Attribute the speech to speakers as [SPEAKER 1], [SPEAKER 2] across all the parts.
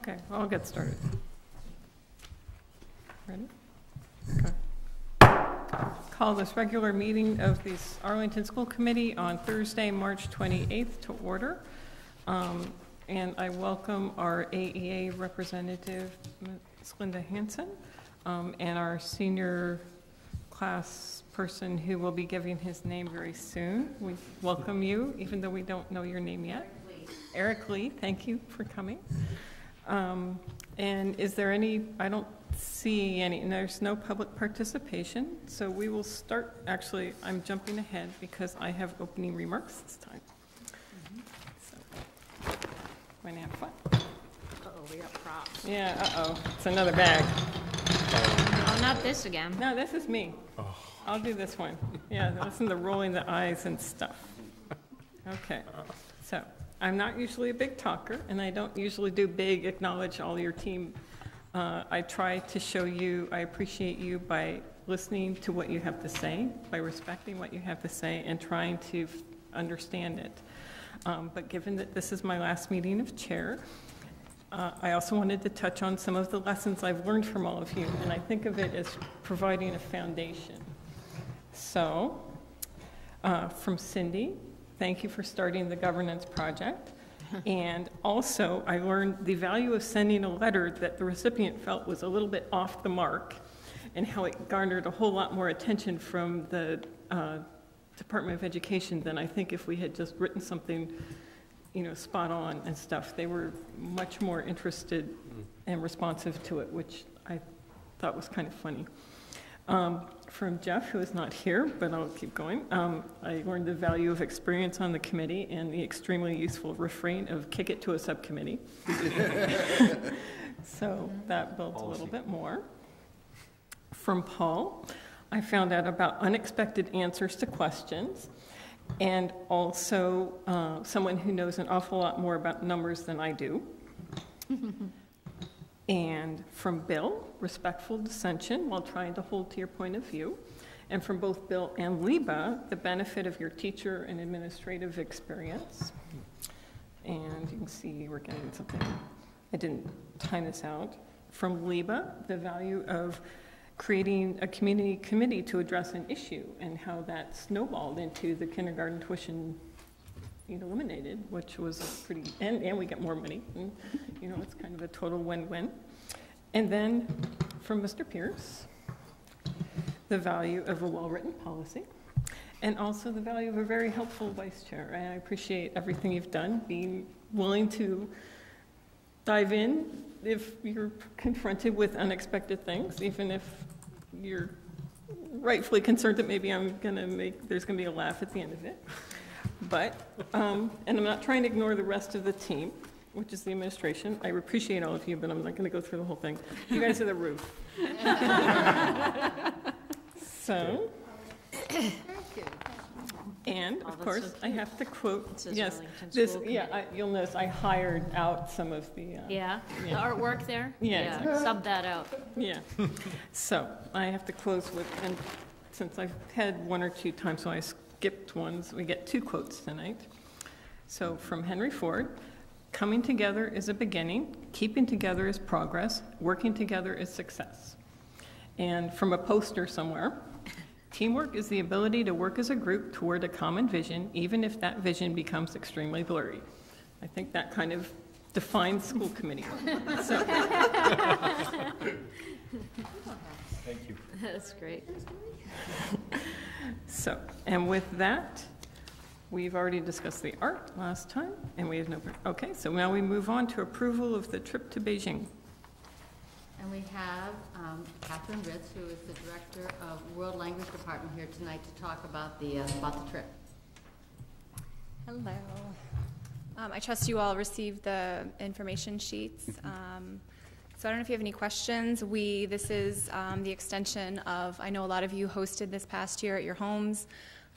[SPEAKER 1] Okay, I'll get started. Ready? Okay. Call this regular meeting of the Arlington School Committee on Thursday, March 28th to order. Um, And I welcome our AEA representative, Ms. Linda Hanson, um, and our senior class person who will be giving his name very soon. We welcome you, even though we don't know your name yet. Eric Lee, thank you for coming. Um, And is there any, I don't see any, and there's no public participation, so we will start, actually, I'm jumping ahead because I have opening remarks this time. So, Going to have fun.
[SPEAKER 2] Uh-oh, we got props.
[SPEAKER 1] Yeah, uh-oh, it's another bag.
[SPEAKER 2] Oh, not this again.
[SPEAKER 1] No, this is me. I'll do this one. Yeah, listen to rolling the eyes and stuff. Okay, so, I'm not usually a big talker, and I don't usually do big acknowledge all your team. Uh, I try to show you, I appreciate you by listening to what you have to say, by respecting what you have to say, and trying to understand it. Um, But given that this is my last meeting of chair, uh, I also wanted to touch on some of the lessons I've learned from all of you, and I think of it as providing a foundation. So, uh, from Cindy, thank you for starting the governance project. And also, I learned the value of sending a letter that the recipient felt was a little bit off the mark, and how it garnered a whole lot more attention from the uh, Department of Education than I think if we had just written something, you know, spot on and stuff. They were much more interested and responsive to it, which I thought was kind of funny. Um, From Jeff, who is not here, but I'll keep going, um, I learned the value of experience on the committee and the extremely useful refrain of kick it to a subcommittee. So that builds a little bit more. From Paul, I found out about unexpected answers to questions, and also uh, someone who knows an awful lot more about numbers than I do. And from Bill, respectful dissension while trying to hold to your point of view. And from both Bill and Leba, the benefit of your teacher and administrative experience. And you can see we're getting something, I didn't time this out. From Leba, the value of creating a community committee to address an issue and how that snowballed into the kindergarten tuition you know, eliminated, which was pretty, and, and we get more money. And, you know, it's kind of a total win-win. And then from Mr. Pierce, the value of a well-written policy, and also the value of a very helpful vice chair. And I appreciate everything you've done, being willing to dive in if you're confronted with unexpected things, even if you're rightfully concerned that maybe I'm going to make, there's going to be a laugh at the end of it. But, um, and I'm not trying to ignore the rest of the team, which is the administration. I appreciate all of you, but I'm not going to go through the whole thing. You guys are the roof. So, and
[SPEAKER 2] Oh,
[SPEAKER 1] of
[SPEAKER 2] that's
[SPEAKER 1] course,
[SPEAKER 2] so
[SPEAKER 1] I have to quote,
[SPEAKER 2] It says
[SPEAKER 1] yes,
[SPEAKER 2] Arlington
[SPEAKER 1] this,
[SPEAKER 2] School
[SPEAKER 1] yeah, I- you'll notice I hired out some of the, uh,
[SPEAKER 2] Yeah, the
[SPEAKER 1] Yeah.
[SPEAKER 2] artwork there?
[SPEAKER 1] Yeah, exactly.
[SPEAKER 2] Sub that out.
[SPEAKER 1] Yeah. So I have to close with, and since I've had one or two times, so I skipped ones, we get two quotes tonight. So from Henry Ford, coming together is a beginning, keeping together is progress, working together is success. And from a poster somewhere, teamwork is the ability to work as a group toward a common vision, even if that vision becomes extremely blurry. I think that kind of defines school committee. So,
[SPEAKER 3] Thank you.
[SPEAKER 2] That's great.
[SPEAKER 1] So, and with that, we've already discussed the art last time, and we have no, okay, so now we move on to approval of the trip to Beijing.
[SPEAKER 4] And we have um, Catherine Ritz, who is the Director of World Language Department here tonight to talk about the, uh, about the trip.
[SPEAKER 5] Hello. Um, I trust you all received the information sheets. Um, so I don't know if you have any questions. We, this is um, the extension of, I know a lot of you hosted this past year at your homes,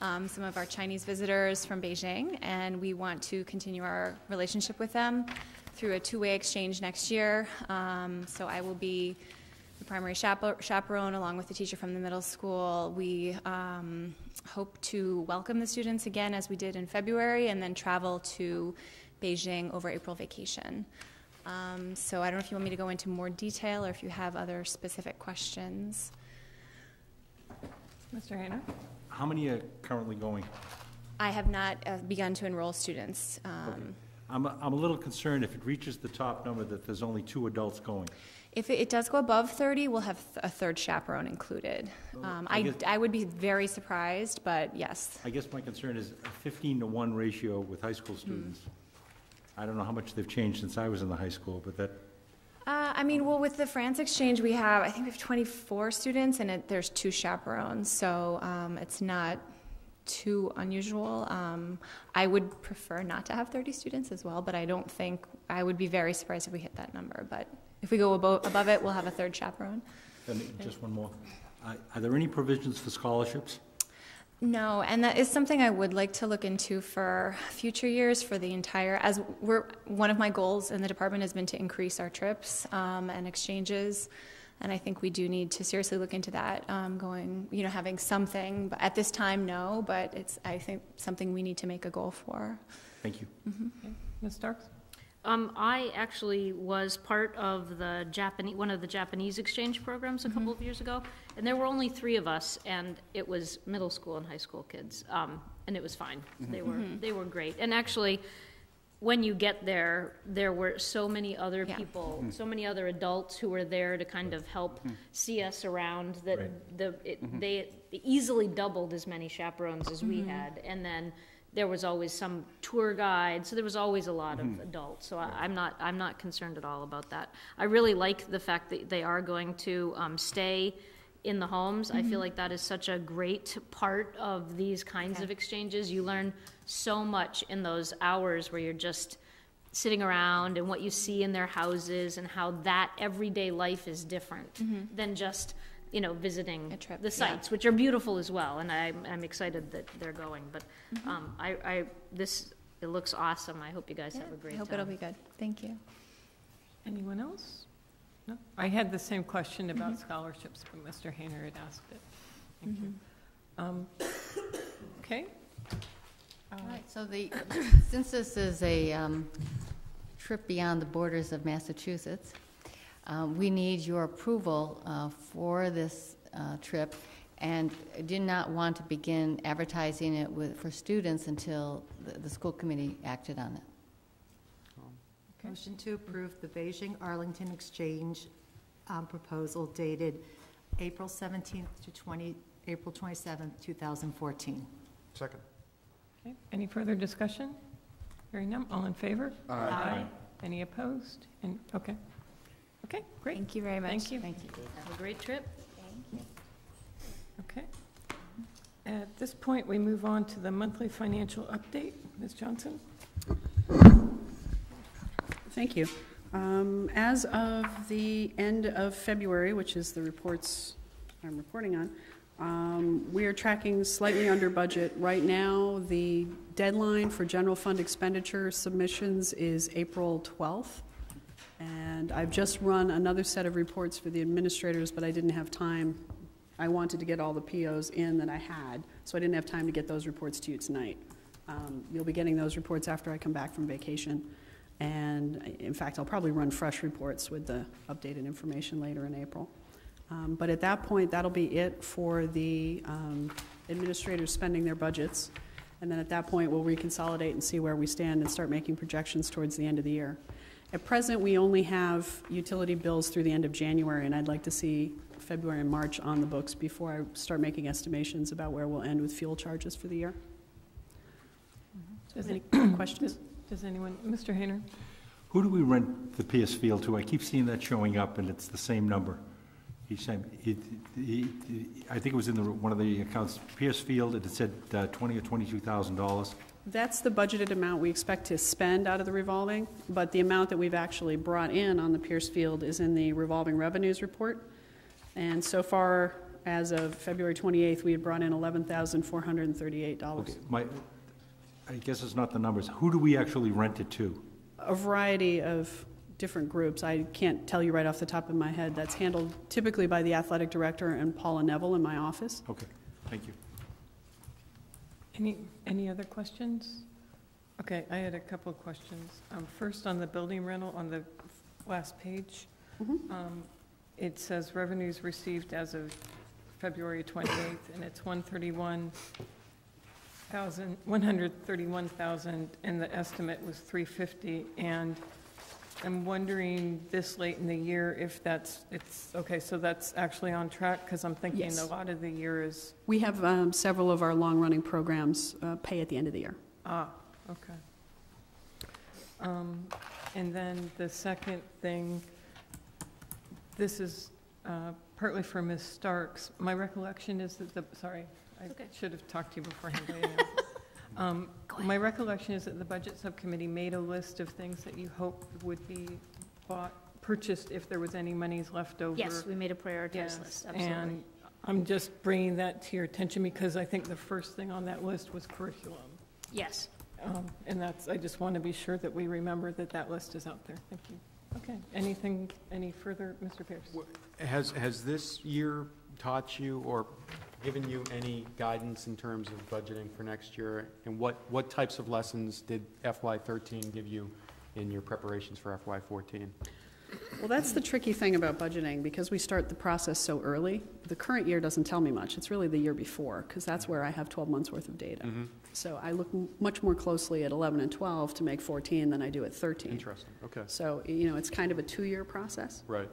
[SPEAKER 5] um, some of our Chinese visitors from Beijing, and we want to continue our relationship with them through a two-way exchange next year. Um, so I will be the primary chaper- chaperone along with the teacher from the middle school. We um, hope to welcome the students again as we did in February and then travel to Beijing over April vacation. Um, So I don't know if you want me to go into more detail or if you have other specific questions.
[SPEAKER 1] Mr. Hayner?
[SPEAKER 3] How many are currently going?
[SPEAKER 5] I have not uh, begun to enroll students. Um,
[SPEAKER 3] I'm, I'm a little concerned if it reaches the top number that there's only two adults going.
[SPEAKER 5] If it it does go above 30, we'll have th- a third chaperone included. Um,
[SPEAKER 3] I
[SPEAKER 5] I
[SPEAKER 3] guess-
[SPEAKER 5] I would be very surprised, but yes.
[SPEAKER 3] I guess my concern is a 15 to 1 ratio with high school students. I don't know how much they've changed since I was in the high school, but that,
[SPEAKER 5] Uh, I mean, well, with the France exchange, we have, I think we have 24 students, and it, there's two chaperones, so um, it's not too unusual. Um, I would prefer not to have 30 students as well, but I don't think, I would be very surprised if we hit that number. But if we go above, above it, we'll have a third chaperone.
[SPEAKER 3] then just one more. Are- Are there any provisions for scholarships?
[SPEAKER 5] No, and that is something I would like to look into for future years for the entire, as we're, one of my goals in the department has been to increase our trips um, and exchanges. And I think we do need to seriously look into that, um, going, you know, having something, but at this time, no, but it's, I think, something we need to make a goal for.
[SPEAKER 3] Thank you.
[SPEAKER 1] Ms. Starks?
[SPEAKER 2] Um, I actually was part of the Japanese, one of the Japanese exchange programs a couple of mm-hmm. years ago, and there were only three of us, and it was middle school and high school kids, um, and it was fine. Mm-hmm. They were, mm-hmm. they were great. And actually, when you get there, there were so many other
[SPEAKER 5] Yeah.
[SPEAKER 2] people, so many other adults who were there to kind of help see us around, that
[SPEAKER 3] Right.
[SPEAKER 2] the, it- they easily doubled as many chaperones as we had. And then there was always some tour guide, so there was always a lot of mm-hmm. adults. So I, I'm not, I'm not concerned at all about that. I really like the fact that they are going to um, stay in the homes. I feel mm-hmm. like that is such a great part of these kinds of exchanges. You learn so much in those hours where you're just sitting around and what you see in their houses and how that everyday life is different mm-hmm. than just, you know, visiting
[SPEAKER 5] A trip,
[SPEAKER 2] the
[SPEAKER 5] yeah.
[SPEAKER 2] sites, which are beautiful as well, and I'm, I'm excited that they're going, but, um, I, I, this, it looks awesome, I hope you guys have a great
[SPEAKER 5] I
[SPEAKER 2] time.
[SPEAKER 5] hope it'll be good. Thank you.
[SPEAKER 1] Anyone else? No? I had the same question about scholarships, but Mr. Hayner had asked it. Thank you. Um, Okay. Uh,
[SPEAKER 4] All right, so the, since this is a um, trip beyond the borders of Massachusetts, um, we need your approval uh, for this uh, trip, and did not want to begin advertising it with, for students until the, the school committee acted on it.
[SPEAKER 1] Okay.
[SPEAKER 6] Motion to approve the Beijing Arlington Exchange um, proposal dated April 17th to 20, April 27th, 2014.
[SPEAKER 7] Second.
[SPEAKER 1] Okay. Any further discussion? Hearing none, all in favor?
[SPEAKER 2] Aye.
[SPEAKER 1] Any opposed? And, okay. Okay, great,
[SPEAKER 5] Thank you very much.
[SPEAKER 1] thank you.
[SPEAKER 4] Thank you.
[SPEAKER 2] Have a great trip. Thank you.
[SPEAKER 1] Okay. At this point, we move on to the monthly financial update. Ms. Johnson?
[SPEAKER 8] Thank you. Um, As of the end of February, which is the reports I'm reporting on, um, we are tracking slightly under budget. Right now, the deadline for general fund expenditure submissions is April 12th. And I've just run another set of reports for the administrators, but I didn't have time. I wanted to get all the POs in that I had, so I didn't have time to get those reports to you tonight. Um, You'll be getting those reports after I come back from vacation. And in fact, I'll probably run fresh reports with the updated information later in April. Um, But at that point, that'll be it for the um, administrators spending their budgets. And then at that point, we'll reconsolidate and see where we stand and start making projections towards the end of the year. At present, we only have utility bills through the end of January, and I'd like to see February and March on the books before I start making estimations about where we'll end with fuel charges for the year.
[SPEAKER 1] Does
[SPEAKER 8] Any
[SPEAKER 1] any-
[SPEAKER 8] questions?
[SPEAKER 1] Does anyone, Mr. Hayner?
[SPEAKER 3] Who do we rent the PS Field to? I keep seeing that showing up, and it's the same number. Each time, it, he- I think it was in the, one of the accounts, PS Field, it said uh, twenty or twenty-two thousand dollars.
[SPEAKER 8] That's the budgeted amount we expect to spend out of the revolving, but the amount that we've actually brought in on the Pierce Field is in the revolving revenues report. And so far, as of February 28th, we had brought in $11,438.
[SPEAKER 3] Okay, my, I guess it's not the numbers. Who do we actually rent it to?
[SPEAKER 8] A variety of different groups. I can't tell you right off the top of my head. That's handled typically by the athletic director and Paula Neville in my office.
[SPEAKER 3] Okay, thank you.
[SPEAKER 1] Any, any other questions? Okay, I had a couple of questions. Um, First, on the building rental, on the last page,
[SPEAKER 8] Mhm.
[SPEAKER 1] um, it says revenues received as of February 28th, and it's 131,000, 131,000, and the estimate was 350. And I'm wondering this late in the year if that's, it's, okay, so that's actually on track? Because I'm thinking
[SPEAKER 8] Yes.
[SPEAKER 1] a lot of the year is,
[SPEAKER 8] We have um, several of our long-running programs uh, pay at the end of the year.
[SPEAKER 1] ah, okay. Um, And then the second thing, this is uh, partly for Ms. Starks. My recollection is that the, sorry, I
[SPEAKER 2] Okay.
[SPEAKER 1] should have talked to you beforehand. but anyhow. Um, My recollection is that the Budget Subcommittee made a list of things that you hoped would be bought, purchased if there was any monies left over.
[SPEAKER 2] Yes, we made a prioritized
[SPEAKER 1] Yes,
[SPEAKER 2] list, absolutely.
[SPEAKER 1] And I'm just bringing that to your attention because I think the first thing on that list was curriculum.
[SPEAKER 2] Yes.
[SPEAKER 1] Um, And that's, I just want to be sure that we remember that that list is out there. Thank you. Okay, anything, any further, Mr. Pierce?
[SPEAKER 7] Has, has this year taught you or given you any guidance in terms of budgeting for next year? And what, what types of lessons did FY thirteen give you in your preparations for FY fourteen?
[SPEAKER 8] Well, that's the tricky thing about budgeting, because we start the process so early. The current year doesn't tell me much. It's really the year before, because that's where I have 12 months' worth of data. Mm-hmm. So I look m- much more closely at 11 and 12 to make 14 than I do at 13.
[SPEAKER 7] Interesting, okay,
[SPEAKER 8] So, you know, it's kind of a two-year process.
[SPEAKER 7] right.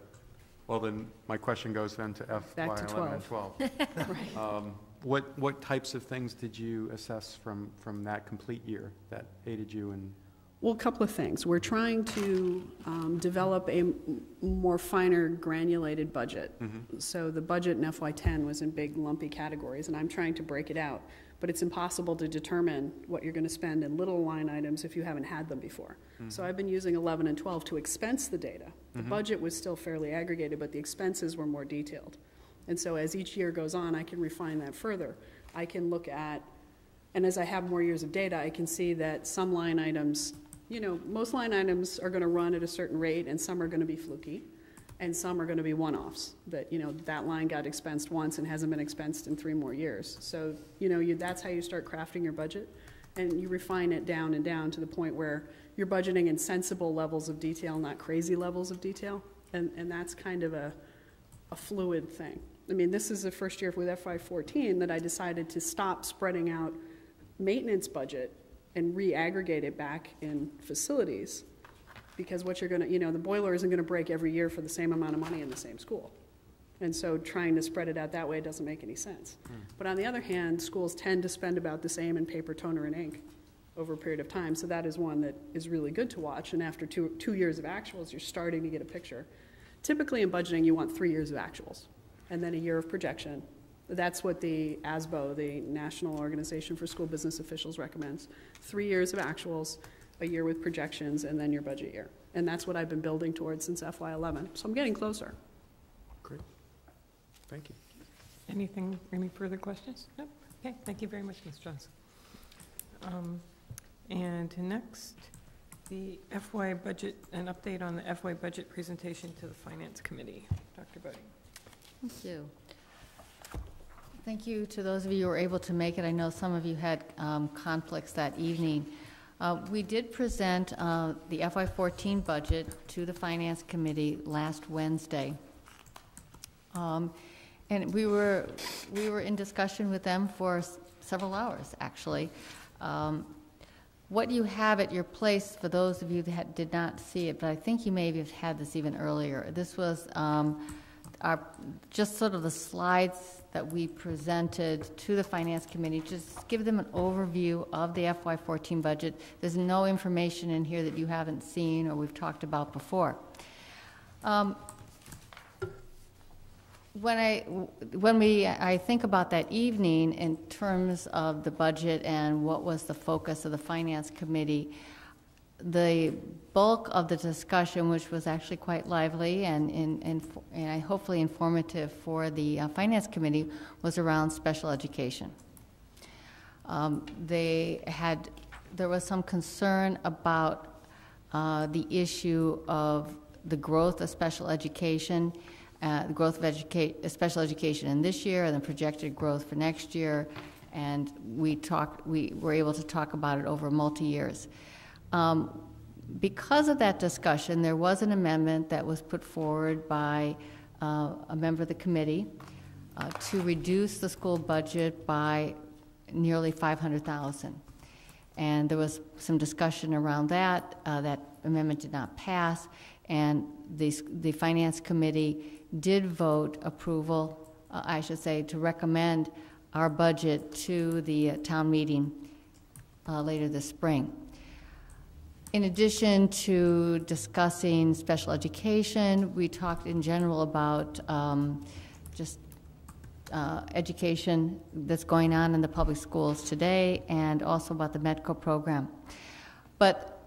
[SPEAKER 7] Well, then, my question goes then to FY
[SPEAKER 8] Back to
[SPEAKER 7] eleven and twelve.
[SPEAKER 8] Right.
[SPEAKER 7] Um, What, what types of things did you assess from, from that complete year that aided you in,
[SPEAKER 8] Well, a couple of things. We're trying to um, develop a m- more finer granulated budget. So the budget in FY '10 was in big lumpy categories, and I'm trying to break it out. But it's impossible to determine what you're going to spend in little line items if you haven't had them before. Mm-hmm. So I've been using 11 and 12 to expense the data. The mm-hmm. budget was still fairly aggregated, but the expenses were more detailed. And so as each year goes on, I can refine that further. I can look at and as I have more years of data, I can see that some line items, you know, most line items are going to run at a certain rate, and some are going to be fluky, and some are going to be one-offs, that, you know, that line got expensed once and hasn't been expensed in three more years. So, you know, you, that's how you start crafting your budget, and you refine it down and down to the point where you're budgeting in sensible levels of detail, not crazy levels of detail, and, and that's kind of a, a fluid thing. I mean, this is the first year with FY fourteen that I decided to stop spreading out maintenance budget and re-aggregate it back in facilities. Because what you're gonna, you know, the boiler isn't gonna break every year for the same amount of money in the same school. And so trying to spread it out that way doesn't make any sense. Hmm. But on the other hand, schools tend to spend about the same in paper, toner, and ink over a period of time. So that is one that is really good to watch. And after two, two years of actuals, you're starting to get a picture. Typically in budgeting, you want three years of actuals and then a year of projection. That's what the ASBO, the National Organization for School Business Officials, recommends. Three years of actuals, a year with projections, and then your budget year. And that's what I've been building towards since FY11. So I'm getting closer.
[SPEAKER 7] great, thank you.
[SPEAKER 1] Anything, any further questions? Nope. Okay, thank you very much, Ms. Johnson. Um, And next, the FY budget, an update on the FY budget presentation to the Finance Committee. Dr. Bodie.
[SPEAKER 4] Thank you. Thank you to those of you who were able to make it. I know some of you had um, conflicts that evening. Uh, We did present uh, the FY14 budget to the Finance Committee last Wednesday. Um, And we were, we were in discussion with them for several hours, actually. Um, What you have at your place, for those of you that did not see it, but I think you may have had this even earlier, this was um, our, just sort of the slides that we presented to the Finance Committee, just give them an overview of the FY14 budget. There's no information in here that you haven't seen or we've talked about before. Um, When I, when we, I think about that evening in terms of the budget and what was the focus of the Finance Committee, the bulk of the discussion, which was actually quite lively and, and, hopefully informative for the uh, Finance Committee, was around special education. Um, They had, there was some concern about uh, the issue of the growth of special education, uh, the growth of educate, uh, special education in this year and the projected growth for next year, and we talked, we were able to talk about it over multi-years. Um, Because of that discussion, there was an amendment that was put forward by uh, a member of the committee uh, to reduce the school budget by nearly 500,000. And there was some discussion around that. Uh, That amendment did not pass, and the, the Finance Committee did vote approval, uh, I should say, to recommend our budget to the uh, town meeting uh, later this spring. In addition to discussing special education, we talked in general about um, just uh, education that's going on in the public schools today and also about the METCO program. But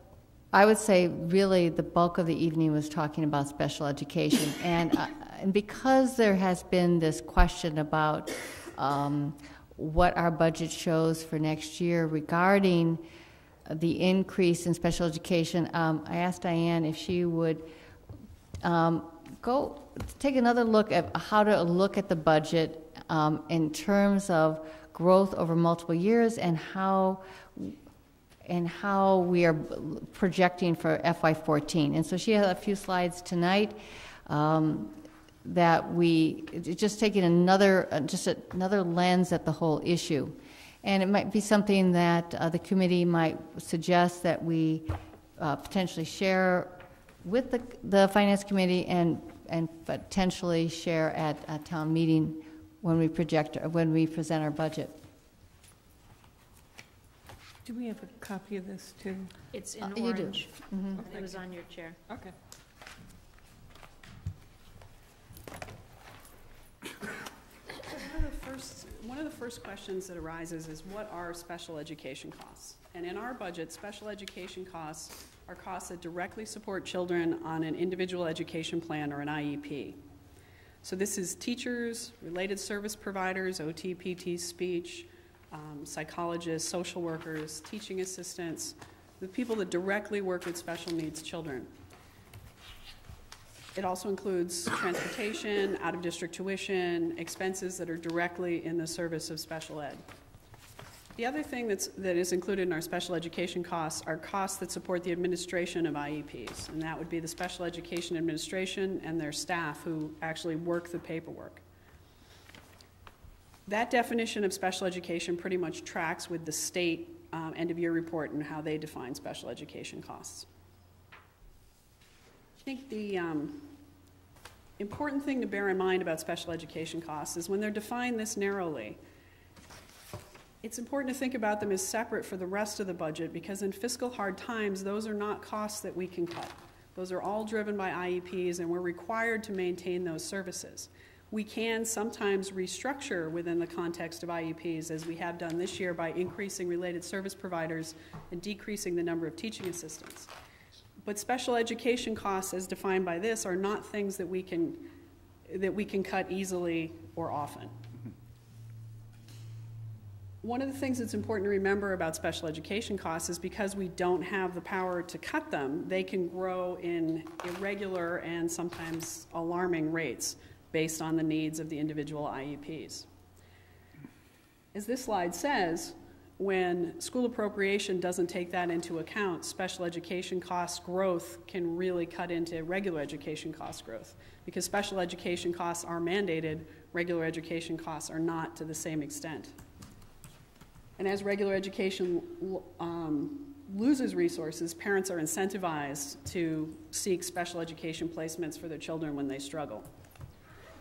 [SPEAKER 4] I would say really the bulk of the evening was talking about special education. And, uh, and because there has been this question about um, what our budget shows for next year regarding the increase in special education, um, I asked Diane if she would um, go take another look at how to look at the budget um, in terms of growth over multiple years and how and how we are projecting for FY14. And so she has a few slides tonight um, that we just taking another uh, just another lens at the whole issue. And it might be something that uh, the committee might suggest that we uh, potentially share with the, the finance committee and, and potentially share at a town meeting when we project, when we present our budget.
[SPEAKER 1] Do we have a copy of this too?
[SPEAKER 2] It's
[SPEAKER 4] Uh,
[SPEAKER 2] in
[SPEAKER 4] you do.
[SPEAKER 2] orange.
[SPEAKER 4] Mhm.
[SPEAKER 2] It was on your chair.
[SPEAKER 1] Okay.
[SPEAKER 8] One of the first, one of the first questions that arises is what are special education costs? And in our budget, special education costs are costs that directly support children on an individual education plan or an IEP. So this is teachers, related service providers, OT, PT, speech, um, psychologists, social workers, teaching assistants, the people that directly work with special needs children. It also includes transportation, out-of-district tuition, expenses that are directly in the service of special ed. The other thing that's, that is included in our special education costs are costs that support the administration of IEPs, and that would be the special education administration and their staff who actually work the paperwork. That definition of special education pretty much tracks with the state um, end-of-year report and how they define special education costs. I think the um, important thing to bear in mind about special education costs is when they're defined this narrowly, it's important to think about them as separate for the rest of the budget because in fiscal hard times, those are not costs that we can cut. Those are all driven by IEPs, and we're required to maintain those services. We can sometimes restructure within the context of IEPs, as we have done this year by increasing related service providers and decreasing the number of teaching assistants. But special education costs, as defined by this, are not things that we can, that we can cut easily or often. One of the things that's important to remember about special education costs is because we don't have the power to cut them, they can grow in irregular and sometimes alarming rates based on the needs of the individual IEPs. As this slide says, when school appropriation doesn't take that into account, special education cost growth can really cut into regular education cost growth because special education costs are mandated, regular education costs are not to the same extent. And as regular education um, loses resources, parents are incentivized to seek special education placements for their children when they struggle.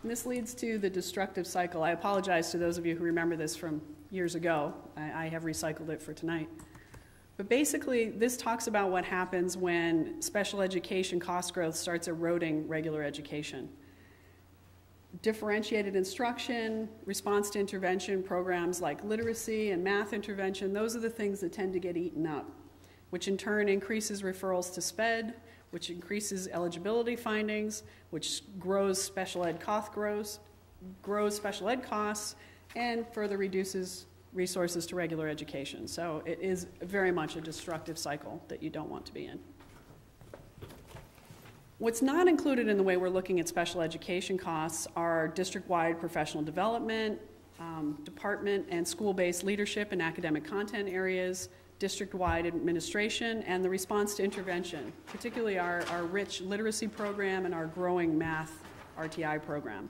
[SPEAKER 8] And this leads to the destructive cycle. I apologize to those of you who remember this from years ago. I, I have recycled it for tonight. But basically, this talks about what happens when special education cost growth starts eroding regular education. Differentiated instruction, response to intervention programs like literacy and math intervention, those are the things that tend to get eaten up, which in turn increases referrals to SPED, which increases eligibility findings, which grows special ed cost grows, grows special ed costs, and further reduces resources to regular education. So it is very much a destructive cycle that you don't want to be in. What's not included in the way we're looking at special education costs are district-wide professional development, um, department and school-based leadership and academic content areas, district-wide administration, and the response to intervention, particularly our, our rich literacy program and our growing math RTI program.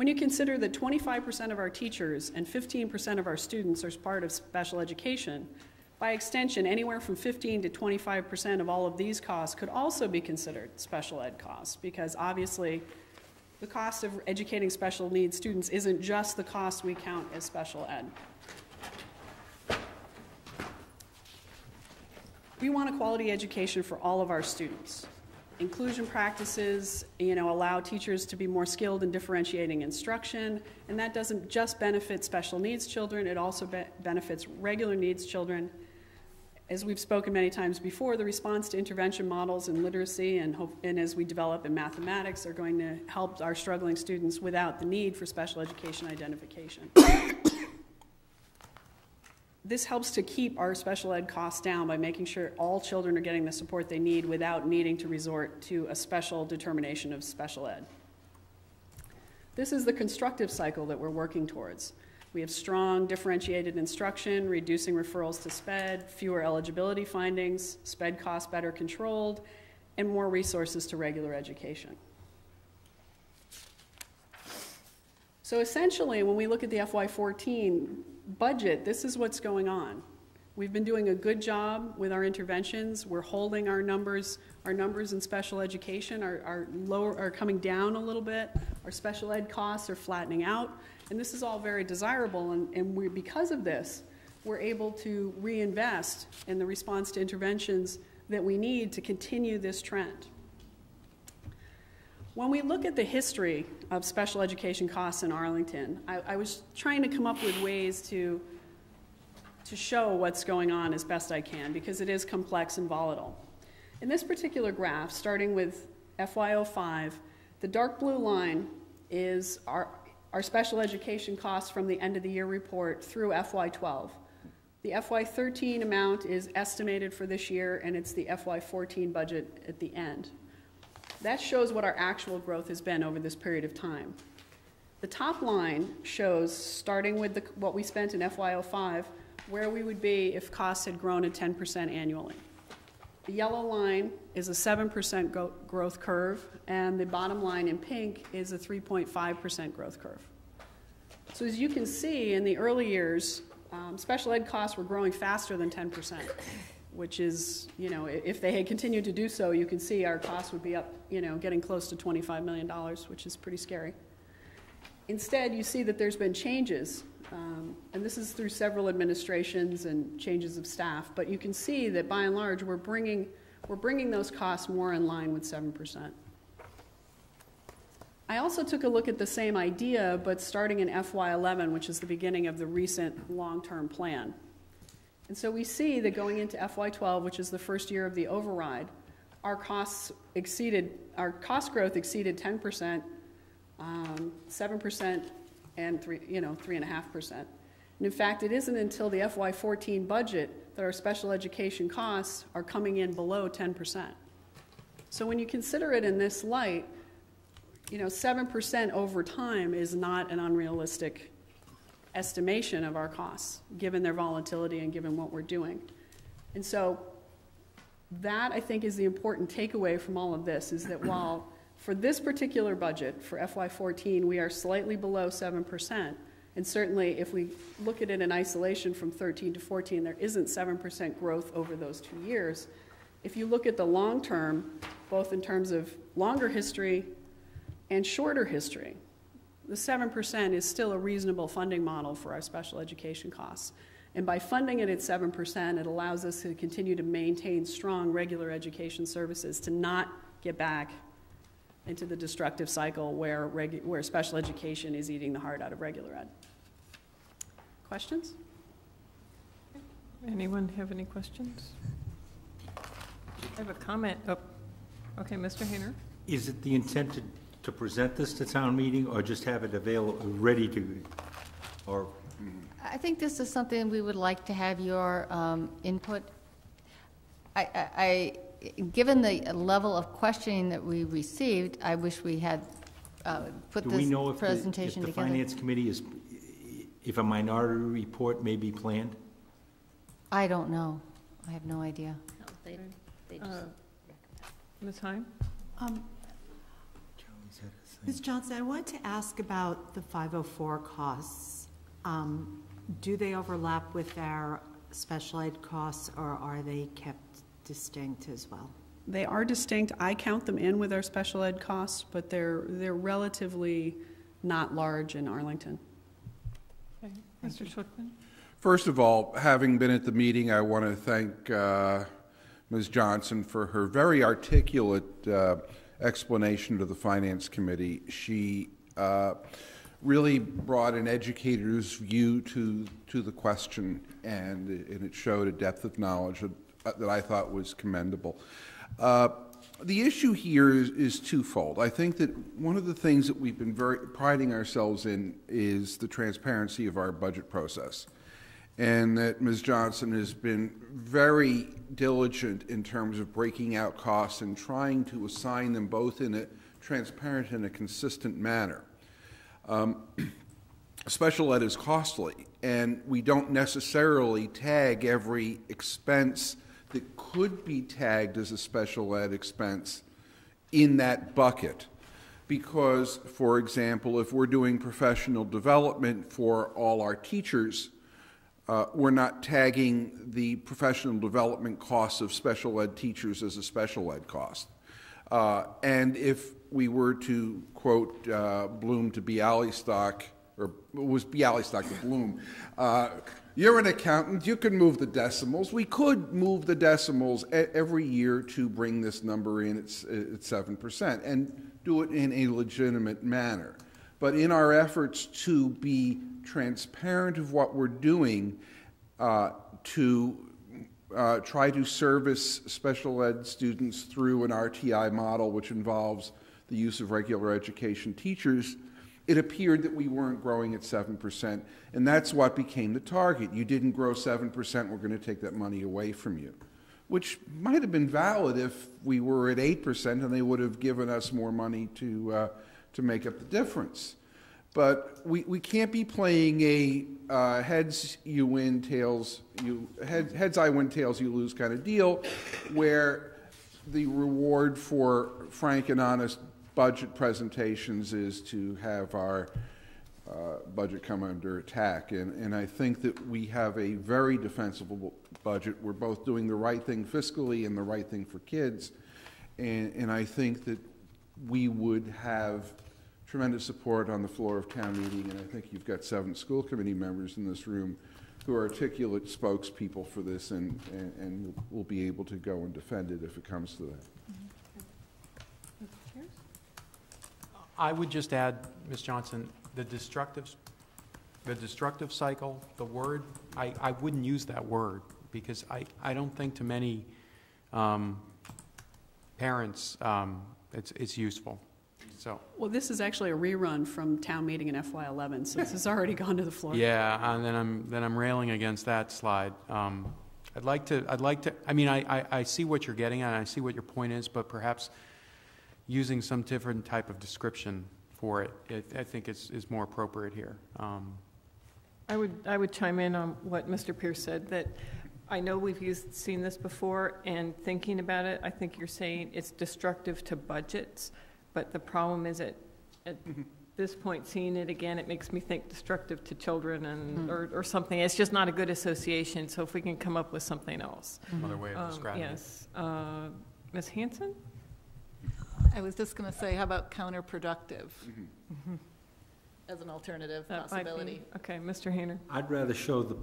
[SPEAKER 8] When you consider that 25% of our teachers and 15% of our students are part of special education, by extension, anywhere from 15 to 25% of all of these costs could also be considered special ed costs, because obviously the cost of educating special needs students isn't just the cost we count as special ed. We want a quality education for all of our students. Inclusion practices, you know, allow teachers to be more skilled in differentiating instruction, and that doesn't just benefit special needs children, it also be- benefits regular needs children. As we've spoken many times before, the response to intervention models in literacy and, and as we develop in mathematics are going to help our struggling students without the need for special education identification. This helps to keep our special ed costs down by making sure all children are getting the support they need without needing to resort to a special determination of special ed. This is the constructive cycle that we're working towards. We have strong differentiated instruction, reducing referrals to SPED, fewer eligibility findings, SPED costs better controlled, and more resources to regular education. So essentially, when we look at the FY14 budget, this is what's going on. We've been doing a good job with our interventions. We're holding our numbers. Our numbers in special education are, are, lower, are coming down a little bit. Our special ed costs are flattening out. And this is all very desirable. And, and we, because of this, we're able to reinvest in the response to interventions that we need to continue this trend. When we look at the history of special education costs in Arlington, I, I, was trying to come up with ways to, to show what's going on as best I can because it is complex and volatile. In this particular graph, starting with FY05, the dark blue line is our, our special education costs from the end of the year report through FY12. The FY13 amount is estimated for this year, and it's the FY14 budget at the end. That shows what our actual growth has been over this period of time. The top line shows, starting with the, what we spent in FY05, where we would be if costs had grown at 10% annually. The yellow line is a 7% go- growth curve, and the bottom line in pink is a 3.5% growth curve. So, as you can see, in the early years, um, special ed costs were growing faster than 10% which is, you know, if they had continued to do so, you can see our costs would be up, you know, getting close to $25 million, which is pretty scary. Instead, you see that there's been changes, um, and this is through several administrations and changes of staff, but you can see that by and large, we're bringing, we're bringing those costs more in line with 7%. I also took a look at the same idea, but starting in FY11, which is the beginning of the recent long term plan. And so we see that going into FY12, which is the first year of the override, our costs exceeded, our cost growth exceeded 10%, um, 7%, and three, you know, 3.5%. And in fact, it isn't until the FY14 budget that our special education costs are coming in below 10%. So when you consider it in this light, you know, 7% over time is not an unrealistic estimation of our costs, given their volatility and given what we're doing. And so that, I think, is the important takeaway from all of this, is that while for this particular budget, for FY14, we are slightly below 7%, and certainly if we look at it in isolation from 13 to 14, there isn't 7% growth over those two years. If you look at the long term, both in terms of longer history and shorter history, the 7% is still a reasonable funding model for our special education costs. And by funding it at 7%, it allows us to continue to maintain strong regular education services, to not get back into the destructive cycle where, regu- where special education is eating the heart out of regular ed. Questions?
[SPEAKER 1] Anyone have any questions? I have a comment. Oh, okay, Mr. Hayner.
[SPEAKER 3] Is it the intent to to present this to town meeting or just have it available, ready to, or?
[SPEAKER 4] I think this is something we would like to have your um, input. I, I, I, given the level of questioning that we received, I wish we had uh, put
[SPEAKER 3] Do we
[SPEAKER 4] this
[SPEAKER 3] know if the, if
[SPEAKER 4] presentation
[SPEAKER 3] the
[SPEAKER 4] together.
[SPEAKER 3] finance committee is, if a minority report may be planned?
[SPEAKER 4] I don't know. I have no idea.
[SPEAKER 2] No, they, they
[SPEAKER 1] Uh,
[SPEAKER 2] just,
[SPEAKER 1] Ms. Heigham?
[SPEAKER 6] Um, Ms. Johnson, I wanted to ask about the 504 costs. Um, Do they overlap with our special ed costs, or are they kept distinct as well?
[SPEAKER 8] They are distinct. I count them in with our special ed costs, but they're, they're relatively not large in Arlington.
[SPEAKER 1] Okay. Mr. Schlichtman?
[SPEAKER 9] First of all, having been at the meeting, I want to thank uh, Ms. Johnson for her very articulate uh, explanation to the Finance Committee. She uh, really brought an educator's view to, to the question, and, and it showed a depth of knowledge that, that I thought was commendable. Uh, the issue here is, is twofold. I think that one of the things that we've been very priding ourselves in is the transparency of our budget process and that Ms. Johnson has been very diligent in terms of breaking out costs and trying to assign them both in a transparent and a consistent manner. Um, special ed is costly, and we don't necessarily tag every expense that could be tagged as a special ed expense in that bucket. Because, for example, if we're doing professional development for all our teachers, uh, we're not tagging the professional development costs of special ed teachers as a special ed cost. Uh, and if we were to quote uh, Bloom to Bialystock, or was Bialystock to Bloom, uh, you're an accountant, you can move the decimals. We could move the decimals every year to bring this number in at, at 7% and do it in a legitimate manner. But in our efforts to be transparent of what we're doing, uh, to uh, try to service special ed students through an RTI model, which involves the use of regular education teachers, it appeared that we weren't growing at 7%, and that's what became the target. You didn't grow 7%, we're going to take that money away from you, which might have been valid if we were at 8% and they would have given us more money to, uh, to make up the difference. But we, we can't be playing a uh, heads you win, tails you head, heads I win, tails you lose kind of deal, where the reward for frank and honest budget presentations is to have our uh, budget come under attack. And, and I think that we have a very defensible budget. We're both doing the right thing fiscally and the right thing for kids. And, and I think that we would have tremendous support on the floor of town meeting, and I think you've got seven school committee members in this room who are articulate spokespeople for this, and, and, and will be able to go and defend it if it comes to that.
[SPEAKER 7] I would just add, Ms. Johnson, the destructive, the destructive cycle, the word, I, I wouldn't use that word, because I, I don't think to many um, parents um, it's, it's useful. So,
[SPEAKER 8] Well, this is actually a rerun from town meeting in FY11, so this has already gone to the floor.
[SPEAKER 7] yeah, and then I'm, then I'm railing against that slide. Um, I'd like to, I'd like to, I mean, I, I, I see what you're getting at, and I see what your point is, but perhaps using some different type of description for it, it I think is, is more appropriate here. Um,
[SPEAKER 1] I would, I would chime in on what Mr. Pierce said, that I know we've used, seen this before, and thinking about it, I think you're saying it's destructive to budgets, but the problem is at, at this point, seeing it again, it makes me think destructive to children and, or, or something. It's just not a good association, so if we can come up with something else.
[SPEAKER 7] Another way of
[SPEAKER 1] Um,
[SPEAKER 7] describing it.
[SPEAKER 1] Yes. Uh, Ms. Hanson?
[SPEAKER 10] I was just going to say, how about counterproductive as an alternative
[SPEAKER 1] That might be-
[SPEAKER 10] possibility?
[SPEAKER 1] Okay, Mr. Hayner?
[SPEAKER 3] I'd rather show the,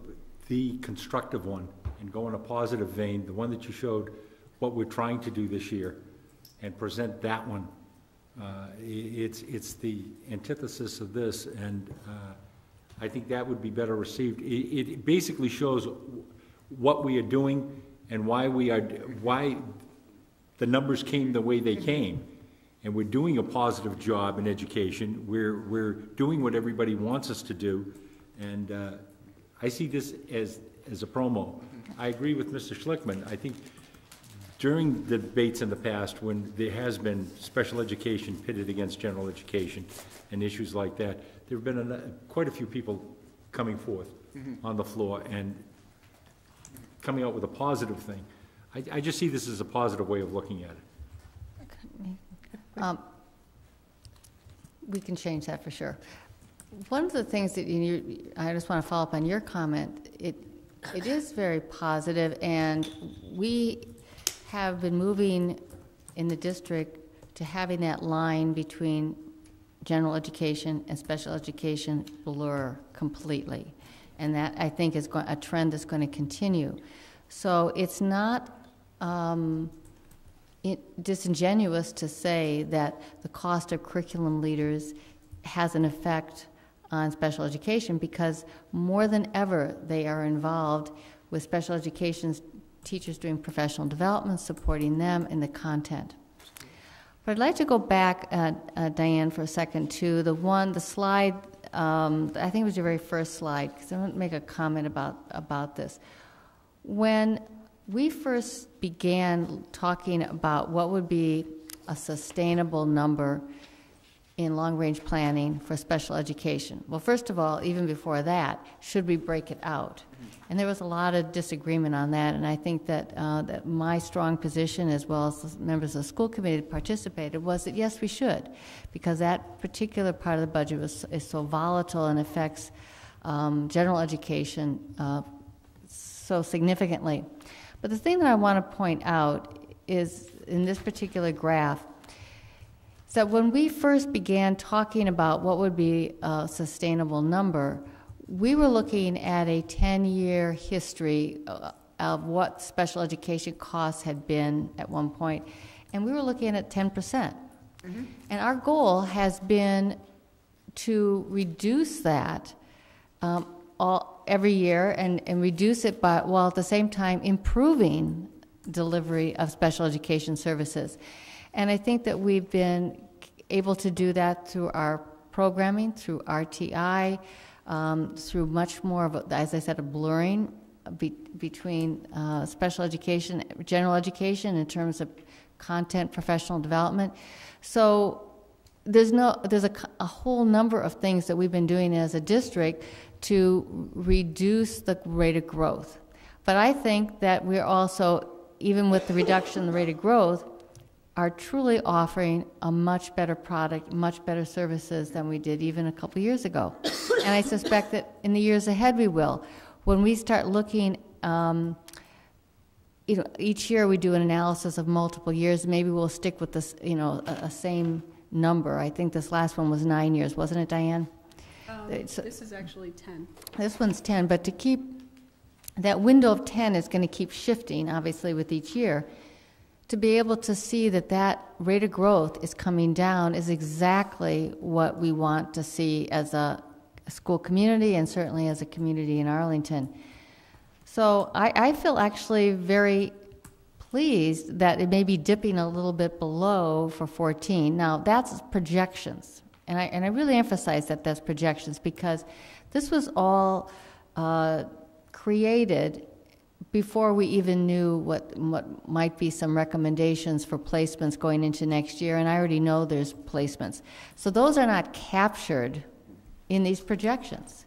[SPEAKER 3] the constructive one and go in a positive vein, the one that you showed, what we're trying to do this year, and present that one. Uh, It's, it's the antithesis of this, and uh, I think that would be better received. It, it basically shows what we are doing and why we are, why the numbers came the way they came. And we're doing a positive job in education. We're, we're doing what everybody wants us to do. And uh, I see this as, as a promo. I agree with Mr. Schlichtman. I think during the debates in the past, when there has been special education pitted against general education and issues like that, there have been a- quite a few people coming forth on the floor and coming out with a positive thing. I, I just see this as a positive way of looking at it.
[SPEAKER 4] Um, We can change that for sure. One of the things that you, I just want to follow up on your comment, it, it is very positive, and we have been moving in the district to having that line between general education and special education blur completely. And that, I think, is go- a trend that's going to continue. So it's not um, it- disingenuous to say that the cost of curriculum leaders has an effect on special education because more than ever they are involved with special education teachers doing professional development, supporting them in the content. But I'd like to go back, uh, uh, Diane, for a second to the one, the slide. Um, I think it was your very first slide because I want to make a comment about about this. When we first began talking about what would be a sustainable number in long range planning for special education. Well, first of all, even before that, should we break it out? And there was a lot of disagreement on that, and I think that, uh, that my strong position, as well as the members of the school committee that participated, was that yes, we should, because that particular part of the budget was, is so volatile and affects um, general education uh, so significantly. But the thing that I want to point out is in this particular graph, that when we first began talking about what would be a sustainable number, we were looking at a 10 year history uh, of what special education costs had been at one point, and we were looking at 10%. percent And our goal has been to reduce that um, all, every year and, and reduce it by, while at the same time improving delivery of special education services. And I think that we've been able to do that through our programming, through RTI, um, through much more of, a, as I said, a blurring be, between uh, special education, general education in terms of content, professional development. So there's no, there's a, a whole number of things that we've been doing as a district to reduce the rate of growth. But I think that we're also, even with the reduction in the rate of growth, are truly offering a much better product, much better services than we did even a couple years ago. and I suspect that in the years ahead we will. When we start looking, um, you know, each year we do an analysis of multiple years. Maybe we'll stick with this, you know, a, a same number. I think this last one was nine years, wasn't it, Diane?
[SPEAKER 8] Um, This is actually 10.
[SPEAKER 4] This one's 10, but to keep, that window of 10 is going to keep shifting, obviously, with each year. To be able to see that that rate of growth is coming down is exactly what we want to see as a, school community and certainly as a community in Arlington. So I, I feel actually very pleased that it may be dipping a little bit below for 14. Now, that's projections. And I, and I really emphasize that that's projections because this was all uh, created before we even knew what, what might be some recommendations for placements going into next year. And I already know there's placements. So those are not captured in these projections.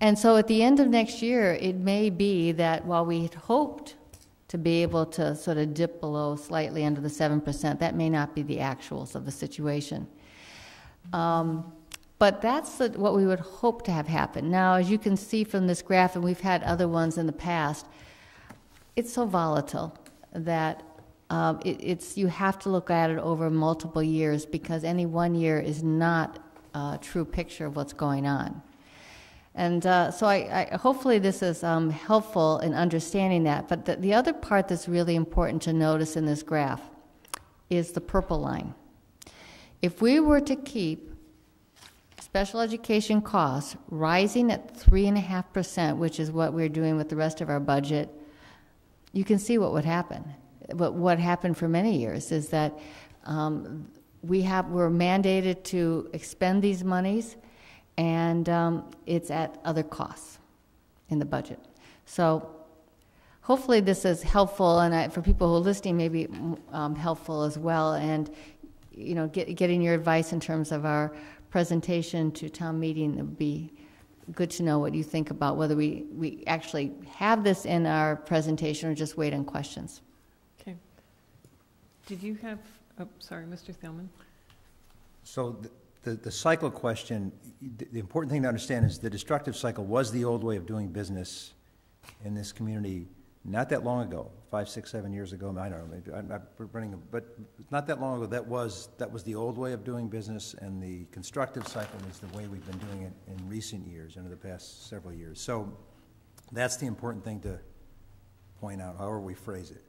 [SPEAKER 4] And so at the end of next year, it may be that while we had hoped to be able to sort of dip below slightly under the 7%, that may not be the actuals of the situation. Um, but that's the, what we would hope to have happen. Now, as you can see from this graph, and we've had other ones in the past, it's so volatile that um, it, it's you have to look at it over multiple years because any one year is not a true picture of what's going on. And uh, so I, I, hopefully this is um, helpful in understanding that. But the, the other part that's really important to notice in this graph is the purple line. If we were to keep special education costs rising at 3.5%, which is what we're doing with the rest of our budget, you can see what would happen. But what happened for many years is that um, we have, we're mandated to expend these monies, and um, it's at other costs in the budget. So hopefully this is helpful, and I, for people who are listening, maybe um, helpful as well. And you know, get, getting your advice in terms of our presentation to town meeting it would be good to know what you think about whether we, we actually have this in our presentation or just wait on questions.
[SPEAKER 1] Okay. Did you have, oh, sorry, Mr. Thielman?
[SPEAKER 11] So the- the, the cycle question, the the important thing to understand is the destructive cycle was the old way of doing business in this community not that long ago, five, six, seven years ago, I don't know, maybe, I'm not running, but not that long ago, that was, that was the old way of doing business, and the constructive cycle is the way we've been doing it in recent years, over the past several years. So that's the important thing to point out, however we phrase it.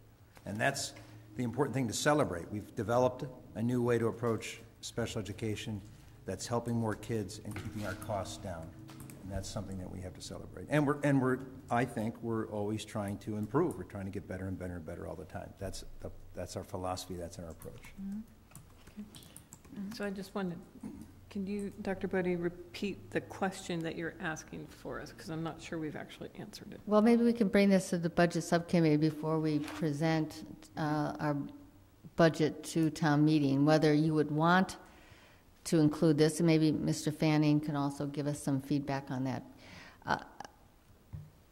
[SPEAKER 11] And that's the important thing to celebrate. We've developed a new way to approach special education that's helping more kids and keeping our costs down. And that's something that we have to celebrate. And we're, and we're, I think, we're always trying to improve. We're trying to get better and better and better all the time. That's, the- that's our philosophy, that's our approach.
[SPEAKER 1] So I just wanted, can you, Dr. Bodie, repeat the question that you're asking for us? Because I'm not sure we've actually answered it.
[SPEAKER 4] Well, maybe we can bring this to the budget subcommittee before we present uh, our budget to town meeting, whether you would want to include this, and maybe Mr. Fanning can also give us some feedback on that. Uh,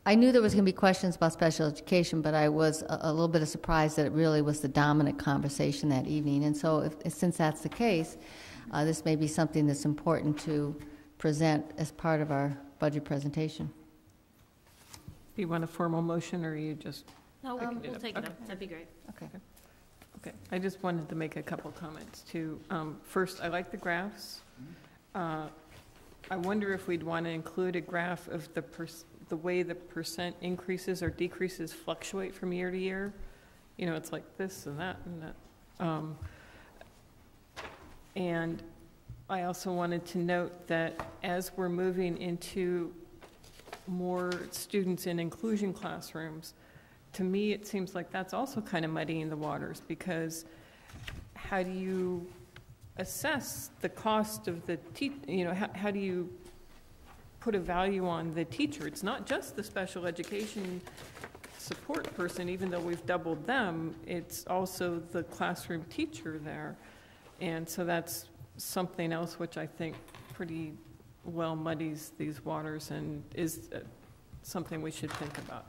[SPEAKER 4] I knew there was going to be questions about special education, but I was a, a little bit of surprised that it really was the dominant conversation that evening. And so, if, since that's the case, uh, this may be something that's important to present as part of our budget presentation.
[SPEAKER 1] Do you want a formal motion, or are you just,
[SPEAKER 2] No,
[SPEAKER 1] Um,
[SPEAKER 2] we'll
[SPEAKER 1] we'll
[SPEAKER 2] take
[SPEAKER 1] take
[SPEAKER 2] it
[SPEAKER 1] it
[SPEAKER 2] up,
[SPEAKER 1] up.
[SPEAKER 2] that'd be great.
[SPEAKER 4] Okay.
[SPEAKER 1] okay. I just wanted to make a couple comments, too. Um, First, I like the graphs. Uh, I wonder if we'd want to include a graph of the, the way the percent increases or decreases fluctuate from year to year. You know, it's like this and that and that. Um, And I also wanted to note that as we're moving into more students in inclusion classrooms, to me, it seems like that's also kind of muddying the waters, because how do you assess the cost of the tea, you know, how, how do you put a value on the teacher? It's not just the special education support person, even though we've doubled them, it's also the classroom teacher there. And so that's something else which I think pretty well muddies these waters and is uh, something we should think about.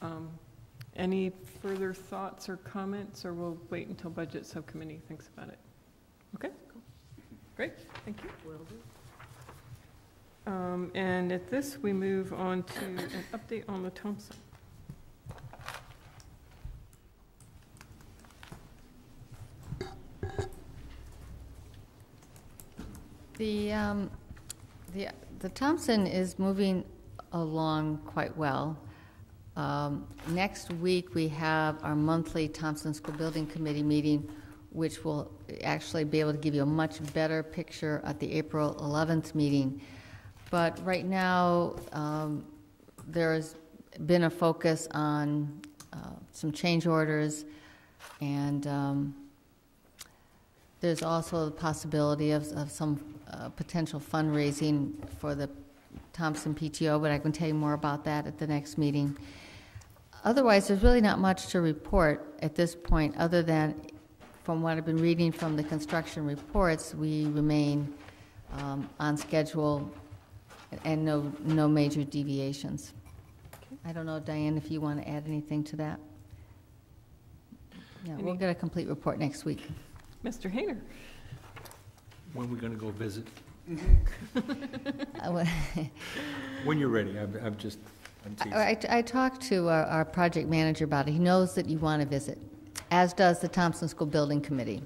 [SPEAKER 1] Um, Any further thoughts or comments, or we'll wait until Budget Subcommittee thinks about it? Okay? Great, thank you. Um, And at this, we move on to an update on the Thompson.
[SPEAKER 4] The, um, the, the Thompson is moving along quite well. Um, Next week, we have our monthly Thompson School Building Committee meeting, which will actually be able to give you a much better picture at the April 11th meeting. But right now, um, there's been a focus on uh, some change orders, and um, there's also the possibility of, of some uh, potential fundraising for the Thompson PTO, but I can tell you more about that at the next meeting. Otherwise, there's really not much to report at this point, other than, from what I've been reading from the construction reports, we remain um, on schedule and no, no major deviations. I don't know, Diane, if you want to add anything to that? Yeah, we'll get a complete report next week.
[SPEAKER 1] Mr. Hayner?
[SPEAKER 3] When are we going to go visit?
[SPEAKER 4] I wa-
[SPEAKER 3] When you're ready, I'm, I'm just, I'm.
[SPEAKER 4] I, I talked to our, our project manager about it. He knows that you want to visit, as does the Thompson School Building Committee.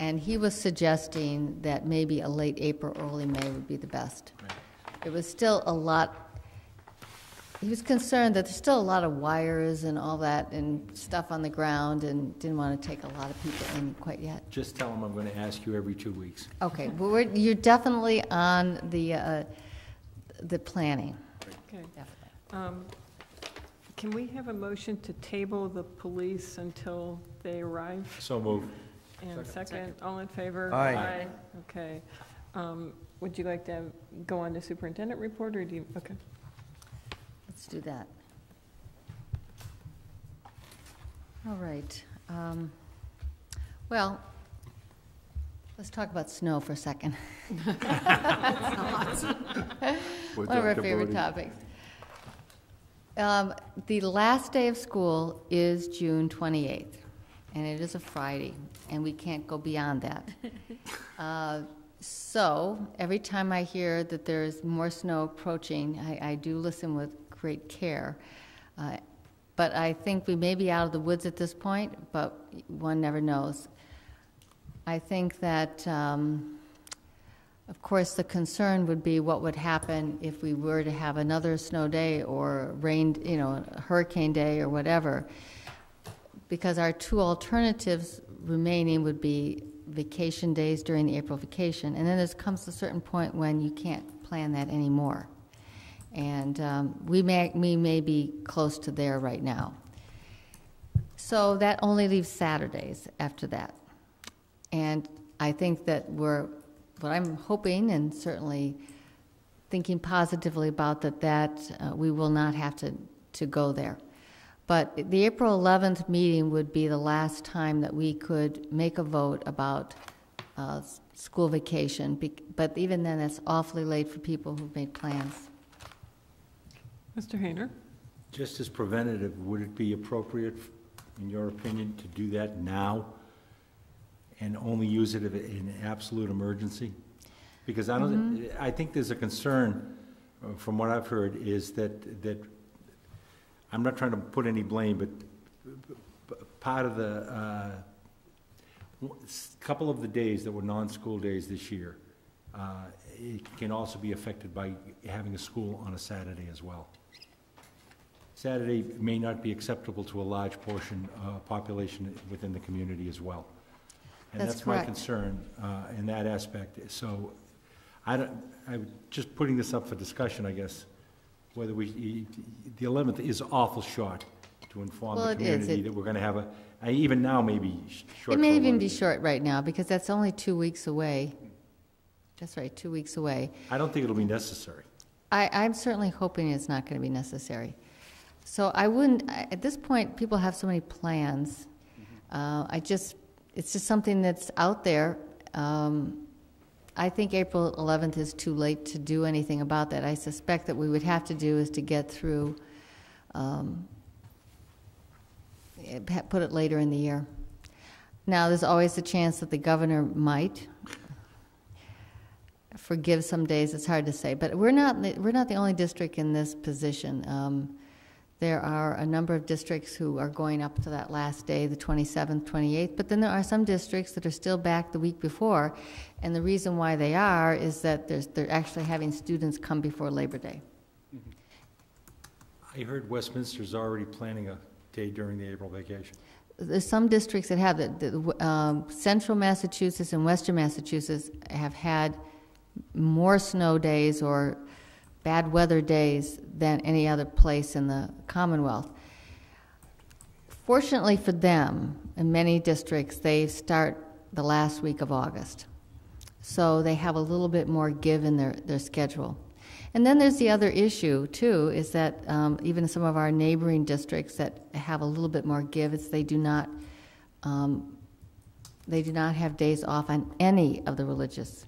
[SPEAKER 4] And he was suggesting that maybe a late April, early May would be the best. It was still a lot, he was concerned that there's still a lot of wires and all that and stuff on the ground and didn't want to take a lot of people in quite yet.
[SPEAKER 3] Just tell him I'm going to ask you every two weeks.
[SPEAKER 4] Okay, well, we're, you're definitely on the, uh, the planning.
[SPEAKER 1] Okay.
[SPEAKER 4] Definitely.
[SPEAKER 1] Um, Can we have a motion to table the police until they arrive?
[SPEAKER 3] So move.
[SPEAKER 1] And second, all in favor?
[SPEAKER 11] Aye.
[SPEAKER 1] Okay. Um, Would you like to go on to superintendent report, or do you, okay.
[SPEAKER 4] Let's do that. All right. um, Well, Let's talk about snow for a second. One of our favorite topics. Um, The last day of school is June 28th, and it is a Friday, and we can't go beyond that. Uh, So, every time I hear that there's more snow approaching, I, I do listen with great care. Uh, But I think we may be out of the woods at this point, but one never knows. I think that, um, of course, the concern would be what would happen if we were to have another snow day or rain, you know, hurricane day or whatever. Because our two alternatives remaining would be vacation days during the April vacation. And then there comes a certain point when you can't plan that anymore. And um, we may, we may be close to there right now. So that only leaves Saturdays after that. And I think that we're, what I'm hoping and certainly thinking positively about that, that uh, we will not have to, to go there. But the April 11th meeting would be the last time that we could make a vote about uh, school vacation. Bec- But even then, it's awfully late for people who've made plans.
[SPEAKER 1] Mr. Hayner?
[SPEAKER 3] Just as preventative, would it be appropriate, in your opinion, to do that now and only use it in absolute emergency? Because I don't, I think there's a concern, uh, from what I've heard, is that, that, I'm not trying to put any blame, but part of the, uh, couple of the days that were non-school days this year, uh, it can also be affected by having a school on a Saturday as well. Saturday may not be acceptable to a large portion, uh, population within the community as well. And
[SPEAKER 4] That's
[SPEAKER 3] that's my concern uh, in that aspect. So I don't, I'm just putting this up for discussion, I guess, whether we, the 11th is awful short to inform
[SPEAKER 4] Well,
[SPEAKER 3] the community
[SPEAKER 4] It-
[SPEAKER 3] that we're going to have a, I- even now maybe short.
[SPEAKER 4] It may even be short right now, because that's only two weeks away. That's right, two weeks away.
[SPEAKER 3] I don't think it'll be necessary.
[SPEAKER 4] I, I'm certainly hoping it's not going to be necessary. So I wouldn't, at this point, people have so many plans. Uh, I just, it's just something that's out there. Um, I think April 11th is too late to do anything about that. I suspect that we would have to do is to get through, um, put it later in the year. Now, there's always the chance that the governor might forgive some days. It's hard to say, but we're not we're not the only district in this position. Um, there are a number of districts who are going up to that last day, the 27th, 28th, but then there are some districts that are still back the week before, and the reason why they are is that there's, they're actually having students come before Labor Day.
[SPEAKER 3] I heard Westminster's already planning a day during the April vacation.
[SPEAKER 4] There's some districts that have, the- the, um, central Massachusetts and western Massachusetts have had more snow days or bad weather days than any other place in the Commonwealth. Fortunately for them, in many districts, they start the last week of August. So they have a little bit more give in their, their schedule. And then there's the other issue, too, is that um, even some of our neighboring districts that have a little bit more give, is they do not, um, they do not have days off on any of the religious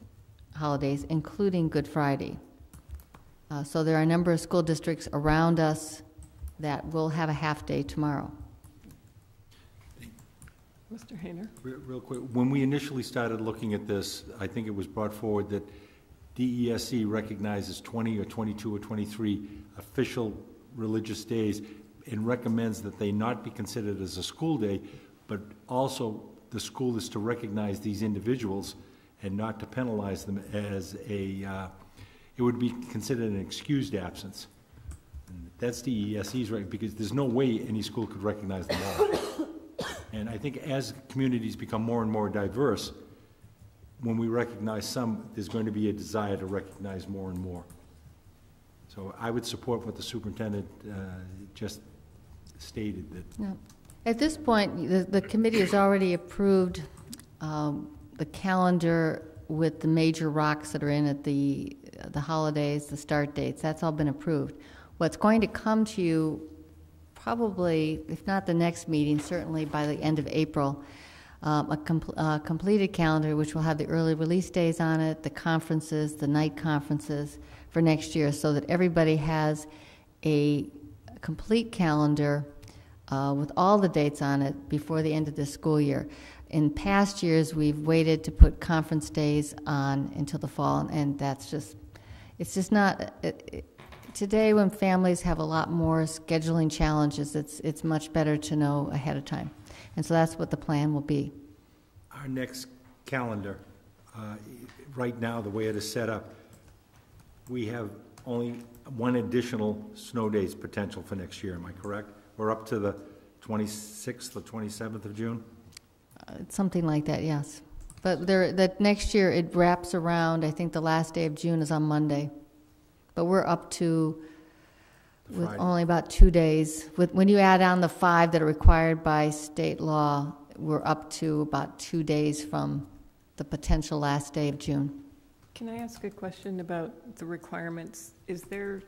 [SPEAKER 4] holidays, including Good Friday. Uh, so there are a number of school districts around us that will have a half day tomorrow.
[SPEAKER 1] Mr. Hayner?
[SPEAKER 3] Re- Real quick, when we initially started looking at this, I think it was brought forward that DESE recognizes 20 or 22 or 23 official religious days and recommends that they not be considered as a school day, but also the school is to recognize these individuals and not to penalize them as a, uh, it would be considered an excused absence. And That's DESE's right, because there's no way any school could recognize them all. And I think as communities become more and more diverse, when we recognize some, there's going to be a desire to recognize more and more. So I would support what the superintendent uh, just stated, that
[SPEAKER 4] No. At this point, the, the committee has already approved um, the calendar with the major rocks that are in it, the, the holidays, the start dates, that's all been approved. What's going to come to you, probably, if not the next meeting, certainly by the end of April, um, a uh, completed calendar, which will have the early release days on it, the conferences, the night conferences for next year, so that everybody has a complete calendar uh, with all the dates on it before the end of this school year. In past years, we've waited to put conference days on until the fall, and that's just, it's just not, it, it, today when families have a lot more scheduling challenges, it's, it's much better to know ahead of time. And so that's what the plan will be.
[SPEAKER 3] Our next calendar, uh, right now, the way it is set up, we have only one additional snow days potential for next year, am I correct? We're up to the 26th or 27th of June?
[SPEAKER 4] Uh, Something like that, yes. But there, that next year, it wraps around, I think the last day of June is on Monday. But we're up to, with
[SPEAKER 3] Friday.
[SPEAKER 4] only about two days. With, when you add on the five that are required by state law, we're up to about two days from the potential last day of June.
[SPEAKER 1] Can I ask a question about the requirements? Is there,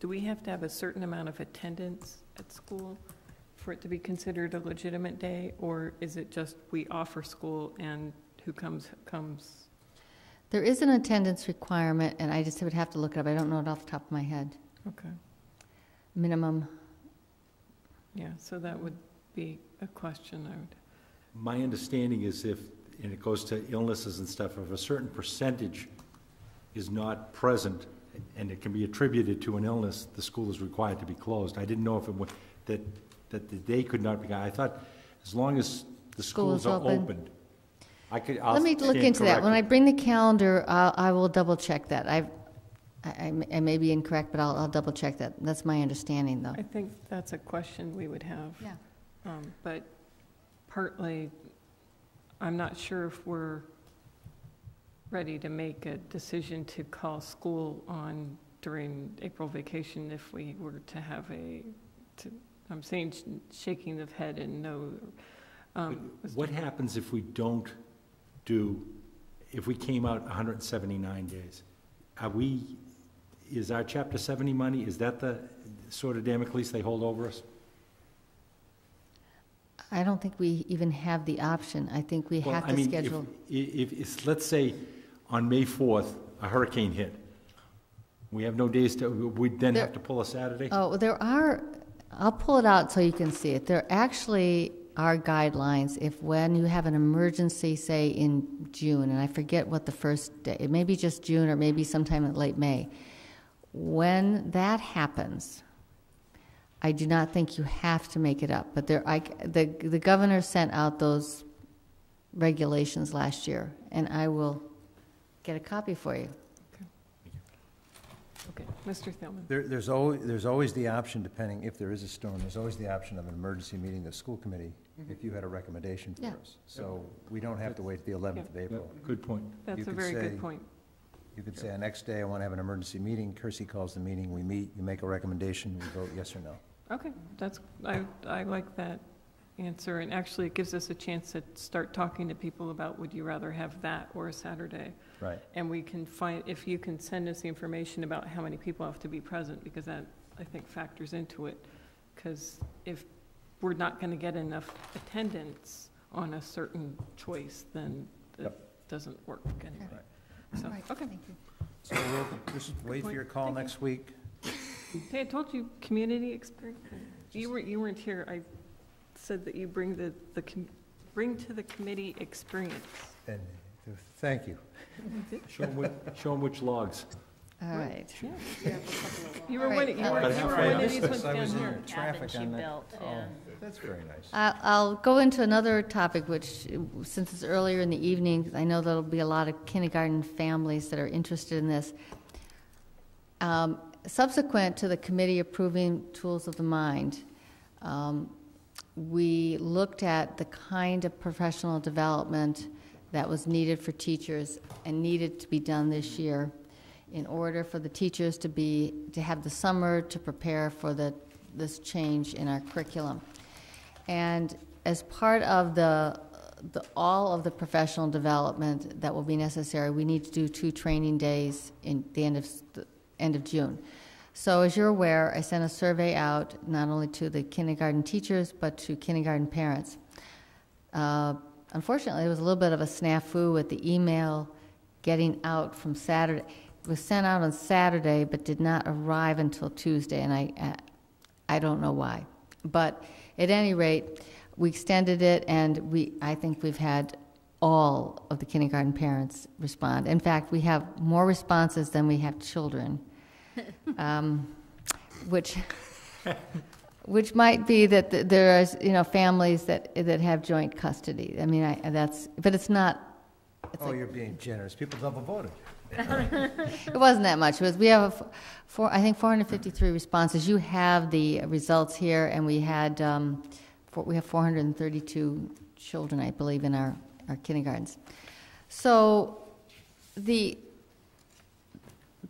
[SPEAKER 1] do we have to have a certain amount of attendance at school for it to be considered a legitimate day? Or is it just we offer school and who comes, comes?
[SPEAKER 4] There is an attendance requirement, and I just would have to look it up. I don't know it off the top of my head.
[SPEAKER 1] Okay,
[SPEAKER 4] Minimum,
[SPEAKER 1] yeah, so that would be a question I would,
[SPEAKER 3] My understanding is if, and it goes to illnesses and stuff, if a certain percentage is not present and it can be attributed to an illness, the school is required to be closed. I didn't know if it would, that, that the day could not be, I thought as long as the
[SPEAKER 4] School is
[SPEAKER 3] schools are
[SPEAKER 4] open.
[SPEAKER 3] opened, I could, I'll
[SPEAKER 4] let me look
[SPEAKER 3] stand
[SPEAKER 4] into that. When I
[SPEAKER 3] corrected.
[SPEAKER 4] bring the calendar, I'll, I will double check that. I've, I, I may- I may be incorrect, but I'll, I'll double check that. That's my understanding, though.
[SPEAKER 1] I think that's a question we would have.
[SPEAKER 4] Yeah.
[SPEAKER 1] Um, But partly, I'm not sure if we're ready to make a decision to call school on during April vacation if we were to have a, to- I'm saying sh- shaking of head and no. um,
[SPEAKER 3] What happens if we don't do, if we came out 179 days? Are we, is our Chapter 70 money, is that the sort of Damocles they hold over us?
[SPEAKER 4] I don't think we even have the option. I think we
[SPEAKER 3] Well,
[SPEAKER 4] have
[SPEAKER 3] I
[SPEAKER 4] to
[SPEAKER 3] mean, if-
[SPEAKER 4] schedule.
[SPEAKER 3] i- If, it's, let's say, on May 4th, a hurricane hit, we have no days to, we'd then
[SPEAKER 4] There-
[SPEAKER 3] have to pull a Saturday?
[SPEAKER 4] Oh, there are, I'll pull it out so you can see it. There actually are guidelines if when you have an emergency, say in June, and I forget what the first day, it may be just June or maybe sometime in late May. When that happens, I do not think you have to make it up, but there, I, the, the governor sent out those regulations last year, and I will get a copy for you.
[SPEAKER 1] Okay, Mr. Thielman.
[SPEAKER 11] There, there's always, there's always the option, depending, if there is a storm, there's always the option of an emergency meeting, of the school committee, mm-hmm. if you had a recommendation for
[SPEAKER 4] Yeah.
[SPEAKER 11] us. So we don't have to wait till the eleventh of
[SPEAKER 3] Yeah,
[SPEAKER 11] April.
[SPEAKER 3] Good point.
[SPEAKER 1] That's a very
[SPEAKER 11] say-
[SPEAKER 1] good point.
[SPEAKER 11] You could say, "The next day, I want to have an emergency meeting, Kirsi calls the meeting, we meet, you make a recommendation, we vote yes or no.
[SPEAKER 1] Okay, that's, I, I like that answer, and actually it gives us a chance to start talking to people about, would you rather have that or a Saturday?
[SPEAKER 11] Right.
[SPEAKER 1] And we can find, if you can send us the information about how many people have to be present, because that, I think, factors into it. Because if we're not gonna get enough attendance on a certain choice, then it
[SPEAKER 11] Yep.
[SPEAKER 1] doesn't work anyway. So,
[SPEAKER 4] Right,
[SPEAKER 1] okay.
[SPEAKER 4] thank you.
[SPEAKER 11] So we'll just wait for your call
[SPEAKER 1] Thank you.
[SPEAKER 11] next week.
[SPEAKER 1] Hey, I told you, community experience. You weren't, you weren't here. I said that you bring the, the, com- bring to the committee experience.
[SPEAKER 11] And, uh, thank you.
[SPEAKER 3] Show them which, show 'em which logs.
[SPEAKER 4] All right.
[SPEAKER 1] You were
[SPEAKER 4] All
[SPEAKER 1] one,
[SPEAKER 4] right,
[SPEAKER 1] you
[SPEAKER 4] uh,
[SPEAKER 1] were,
[SPEAKER 3] But
[SPEAKER 1] you were
[SPEAKER 3] halfway
[SPEAKER 1] one
[SPEAKER 3] I
[SPEAKER 1] these
[SPEAKER 11] missed
[SPEAKER 1] ones
[SPEAKER 11] this. I
[SPEAKER 1] down
[SPEAKER 11] was in
[SPEAKER 1] here.
[SPEAKER 11] traffic on that. Oh. That's very nice.
[SPEAKER 4] I- I'll go into another topic, which, uh, since it's earlier in the evening, I know there'll be a lot of kindergarten families that are interested in this. Um, Subsequent to the committee approving Tools of the Mind, um, we looked at the kind of professional development that was needed for teachers and needed to be done this year in order for the teachers to be, to have the summer to prepare for the, this change in our curriculum. And as part of the, the, all of the professional development that will be necessary, we need to do two training days in the end of, the end of June. So as you're aware, I sent a survey out not only to the kindergarten teachers, but to kindergarten parents. Uh, unfortunately, it was a little bit of a snafu with the email getting out from Saturday. It was sent out on Saturday, but did not arrive until Tuesday, and I, I don't know why. But at any rate, we extended it, and we, I think we've had all of the kindergarten parents respond. In fact, we have more responses than we have children, um, which, which might be that th- are you know, families that, that have joint custody. I mean, I, that's, but it's not, it's
[SPEAKER 11] Oh,
[SPEAKER 4] like-
[SPEAKER 11] you're being generous. People double voted.
[SPEAKER 4] it wasn't that much. It was, we have, a four, I think 453 responses. You have the results here, and we had, um, four, we have 432 children, I believe, in our, our kindergartens. So the,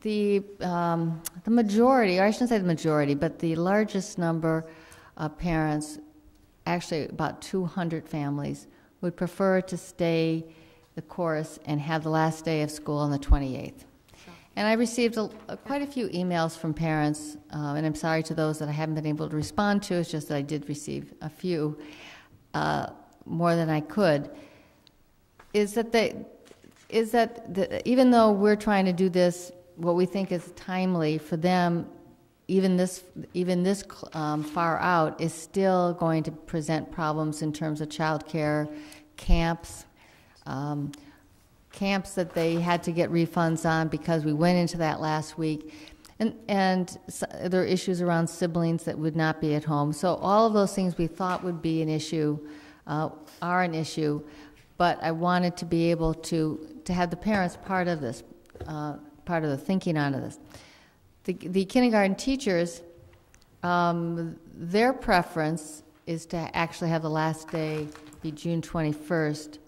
[SPEAKER 4] the, um, the majority, or I shouldn't say the majority, but the largest number of parents, actually about 200 families, would prefer to stay the course and have the last day of school on the 28th. And I received a, a- quite a few emails from parents, uh, and I'm sorry to those that I haven't been able to respond to. It's just that I did receive a few, uh, more than I could. Is that they, is that the, even though we're trying to do this, what we think is timely for them, even this, even this um, far out is still going to present problems in terms of childcare, camps, um, camps that they had to get refunds on because we went into that last week. And, and s- there are issues around siblings that would not be at home. So all of those things we thought would be an issue uh, are an issue, but I wanted to be able to, to have the parents part of this, uh, part of the thinking on this. The, the kindergarten teachers, um, their preference is to actually have the last day be June 21st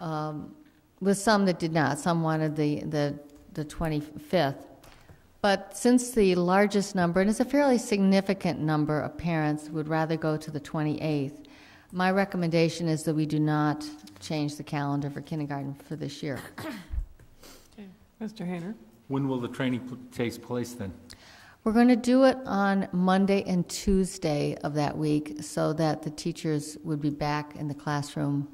[SPEAKER 4] um, with some that did not. Some wanted the, the, the 25th. But since the largest number, and it's a fairly significant number of parents, would rather go to the 28th, my recommendation is that we do not change the calendar for kindergarten for this year.
[SPEAKER 1] Okay. Mr. Hayner?
[SPEAKER 3] When will the training pl- take place then?
[SPEAKER 4] We're going to do it on Monday and Tuesday of that week so that the teachers would be back in the classroom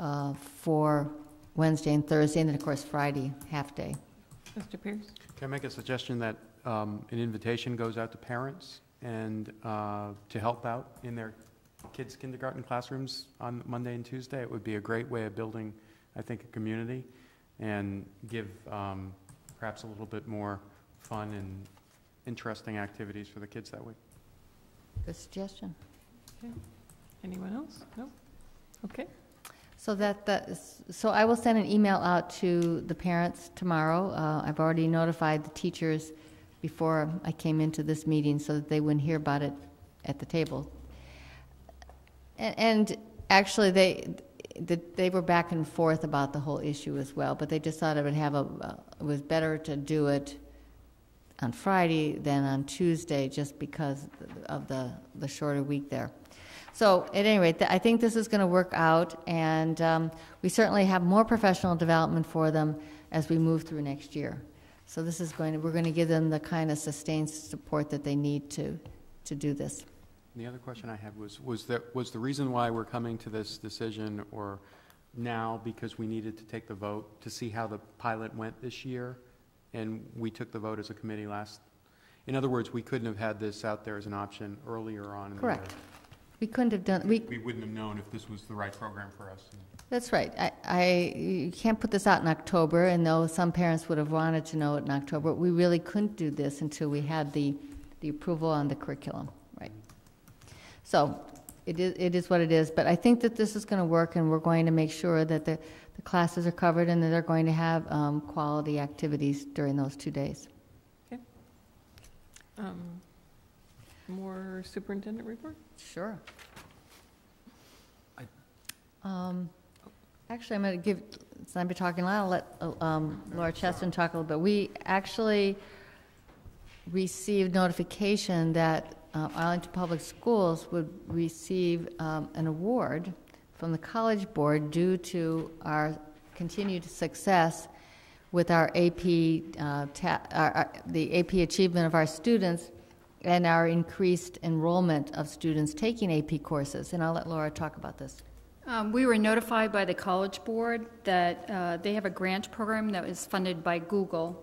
[SPEAKER 4] uh, for Wednesday and Thursday, and then, of course, Friday, half-day.
[SPEAKER 1] Mr. Pierce?
[SPEAKER 7] Can I make a suggestion that um, an invitation goes out to parents and uh, to help out in their kids' kindergarten classrooms on Monday and Tuesday? It would be a great way of building, I think, a community and give um, perhaps a little bit more fun and interesting activities for the kids that week.
[SPEAKER 4] Good suggestion.
[SPEAKER 1] Anyone else? No? Okay.
[SPEAKER 4] So that, that is, so I will send an email out to the parents tomorrow. Uh, I've already notified the teachers before I came into this meeting so that they wouldn't hear about it at the table. And, and actually, they, the- they were back and forth about the whole issue as well, but they just thought it would have a, it was better to do it on Friday than on Tuesday, just because of the, the shorter week there. So at any rate, th- I think this is going to work out, and um, we certainly have more professional development for them as we move through next year. So this is going to, we're going to give them the kind of sustained support that they need to, to do this.
[SPEAKER 7] The other question I had was, was that, was the reason why we're coming to this decision or now because we needed to take the vote to see how the pilot went this year? And we took the vote as a committee last, in other words, we couldn't have had this out there as an option earlier on in the year.
[SPEAKER 4] Correct. We couldn't have done, we,
[SPEAKER 7] We wouldn't have known if this was the right program for us.
[SPEAKER 4] That's right. I, I, you can't put this out in October, and though some parents would have wanted to know it in October, we really couldn't do this until we had the, the approval on the curriculum, right? So, it is, it is what it is, but I think that this is going to work, and we're going to make sure that the, the classes are covered and that they're going to have, um, quality activities during those two days.
[SPEAKER 1] Um, More superintendent report?
[SPEAKER 4] Sure. Um, Actually, I'm going to give, since I've been talking a lot, I'll let uh, um, Laura Chesson talk a little bit. We actually received notification that uh, Arlington Public Schools would receive um, an award from the College Board due to our continued success with our AP, uh, ta- our- our- the AP achievement of our students and our increased enrollment of students taking AP courses. And I'll let Laura talk about this.
[SPEAKER 12] Um, We were notified by the College Board that uh, they have a grant program that was funded by Google,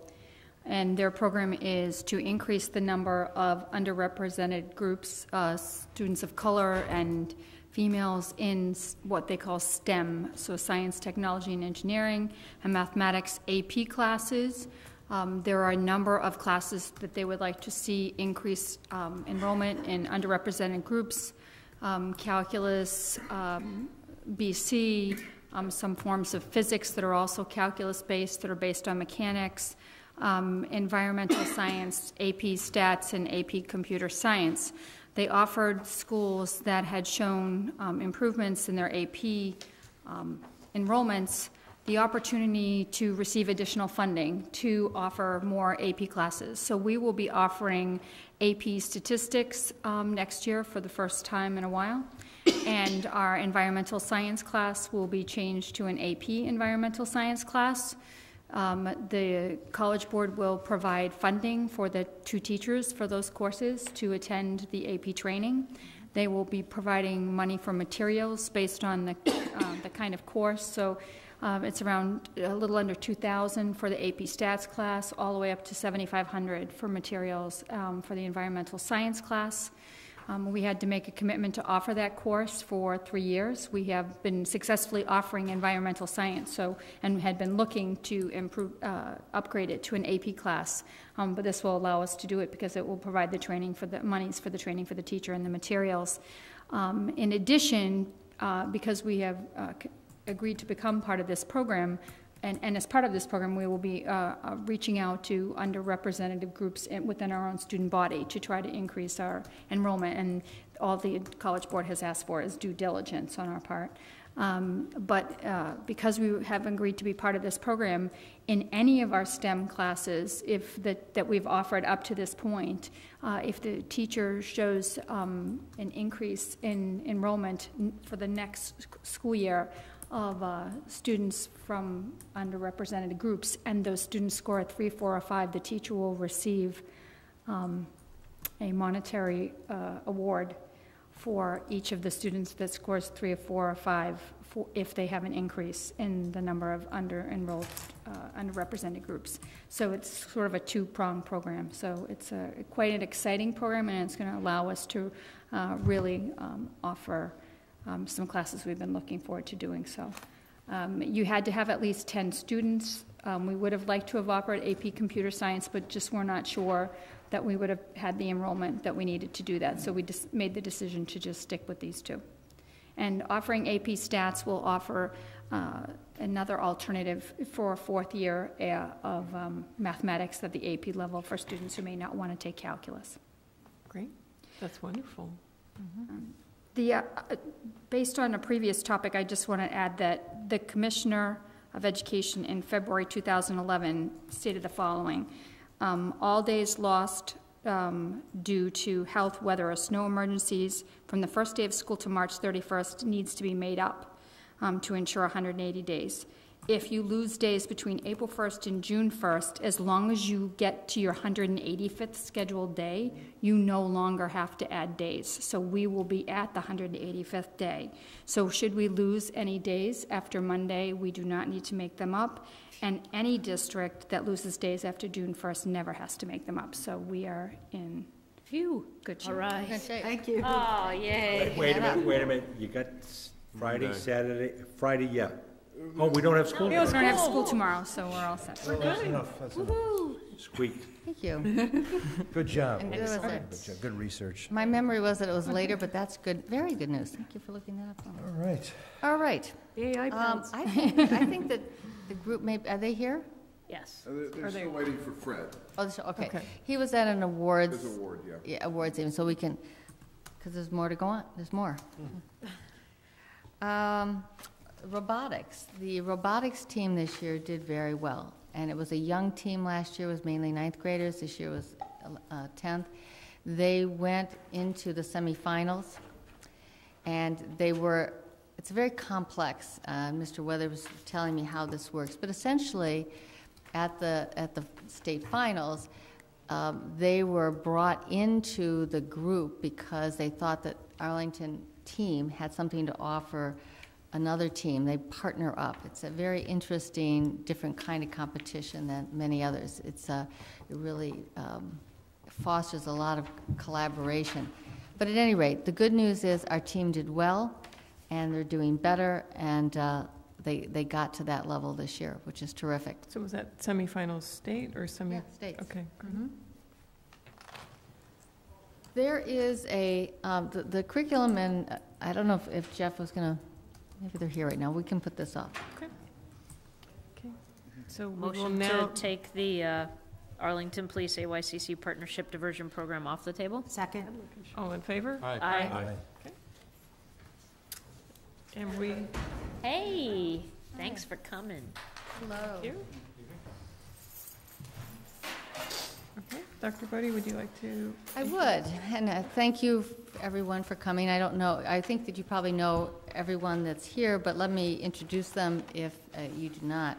[SPEAKER 12] and their program is to increase the number of underrepresented groups, uh, students of color and females in what they call STEM, so science, technology, and engineering, and mathematics AP classes. Um, There are a number of classes that they would like to see increase um, enrollment in underrepresented groups, um, calculus, um, BC, um, some forms of physics that are also calculus-based, that are based on mechanics, um, environmental science, AP stats, and AP computer science. They offered schools that had shown um, improvements in their AP um, enrollments the opportunity to receive additional funding to offer more AP classes. So we will be offering AP statistics um, next year for the first time in a while. And our environmental science class will be changed to an AP environmental science class. Um, The College Board will provide funding for the two teachers for those courses to attend the AP training. They will be providing money for materials based on the, uh, the kind of course. So um, it's around a little under 2,000 for the AP Stats class, all the way up to 7,500 for materials um, for the environmental science class. Um, we had to make a commitment to offer that course for three years. We have been successfully offering environmental science, so and had been looking to improve, uh, upgrade it to an AP class. Um, but this will allow us to do it because it will provide the training for the monies for the training for the teacher and the materials. Um, in addition, uh, because we have uh, agreed to become part of this program, and, and as part of this program, we will be uh, uh, reaching out to underrepresented groups in, within our own student body to try to increase our enrollment. And all the College Board has asked for is due diligence on our part. Um, but uh, because we have agreed to be part of this program, in any of our STEM classes, if that, that we've offered up to this point, uh, if the teacher shows um, an increase in enrollment for the next school year of uh, students from underrepresented groups, and those students score a three, four, or five, the teacher will receive um, a monetary uh, award for each of the students that scores three or four or five for, if they have an increase in the number of under-enrolled, uh, underrepresented groups. So it's sort of a two-pronged program. So it's a, quite an exciting program, and it's going to allow us to uh, really um, offer um, some classes we've been looking forward to doing so. Um, You had to have at least 10 students. Um, We would have liked to have offered AP Computer Science, but just were not sure that we would have had the enrollment that we needed to do that. So we just made the decision to just stick with these two. And offering AP Stats will offer uh, another alternative for a fourth year uh, of um, mathematics at the AP level for students who may not want to take calculus.
[SPEAKER 1] Great, that's wonderful.
[SPEAKER 12] The, uh, based on a previous topic, I just want to add that the Commissioner of Education in February 2011 stated the following: um, "All days lost um, due to health, weather, or snow emergencies from the first day of school to March 31st needs to be made up um, to ensure 180 days. If you lose days between April 1st and June 1st, as long as you get to your 185th scheduled day, you no longer have to add days. So we will be at the 185th day. So should we lose any days after Monday, we do not need to make them up. And any district that loses days after June 1st never has to make them up. So we are in
[SPEAKER 2] Phew.
[SPEAKER 12] good shape.
[SPEAKER 2] All right.
[SPEAKER 6] Thank you.
[SPEAKER 2] Oh, yay.
[SPEAKER 3] Wait a minute, wait a minute, you got Friday, Saturday, Friday, yeah. Oh, we don't have school?
[SPEAKER 12] We don't have school tomorrow, so we're all set.
[SPEAKER 11] That's enough, that's enough.
[SPEAKER 3] Squeaked.
[SPEAKER 4] Thank you.
[SPEAKER 11] Good job.
[SPEAKER 4] And
[SPEAKER 11] Good
[SPEAKER 4] good was it.
[SPEAKER 11] Good job. Good research.
[SPEAKER 4] My memory was that it was later, but that's good, very good news. Thank you for looking that up.
[SPEAKER 11] All right.
[SPEAKER 4] All right.
[SPEAKER 2] Yay,
[SPEAKER 4] Um,
[SPEAKER 2] iPads.
[SPEAKER 4] I think, I think that the group may, are they here?
[SPEAKER 2] Yes.
[SPEAKER 9] Uh, They're still waiting for Fred,
[SPEAKER 4] Oh, this- okay.
[SPEAKER 1] Okay.
[SPEAKER 4] He was at an awards.
[SPEAKER 9] his award, yeah.
[SPEAKER 4] Yeah, awards even, so we can, because there's more to go on, there's more. Um, Robotics, the robotics team this year did very well, and it was a young team last year, was mainly ninth graders, this year was uh, 10th. They went into the semifinals, and they were, it's very complex. Uh, Mr. Weather was telling me how this works, but essentially, at the, at the state finals, um, they were brought into the group because they thought that Arlington team had something to offer another team. They partner up. It's a very interesting, different kind of competition than many others. It's uh, it really um, fosters a lot of collaboration. But at any rate, the good news is our team did well, and they're doing better, and uh, they they got to that level this year, which is terrific.
[SPEAKER 1] So was that semifinal state or semi?
[SPEAKER 4] Yeah, states.
[SPEAKER 1] Okay.
[SPEAKER 4] Mhm. There is a, um, the- the curriculum, and I don't know if- if Jeff was going to, maybe they're here right now, we can put this off.
[SPEAKER 1] Okay. Okay. So we will
[SPEAKER 2] Motion
[SPEAKER 1] now,
[SPEAKER 2] to take the uh, Arlington Police AYCC Partnership Diversion Program off the table?
[SPEAKER 6] Second?
[SPEAKER 1] all in favor?
[SPEAKER 7] Aye.
[SPEAKER 2] Aye. Okay.
[SPEAKER 1] And we,
[SPEAKER 2] Hey, thanks for coming.
[SPEAKER 4] Hello.
[SPEAKER 1] you? Okay, Dr. Bodie, would you like to?
[SPEAKER 4] I would, and uh, thank you, everyone, for coming. I don't know, I think that you probably know everyone that's here, but let me introduce them if uh, you do not.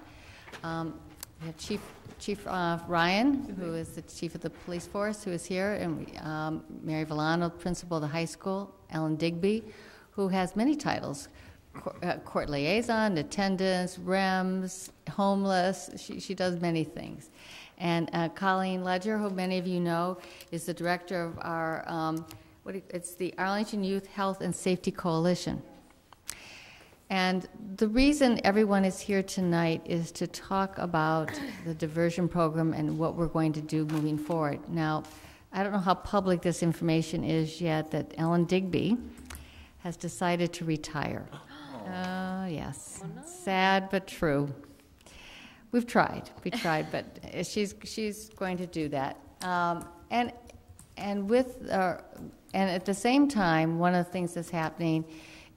[SPEAKER 4] Um, We have Chief Chief uh, Ryan, who is the chief of the police force, who is here, and um, Mary Villano, principal of the high school, Ellen Digby, who has many titles, cour- uh, court liaison, attendance, REMS, homeless, she she does many things. And uh, Colleen Ledger, who many of you know, is the director of our um, what it's the Arlington Youth Health and Safety Coalition. And the reason everyone is here tonight is to talk about the diversion program and what we're going to do moving forward. Now, I don't know how public this information is yet that Ellen Digby has decided to retire. Oh, yes. Sad but true. We've tried, we tried, but she's, she's going to do that. Um, and, and with, uh, and at the same time, one of the things that's happening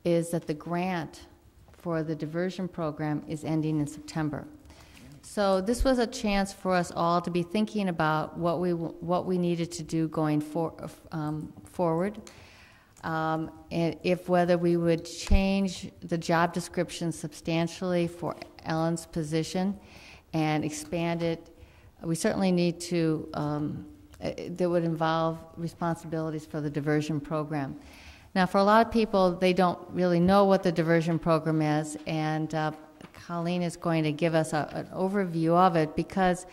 [SPEAKER 4] is that the grant for the diversion program is ending in September. So this was a chance for us all to be thinking about what we, what we needed to do going for, um, forward. Um, and if whether we would change the job description substantially for Ellen's position and expand it. We certainly need to, um, uh, that would involve responsibilities for the diversion program. Now, for a lot of people, they don't really know what the diversion program is, and uh, Colleen is going to give us a, an overview of it because,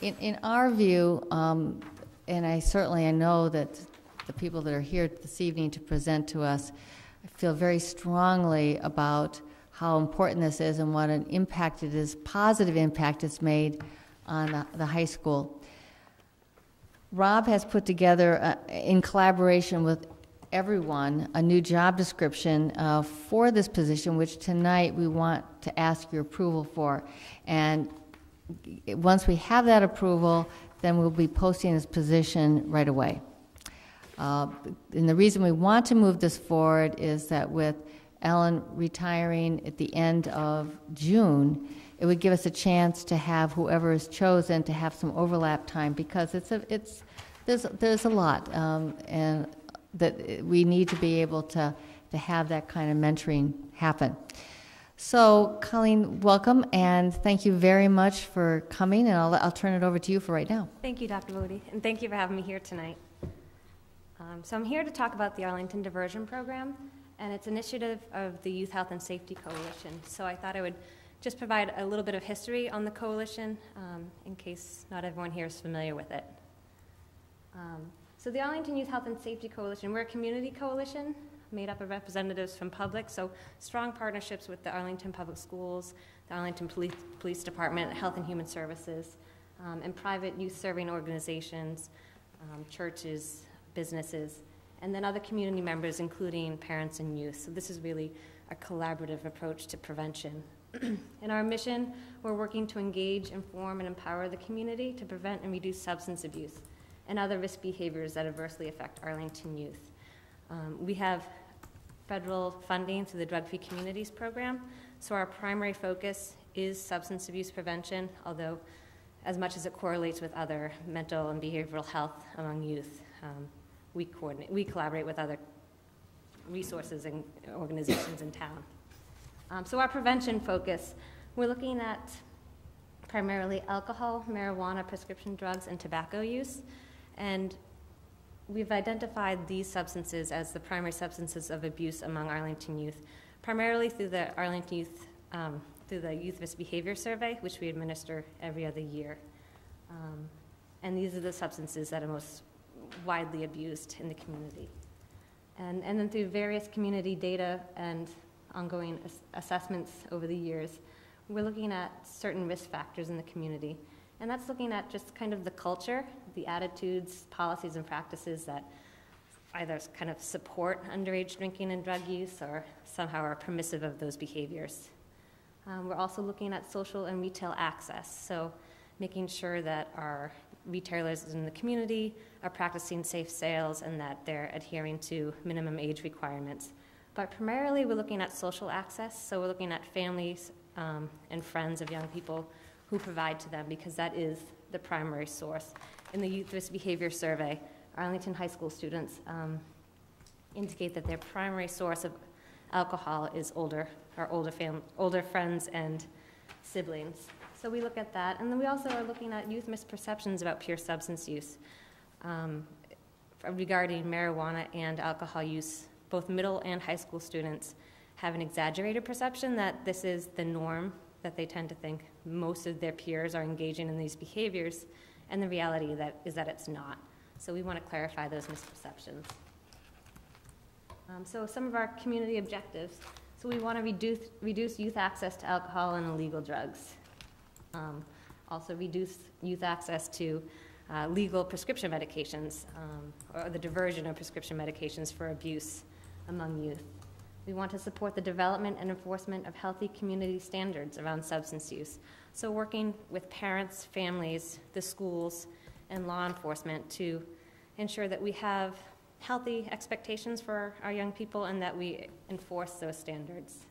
[SPEAKER 4] in, in our view, um, and I certainly I know that the people that are here this evening to present to us feel very strongly about how important this is and what an impact it is, positive impact it's made on the, high school. Rob has put together, uh, in collaboration with everyone, a new job description uh, for this position, which tonight we want to ask your approval for. And once we have that approval, then we'll be posting this position right away. Uh, And the reason we want to move this forward is that with Ellen retiring at the end of June, it would give us a chance to have whoever is chosen to have some overlap time because it's a, it's, there's, there's a lot. um, And that we need to be able to, to have that kind of mentoring happen. So Colleen, welcome and thank you very much for coming and I'll, I'll turn it over to you for right now.
[SPEAKER 13] Thank you, Dr. Bodie, and thank you for having me here tonight. Um, so I'm here to talk about the Arlington Diversion Program, and it's initiative of the Youth Health and Safety Coalition. So I thought I would just provide a little bit of history on the coalition, um, in case not everyone here is familiar with it. Um, so the Arlington Youth Health and Safety Coalition, we're a community coalition made up of representatives from public, so strong partnerships with the Arlington Public Schools, the Arlington Police, Police Department, Health and Human Services, um, and private youth-serving organizations, um, churches, businesses, and then other community members, including parents and youth. So this is really a collaborative approach to prevention. In our mission, we're working to engage, inform, and empower the community to prevent and reduce substance abuse and other risk behaviors that adversely affect Arlington youth. Um, we have federal funding through the Drug Free Communities Program, so our primary focus is substance abuse prevention, although as much as it correlates with other mental and behavioral health among youth, um, we coordinate, we collaborate with other resources and organizations in town. Um, so our prevention focus, we're looking at primarily alcohol, marijuana, prescription drugs, and tobacco use. And we've identified these substances as the primary substances of abuse among Arlington youth, primarily through the Arlington Youth, um, through the Youth Risk Behavior Survey, which we administer every other year. Um, and these are the substances that are most widely abused in the community. And, and then through various community data and ongoing ass- assessments over the years, we're looking at certain risk factors in the community. And that's looking at just kind of the culture, the attitudes, policies, and practices that either kind of support underage drinking and drug use or somehow are permissive of those behaviors. Um, we're also looking at social and retail access, so making sure that our retailers in the community are practicing safe sales and that they're adhering to minimum age requirements. But primarily, we're looking at social access, so we're looking at families um, and friends of young people who provide to them because that is the primary source. In the Youth Risk Behavior Survey, Arlington High School students um, indicate that their primary source of alcohol is older, or older, fam- older friends and siblings. So we look at that, and then we also are looking at youth misperceptions about peer substance use um, regarding marijuana and alcohol use. Both middle and high school students have an exaggerated perception that this is the norm, that they tend to think most of their peers are engaging in these behaviors, and the reality that is that it's not. So we want to clarify those misperceptions. Um, so some of our community objectives. So we want to reduce, reduce youth access to alcohol and illegal drugs. Um, also reduce youth access to uh, legal prescription medications um, or the diversion of prescription medications for abuse among youth. We want to support the development and enforcement of healthy community standards around substance use. So, working with parents, families, the schools, and law enforcement to ensure that we have healthy expectations for our young people and that we enforce those standards.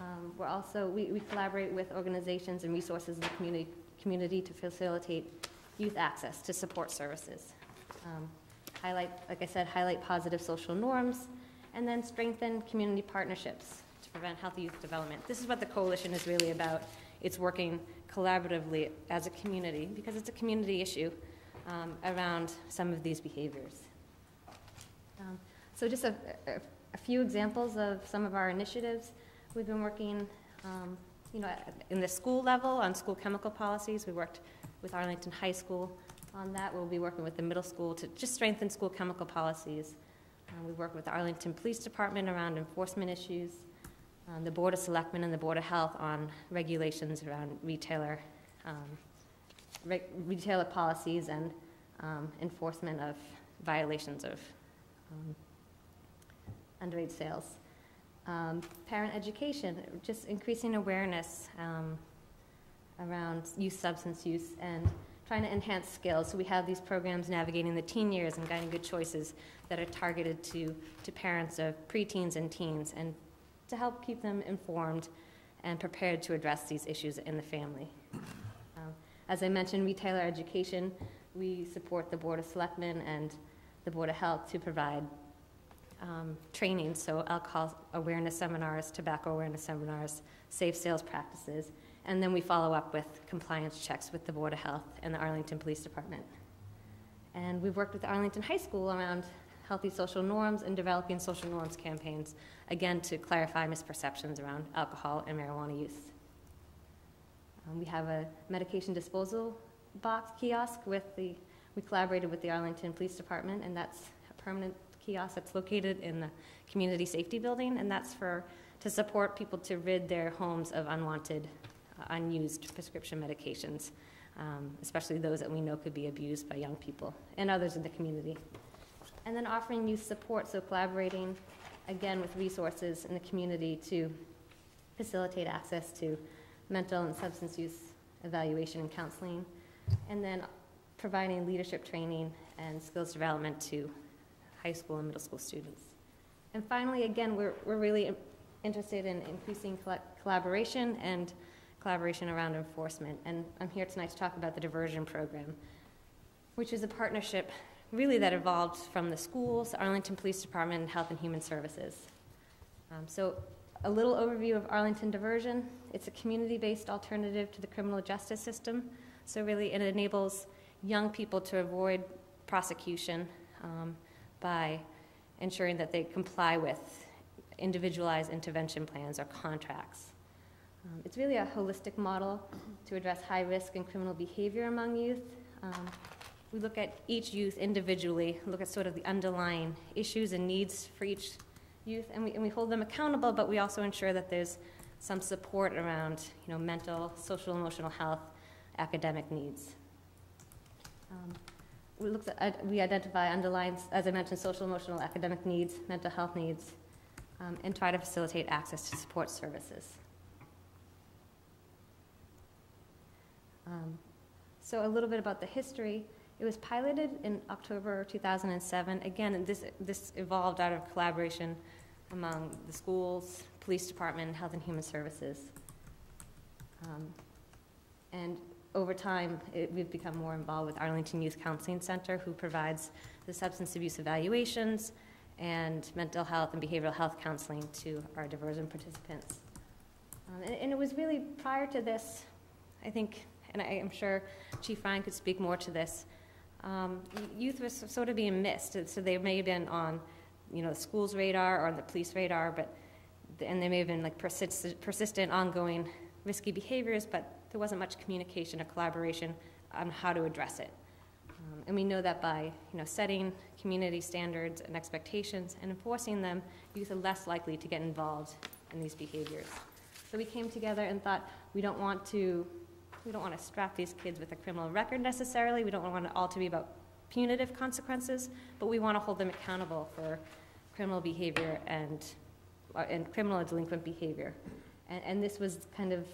[SPEAKER 13] Um, we're also, we, we collaborate with organizations and resources in the community, community to facilitate youth access to support services. Um, highlight, like I said, highlight positive social norms, and then strengthen community partnerships to prevent healthy youth development. This is what the coalition is really about. It's working collaboratively as a community because it's a community issue um, around some of these behaviors. Um, so, just a, a, a, few examples of some of our initiatives. We've been working, um, you know, in the school level on school chemical policies. We worked with Arlington High School on that. We'll be working with the middle school to just strengthen school chemical policies. Um, we work with the Arlington Police Department around enforcement issues, um, the Board of Selectmen and the Board of Health on regulations around retailer, um, re- retailer policies and um, enforcement of violations of um, underage sales. Um, parent education, just increasing awareness um, around youth substance use and trying to enhance skills. So we have these programs navigating the teen years and guiding good choices that are targeted to, to parents of preteens and teens and to help keep them informed and prepared to address these issues in the family. Um, as I mentioned, we retailer education, we support the Board of Selectmen and the Board of Health to provide um, training, so alcohol awareness seminars, tobacco awareness seminars, safe sales practices, and then we follow up with compliance checks with the Board of Health and the Arlington Police Department. And we've worked with the Arlington High School around healthy social norms and developing social norms campaigns, again, to clarify misperceptions around alcohol and marijuana use. Um, we have a medication disposal box kiosk with the, we collaborated with the Arlington Police Department, and that's a permanent kiosk that's located in the community safety building, and that's for to support people to rid their homes of unwanted, uh, unused prescription medications, um, especially those that we know could be abused by young people and others in the community. And then offering youth support, so collaborating again with resources in the community to facilitate access to mental and substance use evaluation and counseling, and then providing leadership training and skills development to high school and middle school students. And finally, again, we're, we're really interested in increasing collaboration and collaboration around enforcement. And I'm here tonight to talk about the diversion program, which is a partnership really that evolved from the schools, Arlington Police Department, and Health and Human Services. Um, so, a little overview of Arlington Diversion. It's a community based alternative to the criminal justice system. So, really, it enables young people to avoid prosecution um, by ensuring that they comply with individualized intervention plans or contracts. Um, it's really a holistic model to address high risk and criminal behavior among youth. Um, we look at each youth individually, look at sort of the underlying issues and needs for each youth, and we, and we hold them accountable, but we also ensure that there's some support around you know, mental, social, emotional health, academic needs. Um, we, looked at, we identify underlying, as I mentioned, social, emotional, academic needs, mental health needs, um, and try to facilitate access to support services. Um, so a little bit about the history. It was piloted in October 2007. Again, this, this evolved out of collaboration among the schools, police department, health and human services. Um, and over time, it, we've become more involved with Arlington Youth Counseling Center, who provides the substance abuse evaluations and mental health and behavioral health counseling to our diversion participants. Um, and, and, it was really prior to this, I think, and I am sure Chief Ryan could speak more to this. Um, youth was sort of being missed, so they may have been on, you know, the school's radar or on the police radar, but and they may have been like persistent, persistent ongoing risky behaviors, but there wasn't much communication or collaboration on how to address it. Um, and we know that by you know, setting community standards and expectations and enforcing them, youth are less likely to get involved in these behaviors. So we came together and thought we don't want to we don't want to strap these kids with a criminal record necessarily. We don't want it all to be about punitive consequences, but we want to hold them accountable for criminal behavior and uh, and criminal and delinquent behavior. And, and this was kind of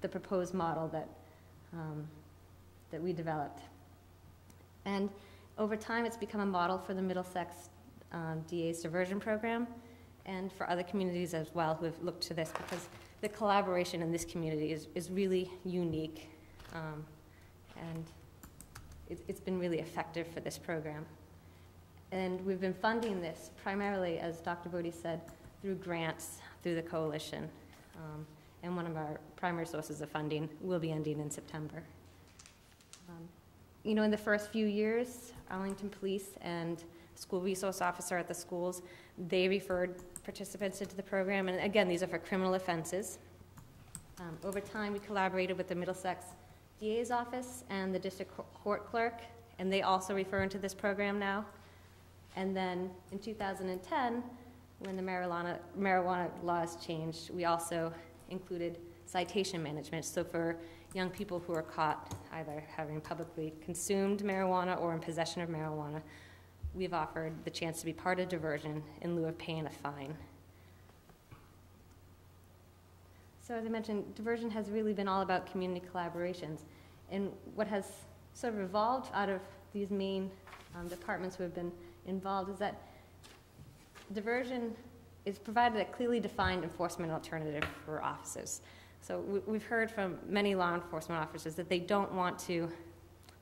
[SPEAKER 13] the proposed model that, um, that we developed. And over time, it's become a model for the Middlesex um, DA's diversion program and for other communities as well who have looked to this because the collaboration in this community is, is really unique um, and it, it's been really effective for this program. And we've been funding this primarily, as Dr. Bodie said, through grants through the coalition. Um, and one of our primary sources of funding will be ending in September. Um, you know, in the first few years, Arlington Police and school resource officer at the schools, they referred participants into the program. And again, these are for criminal offenses. Um, over time, we collaborated with the Middlesex DA's office and the district court clerk, and they also refer into this program now. And then in 2010, when the marijuana, marijuana laws changed, we also included citation management. So for young people who are caught either having publicly consumed marijuana or in possession of marijuana, we've offered the chance to be part of diversion in lieu of paying a fine. So as I mentioned, diversion has really been all about community collaborations. And what has sort of evolved out of these main um, departments who have been involved is that diversion is provided a clearly defined enforcement alternative for officers. So we, have heard from many law enforcement officers that they don't want to,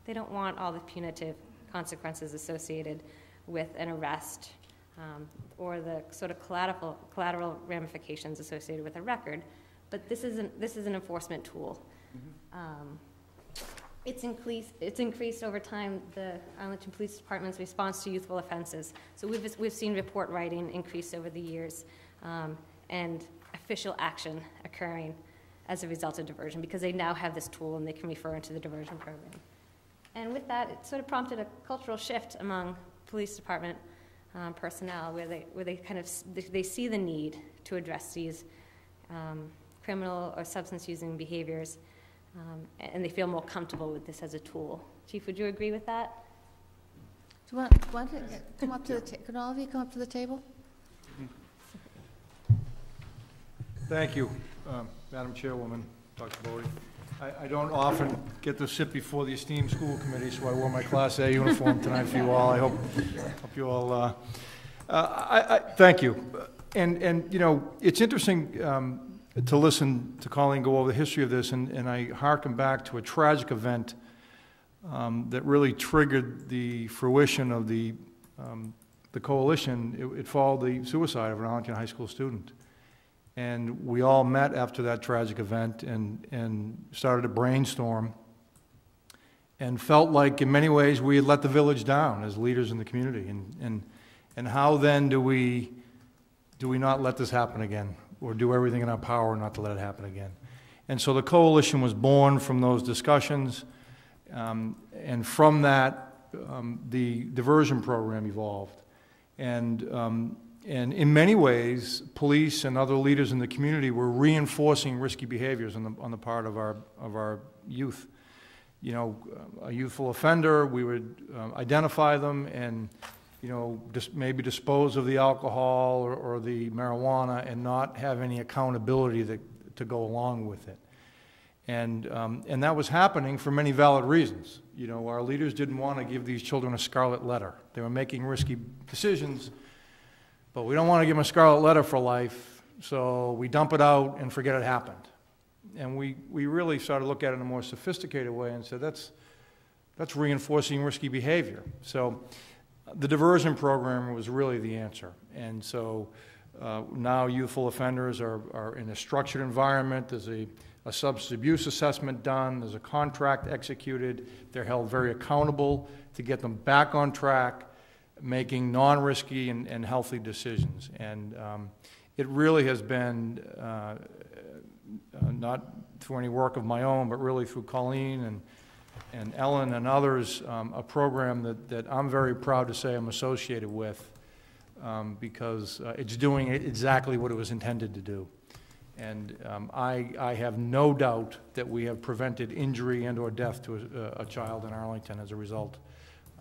[SPEAKER 13] they don't want all the punitive consequences associated with an arrest um, or the sort of collateral, collateral ramifications associated with a record. But this is an, this is an enforcement tool. Mm-hmm. Um, it's increased, it's increased over time the Arlington Police Department's response to youthful offenses. So we've, we've seen report writing increase over the years um, and official action occurring as a result of diversion because they now have this tool and they can refer into the diversion program. And with that, it sort of prompted a cultural shift among police department um, personnel where they, where they kind of they see the need to address these um, criminal or substance using behaviors um, and they feel more comfortable with this as a tool. Chief, would you agree with that?
[SPEAKER 4] Do you want, want to come up to the, ta- could all of you come up to the table?
[SPEAKER 14] Thank you, um, Madam Chairwoman, Dr. Bodie. I, I don't often get to sit before the esteemed school committee, so I wore my Class A uniform tonight for you all. I hope, hope you all, uh, uh, I, I, thank you. And, and, you know, it's interesting, um, to listen to Colleen go over the history of this, and, and I harken back to a tragic event um, that really triggered the fruition of the, um, the coalition. It, it, followed the suicide of an Arlington High School student. And we all met after that tragic event and, and started to brainstorm and felt like, in many ways, we had let the village down as leaders in the community. And, and, and how then do we do we not let this happen again? Or do everything in our power not to let it happen again? And so the coalition was born from those discussions. Um, and from that, um, the diversion program evolved. And, um, and in many ways, police and other leaders in the community were reinforcing risky behaviors on the, on the part of our, of our youth. You know, a youthful offender, we would um, identify them and, you know, dis- maybe dispose of the alcohol or, or the marijuana and not have any accountability that, to go along with it. And, um, and that was happening for many valid reasons. You know, our leaders didn't want to give these children a scarlet letter. They were making risky decisions, but we don't want to give them a scarlet letter for life, so we dump it out and forget it happened. And we, we really started to look at it in a more sophisticated way and said, that's, that's reinforcing risky behavior. So the diversion program was really the answer. And so uh, now youthful offenders are, are in a structured environment. There's a a substance abuse assessment done, there's a contract executed, they're held very accountable to get them back on track, making non-risky and, and healthy decisions. And um, it really has been, uh, uh, not through any work of my own, but really through Colleen and, and Ellen and others, um, a program that, that I'm very proud to say I'm associated with um, because uh, it's doing exactly what it was intended to do. And um, I, I have no doubt that we have prevented injury and/or death to a, a child in Arlington as a result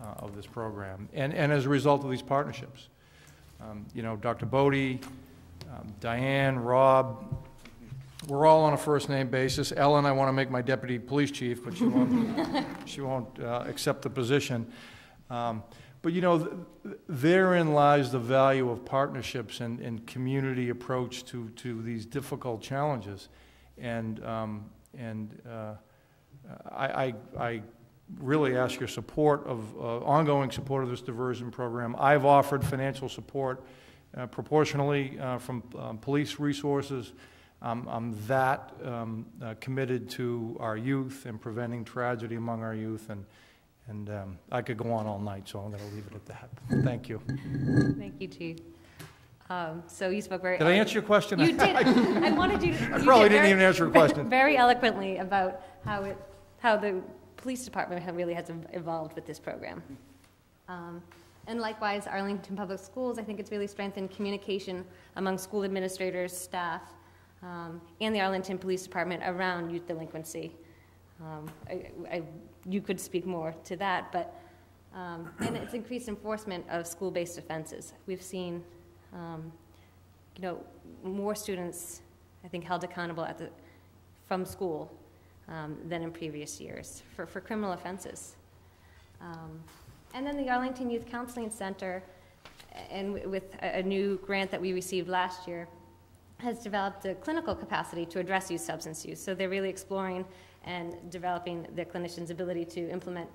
[SPEAKER 14] uh, of this program, and, and as a result of these partnerships. Um, you know, Dr. Bodie, um, Diane, Rob, we're all on a first-name basis. Ellen, I want to make my deputy police chief, but she won't, she won't uh, accept the position. Um, but you know, th- therein lies the value of partnerships and, and community approach to, to these difficult challenges. And, um, and uh, I, I, I really ask your support of, uh, ongoing support of this diversion program. I've offered financial support uh, proportionally uh, from um, police resources. Um, I'm that um, uh, committed to our youth and preventing tragedy among our youth. And, and um, I could go on all night, so I'm going to leave it at that. Thank you.
[SPEAKER 13] Thank you, Chief. Um, So you spoke very.
[SPEAKER 14] Did I answer your question?
[SPEAKER 13] You did. I wanted you to.
[SPEAKER 14] I
[SPEAKER 13] you
[SPEAKER 14] probably
[SPEAKER 13] did
[SPEAKER 14] didn't
[SPEAKER 13] very-
[SPEAKER 14] even answer your question.
[SPEAKER 13] Very eloquently about how it, how the police department really has evolved with this program. Um, And likewise, Arlington Public Schools, I think it's really strengthened communication among school administrators, staff, um, and the Arlington Police Department around youth delinquency. Um, I, I, you could speak more to that, but um, and it's increased enforcement of school-based offenses. We've seen, um, you know, more students, I think, held accountable at the from school um, than in previous years for, for criminal offenses. Um, and then the Arlington Youth Counseling Center, and with a, a new grant that we received last year, has developed a clinical capacity to address youth substance use. So they're really exploring and developing the clinician's ability to implement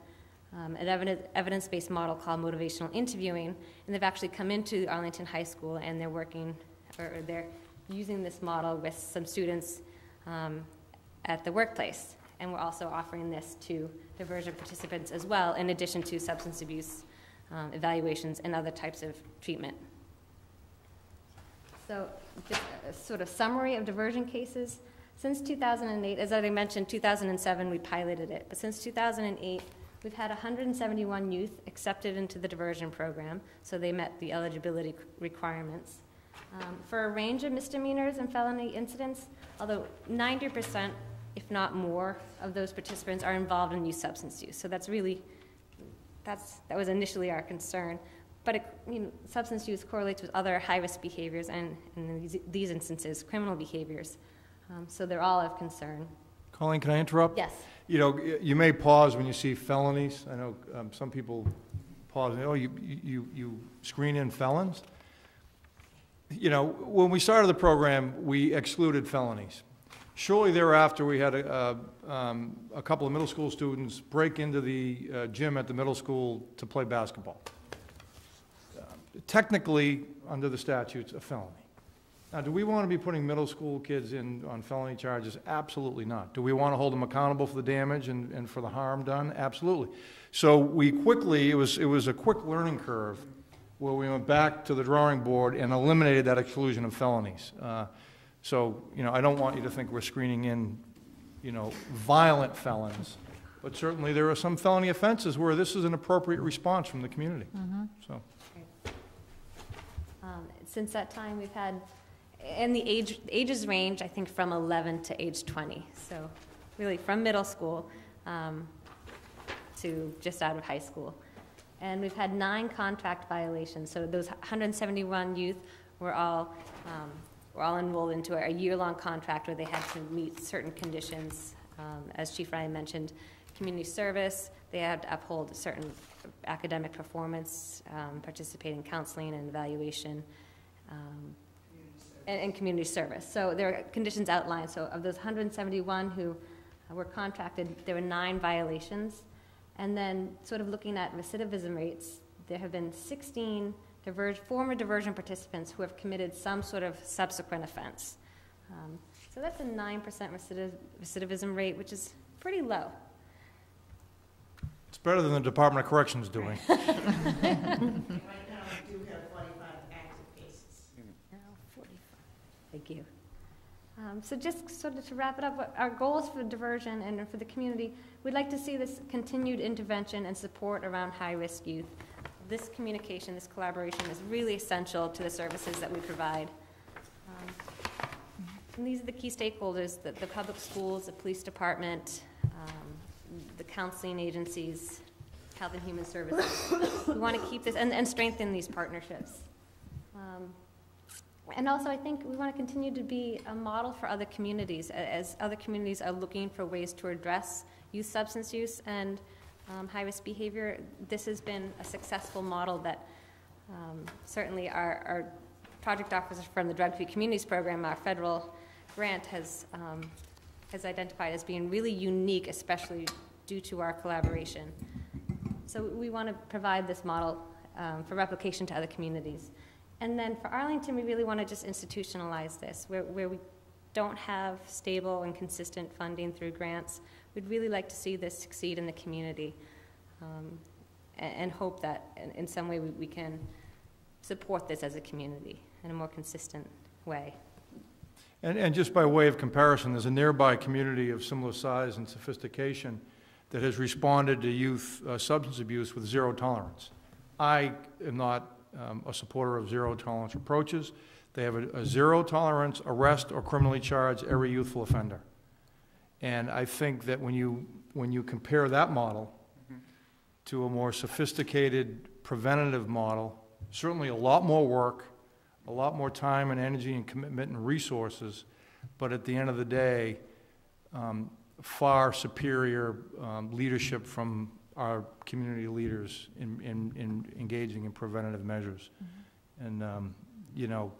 [SPEAKER 13] um, an evidence based model called motivational interviewing. And they've actually come into Arlington High School and they're working, or, they're using this model with some students um, at the workplace. And we're also offering this to diversion participants as well, in addition to substance abuse um, evaluations and other types of treatment. So, sort of summary of diversion cases. Since 2008, as I mentioned, 2007 we piloted it, but since 2008, we've had 171 youth accepted into the diversion program, so they met the eligibility requirements. Um, for a range of misdemeanors and felony incidents, although 90%, if not more, of those participants are involved in youth substance use. So that's really, that's, that was initially our concern. But it, you know, substance use correlates with other high-risk behaviors and, in these, these instances, criminal behaviors. Um, so they're all of concern.
[SPEAKER 14] Colleen, can I interrupt?
[SPEAKER 13] Yes.
[SPEAKER 14] You know, you may pause when you see felonies. I know um, some people pause, and, oh, you, you, you screen in felons? You know, when we started the program, we excluded felonies. Shortly thereafter, we had a, a, um, a couple of middle school students break into the uh, gym at the middle school to play basketball. Technically, under the statutes, a felony. Now, do we want to be putting middle school kids in on felony charges? Absolutely not. Do we want to hold them accountable for the damage and, and for the harm done? Absolutely. So we quickly, it was, it was a quick learning curve where we went back to the drawing board and eliminated that exclusion of felonies. Uh, So, you know, I don't want you to think we're screening in, you know, violent felons, but certainly there are some felony offenses where this is an appropriate response from the community, so.
[SPEAKER 13] Since that time, we've had, and the age, ages range, I think, from 11 to age 20. So really from middle school um, to just out of high school. And we've had nine contract violations. So those 171 youth were all, um, were all enrolled into a year-long contract where they had to meet certain conditions. Um, As Chief Ryan mentioned, community service, they had to uphold certain academic performance, um, participate in counseling and evaluation, um, and, and community service. So there are conditions outlined. So of those 171 who were contracted, there were nine violations. And then, sort of looking at recidivism rates, there have been 16 diverge, former diversion participants who have committed some sort of subsequent offense. Um, so that's a 9% recidiv- recidivism rate, which is pretty low.
[SPEAKER 14] It's better than the Department of Corrections doing.
[SPEAKER 13] Thank you. Um, So just sort of to wrap it up, our goals for diversion and for the community, we'd like to see this continued intervention and support around high-risk youth. This communication, this collaboration is really essential to the services that we provide. Um, And these are the key stakeholders, the, the public schools, the police department, um, the counseling agencies, health and human services. We want to keep this and, and strengthen these partnerships. And also, I think we want to continue to be a model for other communities, as other communities are looking for ways to address youth substance use and um, high-risk behavior. This has been a successful model that um, certainly our, our project officer from the Drug-Free Communities Program, our federal grant, has, um, has identified as being really unique, especially due to our collaboration. So we want to provide this model um, for replication to other communities. And then for Arlington, we really want to just institutionalize this, where, where we don't have stable and consistent funding through grants. We'd really like to see this succeed in the community um, and, and hope that in, in some way we, we can support this as a community in a more consistent way.
[SPEAKER 14] And, and just by way of comparison, there's a nearby community of similar size and sophistication that has responded to youth uh, substance abuse with zero tolerance. I am not um, a supporter of zero tolerance approaches. They have a, a zero tolerance arrest or criminally charge every youthful offender. And I think that when you, when you compare that model to a more sophisticated preventative model, certainly a lot more work, a lot more time and energy and commitment and resources, but at the end of the day, um, far superior um, leadership from our community leaders in, in, in engaging in preventative measures. And, um, you know,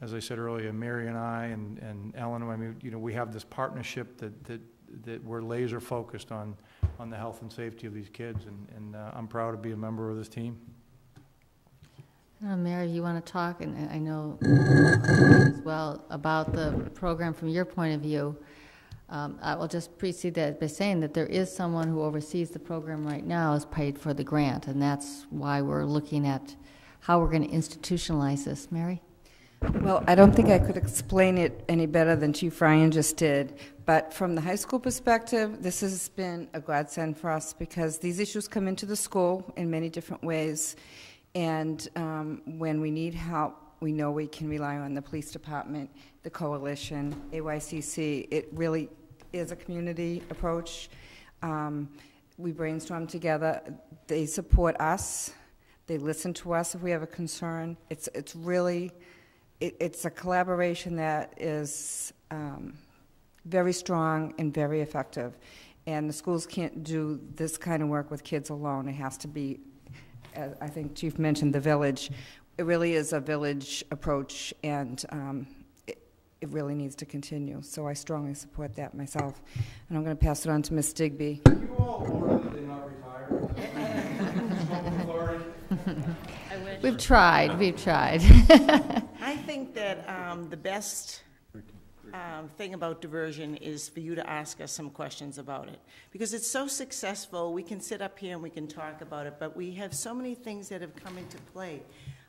[SPEAKER 14] as I said earlier, Mary and I and, and Ellen, I mean, you know, we have this partnership that, that, that we're laser focused on, on the health and safety of these kids, and, and uh, I'm proud to be a member of this team.
[SPEAKER 4] Uh, Mary, you want to talk, and I know as well, about the program from your point of view. Um, I will just precede that by saying that there is someone who oversees the program right now is paid for the grant, and that's why we're looking at how we're going to institutionalize this. Mary?
[SPEAKER 15] Well, I don't think I could explain it any better than Chief Ryan just did. But from the high school perspective, this has been a godsend for us because these issues come into the school in many different ways. And um, when we need help, we know we can rely on the police department, the coalition, AYCC. It really is a community approach. Um, we brainstorm together. They support us. They listen to us if we have a concern. It's it's really it, it's a collaboration that is um, very strong and very effective. And the schools can't do this kind of work with kids alone. It has to be, I think Chief mentioned, the village. It really is a village approach, and um, it, it really needs to continue. So I strongly support that myself. And I'm going to pass it on to Ms. Digby.
[SPEAKER 14] You all order that they not retire?
[SPEAKER 4] We've tried, we've tried.
[SPEAKER 16] I think that um, the best um, thing about diversion is for you to ask us some questions about it. Because it's so successful, we can sit up here and we can talk about it, but we have so many things that have come into play.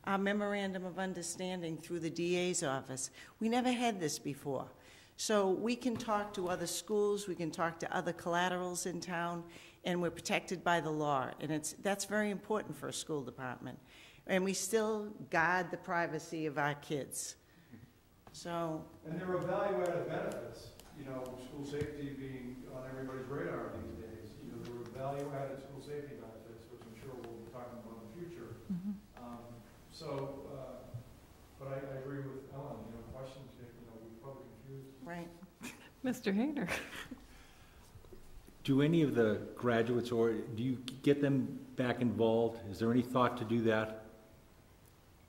[SPEAKER 16] Our memorandum of understanding through the DA's office, we never had this before. So we can talk to other schools, we can talk to other collaterals in town, and we're protected by the law. And it's, that's very important for a school department. And we still guard the privacy of our kids. So,
[SPEAKER 14] And there are value-added benefits, you know, school safety being on everybody's radar these days. You know, there are value-added school safety benefits, which I'm sure we'll be talking about in the future. Um, So, uh, but I, I agree with Ellen, you know, questions, get, you know, we probably confused.
[SPEAKER 16] right.
[SPEAKER 1] Mr. Hayner?
[SPEAKER 3] Do any of the graduates, or do you get them back involved? Is there any thought to do that?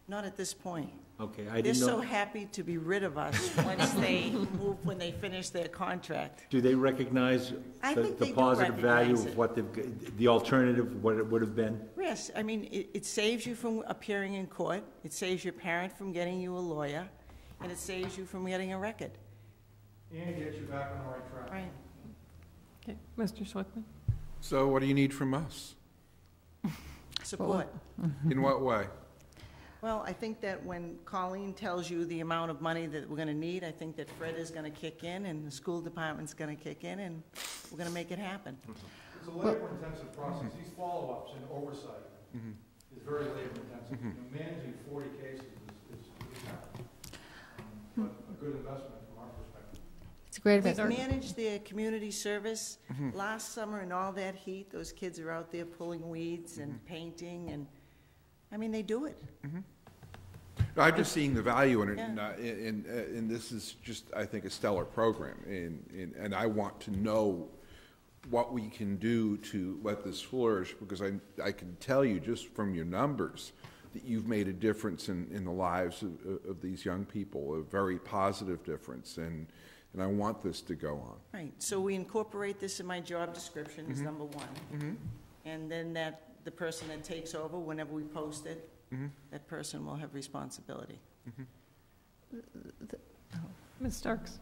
[SPEAKER 16] Not at this point.
[SPEAKER 3] Okay, I
[SPEAKER 16] They're
[SPEAKER 3] didn't
[SPEAKER 16] so
[SPEAKER 3] know.
[SPEAKER 16] happy to be rid of us once they move, when they finish their contract.
[SPEAKER 3] Do they recognize
[SPEAKER 16] I
[SPEAKER 3] the
[SPEAKER 16] think
[SPEAKER 3] the
[SPEAKER 16] do
[SPEAKER 3] positive value
[SPEAKER 16] recognize
[SPEAKER 3] of
[SPEAKER 16] it.
[SPEAKER 3] what they've, the alternative, what it would have been?
[SPEAKER 16] Yes, I mean, it, it saves you from appearing in court, it saves your parent from getting you a lawyer, and it saves you from getting a record.
[SPEAKER 14] And get you back on the right track.
[SPEAKER 16] Right.
[SPEAKER 1] Okay, Mr. Schlichtman?
[SPEAKER 9] So what do you need from us?
[SPEAKER 16] Support.
[SPEAKER 9] In what way?
[SPEAKER 16] Well, I think that when Colleen tells you the amount of money that we're gonna need, I think that Fred is gonna kick in, and the school department's gonna kick in, and we're gonna make it happen.
[SPEAKER 14] It's a labor-intensive process. These follow-ups and oversight is very labor-intensive. You know, Managing forty cases is, is, is tough. Um, but a good investment from our perspective.
[SPEAKER 4] It's a great
[SPEAKER 16] We've
[SPEAKER 4] event.
[SPEAKER 16] managed their community service. Last summer in all that heat, those kids are out there pulling weeds and painting, and, I mean, they do it.
[SPEAKER 9] I'm just seeing the value in it, and, uh, and, uh, and this is just, I think, a stellar program, and, and, and I want to know what we can do to let this flourish, because I, I can tell you just from your numbers that you've made a difference in, in the lives of, of these young people, a very positive difference, and, and I want this to go on.
[SPEAKER 16] Right, so we incorporate this in my job description as number one. And then that, the person that takes over, whenever we post it, Mm-hmm. that person will have responsibility. Mm-hmm.
[SPEAKER 1] Ms. Oh. Starks?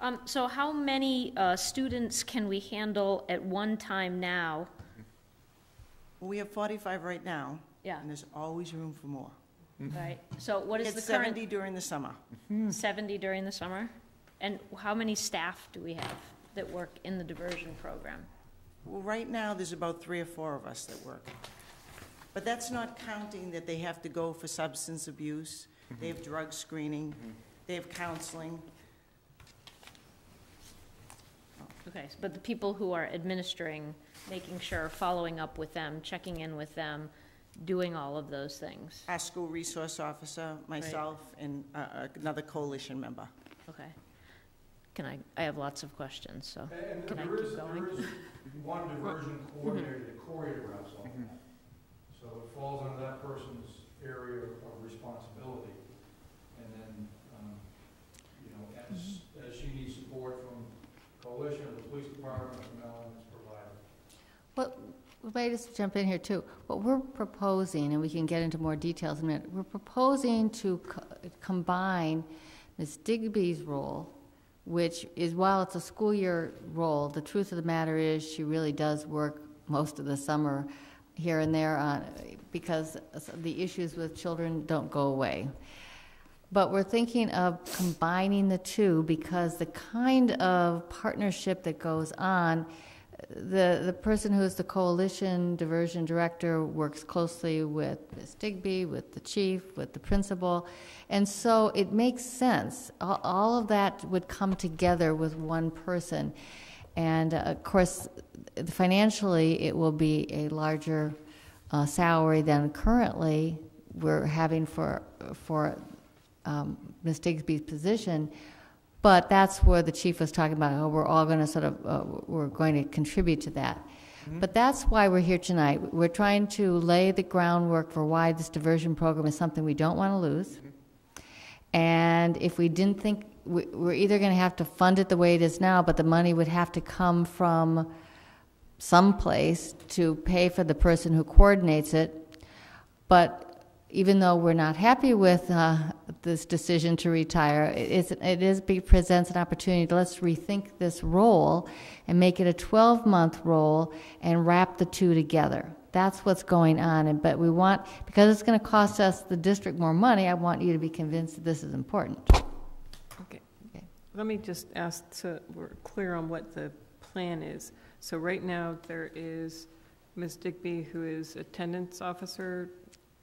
[SPEAKER 2] Um, so how many, uh, students can we handle at one time now?
[SPEAKER 16] We have forty-five right now.
[SPEAKER 2] Yeah.
[SPEAKER 16] And there's always room for more. Mm-hmm.
[SPEAKER 2] Right, so what is
[SPEAKER 16] It's
[SPEAKER 2] the current?
[SPEAKER 16] seventy during the summer. Mm.
[SPEAKER 2] Seventy during the summer? And how many staff do we have that work in the diversion program?
[SPEAKER 16] Well, right now, there's about three or four of us that work. But that's not counting that they have to go for substance abuse, they have drug screening, they have counseling.
[SPEAKER 2] Okay, but the people who are administering, making sure, following up with them, checking in with them, doing all of those things?
[SPEAKER 16] Our school resource officer, myself, and uh, uh, another coalition member.
[SPEAKER 2] Okay. Can I, I have lots of questions, so,
[SPEAKER 14] And
[SPEAKER 2] can I
[SPEAKER 14] there is,
[SPEAKER 2] keep going?
[SPEAKER 14] there is one diversion coordinator that choreographs all that. So it falls under that person's area of responsibility. And then, um, you know, as, as she needs support from coalition, or the police department, from Ellen, it's provided.
[SPEAKER 4] Well, may I just jump in here too? What we're proposing, and we can get into more details in a minute, we're proposing to co- combine Ms. Digby's role, which is, while it's a school year role, the truth of the matter is, she really does work most of the summer here and there on, because the issues with children don't go away. But we're thinking of combining the two because the kind of partnership that goes on, the, the person who's the coalition diversion director works closely with Ms. Digby, with the chief, with the principal. And so it makes sense. All, all of that would come together with one person. And uh, of course, financially, it will be a larger uh, salary than currently we're having for, for um, Ms. Digby's position. But that's where the chief was talking about how we're all going to sort of, uh, we're going to contribute to that. But that's why we're here tonight. We're trying to lay the groundwork for why this diversion program is something we don't want to lose. And if we didn't think, we're either going to have to fund it the way it is now, but the money would have to come from someplace to pay for the person who coordinates it. But even though we're not happy with uh, this decision to retire. It is, it is, be- presents an opportunity to let's rethink this role and make it a 12-month role and wrap the two together. That's what's going on, and, but we want, because it's going to cost us, the district, more money, I want you to be convinced that this is important.
[SPEAKER 1] Okay. Let me just ask so we're clear on what the plan is. So right now, there is Ms. Digby, who is attendance officer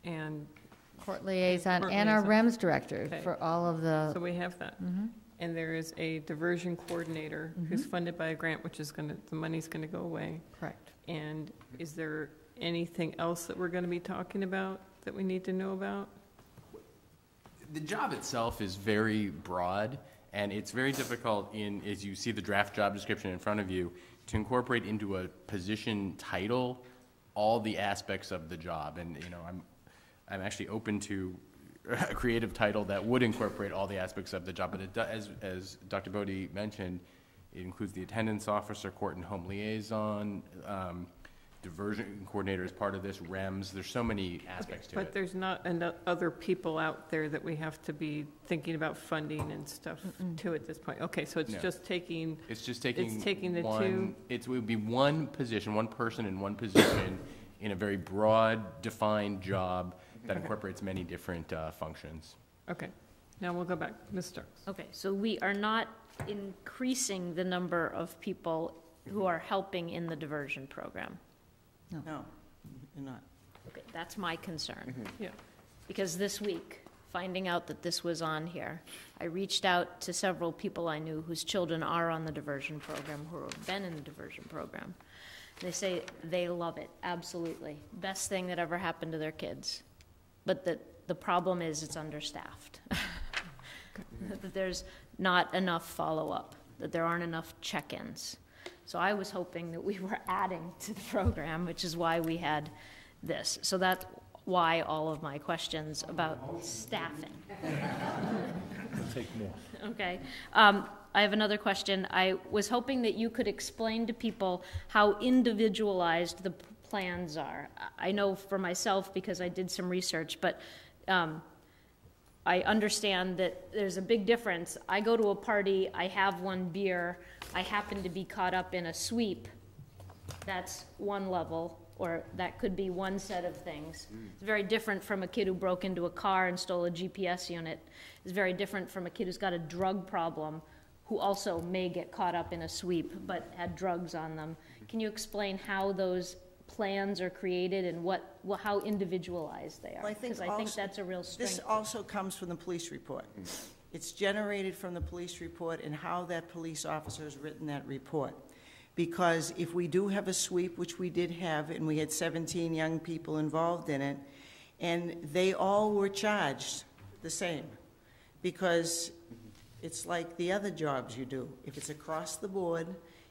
[SPEAKER 1] and.
[SPEAKER 4] Court liaison
[SPEAKER 1] Court
[SPEAKER 4] and our. REMS director
[SPEAKER 1] Okay.
[SPEAKER 4] for all of the.
[SPEAKER 1] So we have that.
[SPEAKER 4] Mhm.
[SPEAKER 1] And there is a diversion coordinator who's funded by a grant, which is gonna, the money's gonna go away.
[SPEAKER 4] Correct.
[SPEAKER 1] And is there anything else that we're gonna be talking about that we need to know about?
[SPEAKER 17] The job itself is very broad, and it's very difficult in, as you see the draft job description in front of you, to incorporate into a position title all the aspects of the job. And, you know, I'm, I'm actually open to a creative title that would incorporate all the aspects of the job. But it, as, as Dr. Bodie mentioned, it includes the attendance officer, court and home liaison, um, diversion coordinator is part of this, REMS. There's so many aspects to it.
[SPEAKER 1] But there's not enough other people out there that we have to be thinking about funding and stuff to at this point. Okay, so it's
[SPEAKER 17] No.
[SPEAKER 1] just taking.
[SPEAKER 17] It's just taking.
[SPEAKER 1] It's taking the
[SPEAKER 17] one-
[SPEAKER 1] two.
[SPEAKER 17] It would be one position, one person in one position in a very broad, defined job that
[SPEAKER 1] Okay.
[SPEAKER 17] incorporates many different uh, functions.
[SPEAKER 1] Okay, now we'll go back. Ms. Starks.
[SPEAKER 2] Okay, so we are not increasing the number of people who are helping in the diversion program.
[SPEAKER 16] No, you're not.
[SPEAKER 2] Okay, that's my concern. Mm-hmm.
[SPEAKER 1] Yeah.
[SPEAKER 2] Because this week, finding out that this was on here, I reached out to several people I knew whose children are on the diversion program, who have been in the diversion program. They say they love it, absolutely. Best thing that ever happened to their kids. But the, the problem is it's understaffed. That there's not enough follow-up, that there aren't enough check-ins. So I was hoping that we were adding to the program, which is why we had this. So that's why all of my questions about staffing.
[SPEAKER 3] Take more.
[SPEAKER 2] Okay. Um, I have another question. I was hoping that you could explain to people how individualized the plans are. I I know for myself because I did some research, but um, I understand that there's a big difference. I go to a party, I have one beer, I happen to be caught up in a sweep. That's one level, or that could be one set of things. Mm. It's very different from a kid who broke into a car and stole a GPS unit. It's very different from a kid who's got a drug problem, who also may get caught up in a sweep, but had drugs on them. Mm-hmm. Can you explain how those plans are created and what, wha- how individualized they are?
[SPEAKER 16] Well, I think
[SPEAKER 2] Because I think
[SPEAKER 16] also-
[SPEAKER 2] that's a real strength.
[SPEAKER 16] This also comes from the police report. Mm. It's generated from the police report and how that police officer has written that report. Because if we do have a sweep, which we did have, and we had 17 young people involved in it, and they all were charged the same, because it's like the other jobs you do. If it's across the board,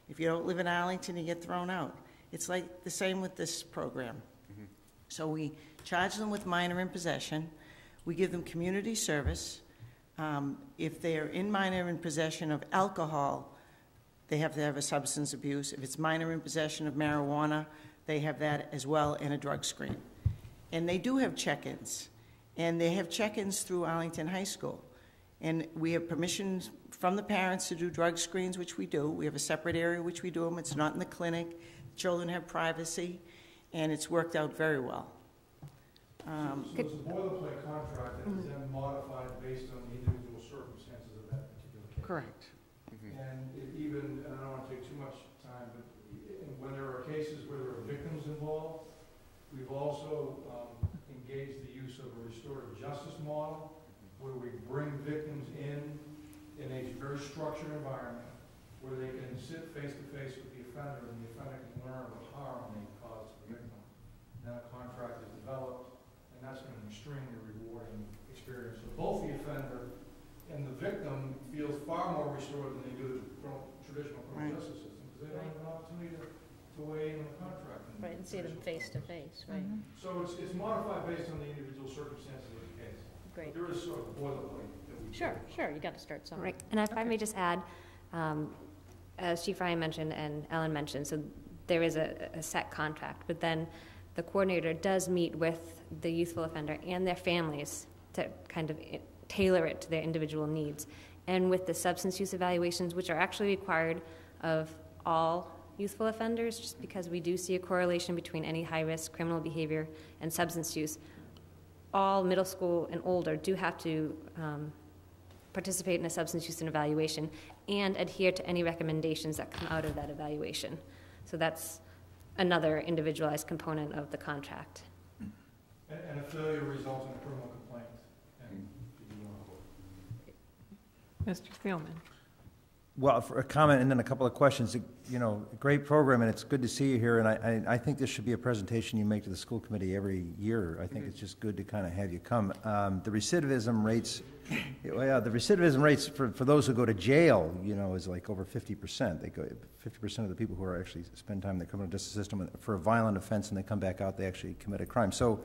[SPEAKER 16] if you don't live in Arlington, you get thrown out. It's like the same with this program. Mm-hmm. So we charge them with minor in possession. We give them community service. Um, If they are in minor in possession of alcohol, they have to have a substance abuse. If it's minor in possession of marijuana, they have that as well in a drug screen. And they do have check-ins, and they have check-ins through Arlington High School. And we have permissions from the parents to do drug screens, which we do. We have a separate area which we do them. It's not in the clinic. Children have privacy, and it's worked out very well. Um,
[SPEAKER 14] So it's a boilerplate contract that is then modified based on the individual circumstances of that particular case.
[SPEAKER 16] Correct.
[SPEAKER 14] And it even, and I don't want to take too much time, but when there are cases where there are victims involved, we've also um, engaged the use of a restorative justice model, where we bring victims in, in a very structured environment, where they can sit face to face with the offender, and the offender can learn the harm they caused to the victim. Then a contract is developed, and that's been an extremely rewarding experience. So both the offender and the victim feels far more restored than they do the traditional criminal
[SPEAKER 16] Right.
[SPEAKER 14] justice system, because they don't have an opportunity to, to weigh in on the contract. in
[SPEAKER 2] Right, and see them face to face, right?
[SPEAKER 14] So it's, it's modified based on the individual circumstances of the case.
[SPEAKER 2] Great.
[SPEAKER 14] There is sort of boilerplate.
[SPEAKER 2] Sure, sure, you got to start somewhere.
[SPEAKER 13] Right, and if I may just add, um, as Chief Ryan mentioned and Ellen mentioned, so there is a, a set contract, but then the coordinator does meet with the youthful offender and their families to kind of tailor it to their individual needs. And with the substance use evaluations, which are actually required of all youthful offenders, just because we do see a correlation between any high risk criminal behavior and substance use, all middle school and older do have to um, participate in a substance use and evaluation and adhere to any recommendations that come out of that evaluation. So that's another individualized component of the contract.
[SPEAKER 14] And, and a failure results in a criminal complaint. And
[SPEAKER 1] Mr. Thielman.
[SPEAKER 11] Well, for a comment and then a couple of questions. You know, great program, and it's good to see you here. And I, I, I think this should be a presentation you make to the school committee every year. I think it's just good to kind of have you come. Um, the recidivism rates, well, yeah, the recidivism rates for, for those who go to jail, you know, is like over 50%. They go 50% of the people who are actually spend time in the criminal justice system for a violent offense and they come back out, they actually commit a crime. So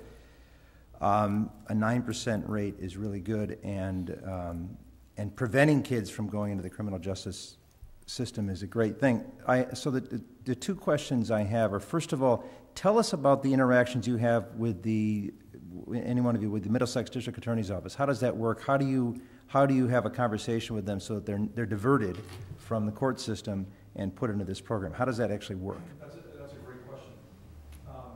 [SPEAKER 11] um, a 9% rate is really good, and um, and preventing kids from going into the criminal justice system is a great thing. I, so the, the, the, two questions I have are, first of all, tell us about the interactions you have with the, any one of you, with the Middlesex District Attorney's Office. How does that work? How do you, how do you have a conversation with them so that they're, they're diverted from the court system and put into this program? How does that actually work?
[SPEAKER 14] That's a, that's a great question. Um,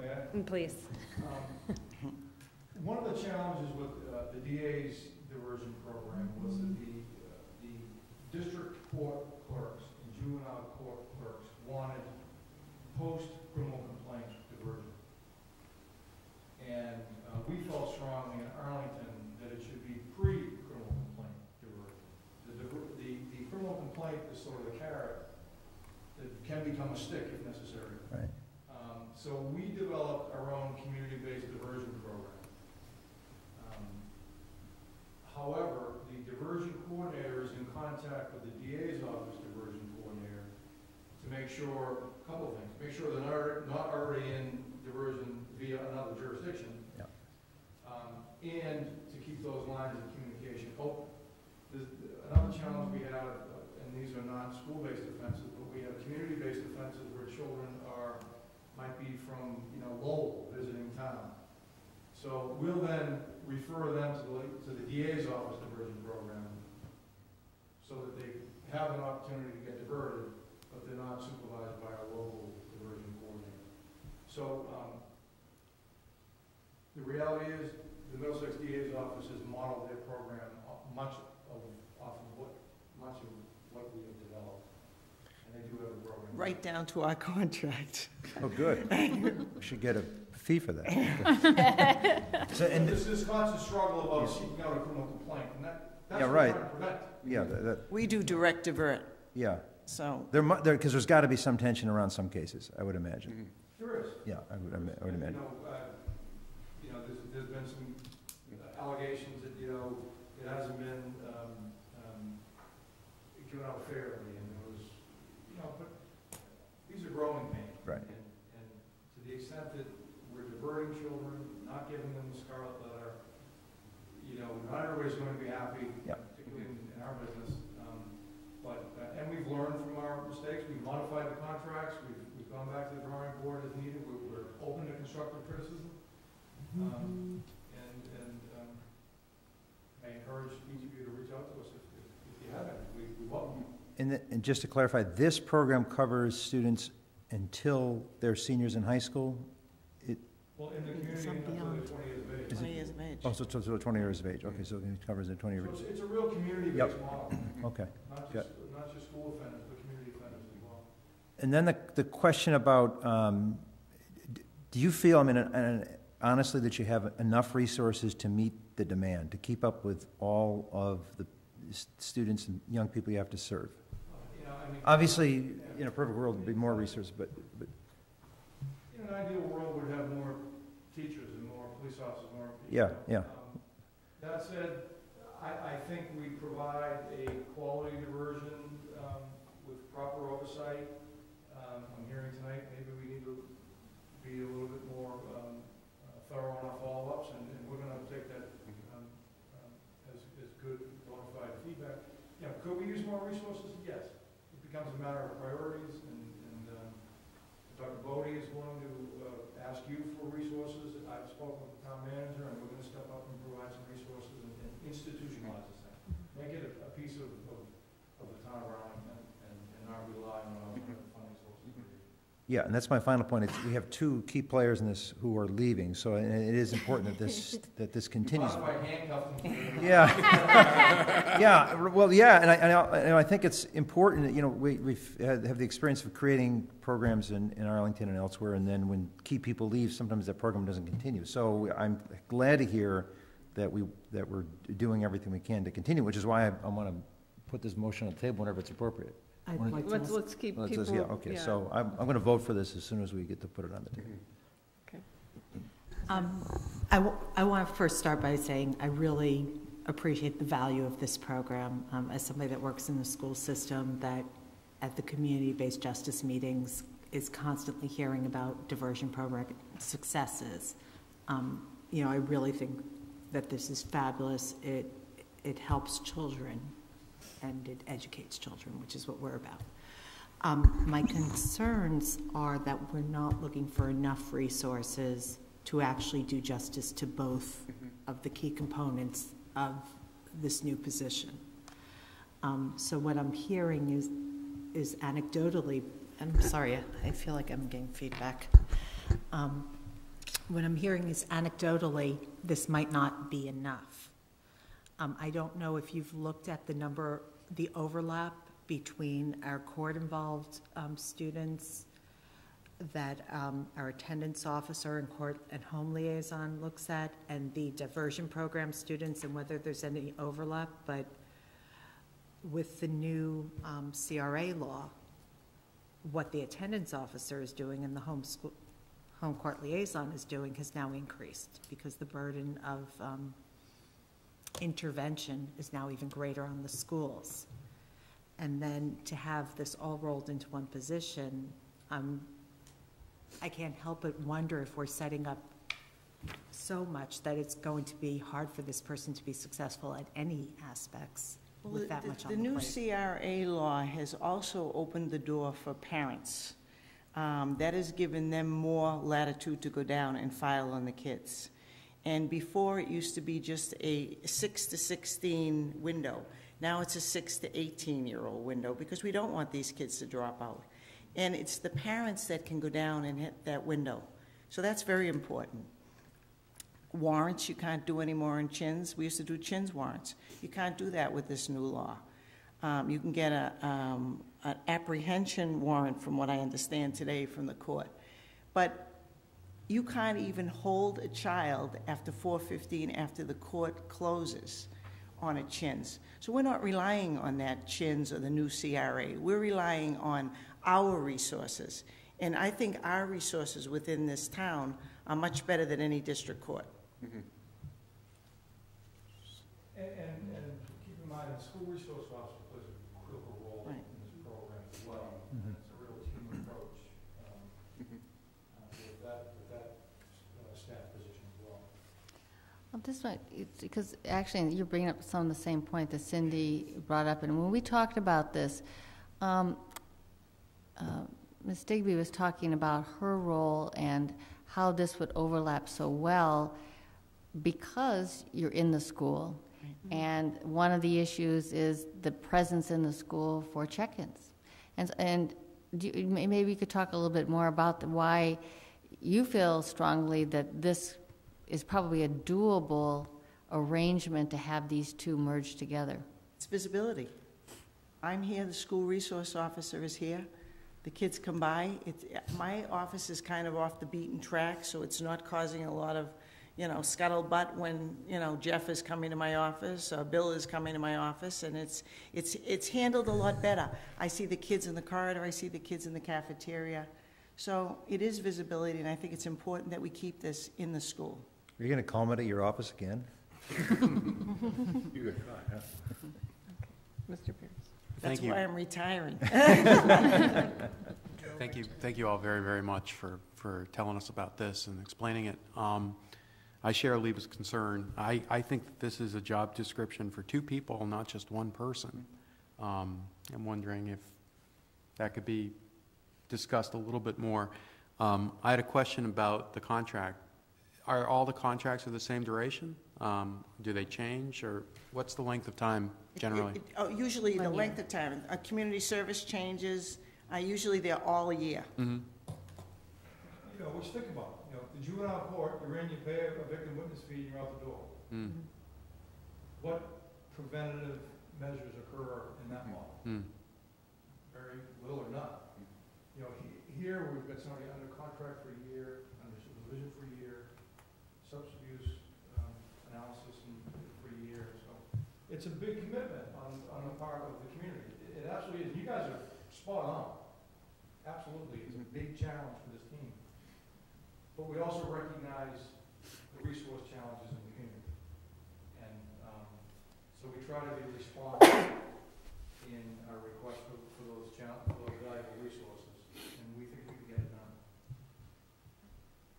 [SPEAKER 14] may I?
[SPEAKER 13] Mm, Please.
[SPEAKER 14] Um, one of the challenges with uh, the DA's diversion program was that the, uh, the district court clerks and juvenile court clerks wanted post-criminal complaint diversion. And uh, we felt strongly in Arlington that it should be pre-criminal complaint diversion. The, the, the criminal complaint is sort of the carrot that can become a stick if necessary.
[SPEAKER 11] Right.
[SPEAKER 14] Um, so we developed our own community-based diversion program. Um, However, the diversion coordinator is in contact with the DA's office diversion coordinator to make sure, a couple of things, make sure they're not, not already in diversion via another jurisdiction.
[SPEAKER 11] Yeah.
[SPEAKER 14] Um, and to keep those lines of communication open. There's, another challenge we have, and these are not school-based offenses, but we have community-based offenses where children are, might be from, you know, Lowell visiting town. So we'll then refer them to the, to the DA's office diversion program so that they have an opportunity to get diverted, but they're not supervised by our local diversion coordinator. So, um, the reality is, the Middlesex DA's office has modeled their program much of, off of what, much of what we have developed. And they do have a program.
[SPEAKER 16] Right down to our contract.
[SPEAKER 11] Oh, good. We should get a fee for that. So, and-
[SPEAKER 14] There's this constant struggle about seeking out a criminal complaint, and that, that's
[SPEAKER 11] Yeah,
[SPEAKER 14] what we're
[SPEAKER 11] right.
[SPEAKER 14] trying to prevent.
[SPEAKER 11] Yeah, that, that-
[SPEAKER 16] We do direct divert,
[SPEAKER 11] yeah.
[SPEAKER 16] so.
[SPEAKER 11] There, mu- there, because there's got to be some tension around some cases, I would imagine.
[SPEAKER 14] There is.
[SPEAKER 11] Yeah, I would, ima- I would
[SPEAKER 14] You
[SPEAKER 11] imagine.
[SPEAKER 14] know, uh, you know, there's, there's been some allegations that, you know, it hasn't been, um, um, given out fairly, and there was, you know, but these are growing pains.
[SPEAKER 11] Right.
[SPEAKER 14] And, and to the extent that we're diverting children, not giving them the scarlet letter, you know, not everybody's going to be happy,
[SPEAKER 11] Yeah.
[SPEAKER 14] particularly in, in our business. Um, But, uh, and we've learned from our mistakes, we've modified the contracts, we've, we've gone back to the drawing board as needed, we're, we're open to constructive criticism. Um, And, and, um, I encourage each of you to reach out to us if, if if you haven't, we, we welcome you.
[SPEAKER 11] And, th- and just to clarify, this program covers students until they're seniors in high school? It,
[SPEAKER 14] Well, in the community,
[SPEAKER 6] Some
[SPEAKER 14] until they're
[SPEAKER 6] beyond.
[SPEAKER 14] twenty years of age.
[SPEAKER 11] Is it-
[SPEAKER 16] Twenty years of age.
[SPEAKER 11] oh, so, so, so 20 years of age, okay, so it covers the 20 years.
[SPEAKER 14] So it's, it's a real community-based
[SPEAKER 11] Yep.
[SPEAKER 14] model,
[SPEAKER 11] Okay.
[SPEAKER 14] not
[SPEAKER 11] Good.
[SPEAKER 14] just, not just school offenders, but community offenders as well.
[SPEAKER 11] And then the, the question about, um, d- do you feel, I mean, and- and honestly, that you have enough resources to meet the demand, to keep up with all of the s- students and young people you have to serve?
[SPEAKER 14] You know, I mean.
[SPEAKER 11] Obviously, in a perfect world, there'd be more resources, but, but,
[SPEAKER 14] In an ideal world, we'd have more teachers and more police officers, and more people.
[SPEAKER 11] yeah, yeah.
[SPEAKER 14] Um, That said, I, I think we provide a quality diversion um, with proper oversight. Um, I'm hearing tonight, maybe we need to be a little bit more um, uh, thorough on our follow-ups, and and we're going to take that um, um, as, as good bona fide feedback. You know, could we use more resources? Becomes a matter of priorities, and and, um, Dr. Bodie is willing to uh, ask you for resources. I've spoken with the town manager, and we're going to step up and provide some resources and institutionalize this thing. Make it a, a piece of, of, of the town of Arlington and, and not rely on our.
[SPEAKER 11] Yeah, and that's my final point. It's, we have two key players in this who are leaving, so it is important that this, that this continues.
[SPEAKER 14] That's why them.
[SPEAKER 11] Yeah. Yeah, r- well, yeah, and I, and I, and I think it's important, that, you know, we, we've had, have the experience of creating programs in, in Arlington and elsewhere, and then when key people leave, sometimes that program doesn't continue. So I'm glad to hear that we, that we're doing everything we can to continue, which is why I, I want to put this motion on the table whenever it's appropriate.
[SPEAKER 6] I'd
[SPEAKER 11] Wanna-
[SPEAKER 6] like to
[SPEAKER 1] Let's,
[SPEAKER 6] ask-
[SPEAKER 1] let's keep
[SPEAKER 11] Well, it
[SPEAKER 1] people,
[SPEAKER 11] says, yeah, okay,
[SPEAKER 1] yeah.
[SPEAKER 11] so I'm, I'm going to vote for this as soon as we get to put it on the table. Okay.
[SPEAKER 6] Um, I, w- I want to first start by saying I really appreciate the value of this program. Um, As somebody that works in the school system, that at the community-based justice meetings is constantly hearing about diversion program successes. Um, You know, I really think that this is fabulous. It, it helps children and it educates children, which is what we're about. Um, My concerns are that we're not looking for enough resources to actually do justice to both of the key components of this new position. Um, So what I'm hearing is, is anecdotally, I'm sorry, I- I feel like I'm getting feedback. Um, What I'm hearing is anecdotally, this might not be enough. Um, I don't know if you've looked at the number, the overlap between our court-involved um, students that um, our attendance officer and court and home liaison looks at, and the diversion program students, and whether there's any overlap, but with the new um, CRA law, what the attendance officer is doing and the home school, home court liaison is doing has now increased, because the burden of um, intervention is now even greater on the schools. And then to have this all rolled into one position, um, I can't help but wonder if we're setting up so much that it's going to be hard for this person to be successful at any aspects
[SPEAKER 16] Well,
[SPEAKER 6] with that
[SPEAKER 16] the-
[SPEAKER 6] much on
[SPEAKER 16] The
[SPEAKER 6] the
[SPEAKER 16] new
[SPEAKER 6] plate.
[SPEAKER 16] CRA law has also opened the door for parents. Um, That has given them more latitude to go down and file on the kids. And before, it used to be just a six to 16 window. Now it's a six to 18-year-old window, because we don't want these kids to drop out. And it's the parents that can go down and hit that window. So that's very important. Warrants, you can't do anymore in CHINS. We used to do CHINS warrants. You can't do that with this new law. Um, You can get a, um, an apprehension warrant, from what I understand today, from the court. But you can't even hold a child after 4:15, after the court closes on a CHINS. So we're not relying on that CHINS or the new CRA. We're relying on our resources. And I think our resources within this town are much better than any district court. Mm-hmm.
[SPEAKER 14] And, and, and keep in mind, the school resource officer plays a critical role in
[SPEAKER 16] Right.
[SPEAKER 14] this program as well. And it's a real team approach, um, uh, with that, with that, uh, staff position as well.
[SPEAKER 4] Well, this might, it's because actually, you're bringing up some of the same point that Cindy brought up, and when we talked about this, um, uh, Ms. Digby was talking about her role and how this would overlap so well because you're in the school. And one of the issues is the presence in the school for check-ins. And, and do you- maybe you could talk a little bit more about the- why you feel strongly that this is probably a doable arrangement to have these two merged together.
[SPEAKER 16] It's visibility. I'm here, the school resource officer is here. The kids come by. It's, my office is kind of off the beaten track, so it's not causing a lot of, you know, scuttlebutt when, you know, Jeff is coming to my office, or Bill is coming to my office, and it's, it's, it's handled a lot better. I see the kids in the corridor, I see the kids in the cafeteria. So it is visibility, and I think it's important that we keep this in the school.
[SPEAKER 11] Are you going to call me at your office again?
[SPEAKER 9] You got caught, huh?
[SPEAKER 1] Mr. Pierce.
[SPEAKER 16] That's
[SPEAKER 7] Thank you.
[SPEAKER 16] why I'm retiring.
[SPEAKER 7] Thank you, thank you all very, very much for, for telling us about this and explaining it. Um, I share Leba's concern. I, I think that this is a job description for two people, not just one person. Um, I'm wondering if that could be discussed a little bit more. Um, I had a question about the contract. Are all the contracts of the same duration? Um, Do they change, or what's the length of time generally?
[SPEAKER 16] It- it- oh, Usually, the length of time, a community service changes, uh, usually they're all a year.
[SPEAKER 7] Mhm.
[SPEAKER 14] You know, just think about, it. you know, the juvenile court, you're in, you pay a victim witness fee, and you're out the door.
[SPEAKER 7] Mm.
[SPEAKER 14] What preventative measures occur in that model?
[SPEAKER 7] Mm.
[SPEAKER 14] Very little or none. You know, he- here, we've got somebody under contract for a year, under supervision for a year, substance abuse um, analysis in- for a year, so it's a big commitment on, on the part of the community. It- It absolutely is. You guys are spot on. Absolutely, it's a big challenge for this team. But we also recognize the resource challenges in the community. And, um, so we try to be responsive in our request for, for those chal, for those valuable resources, and we think we can get it done.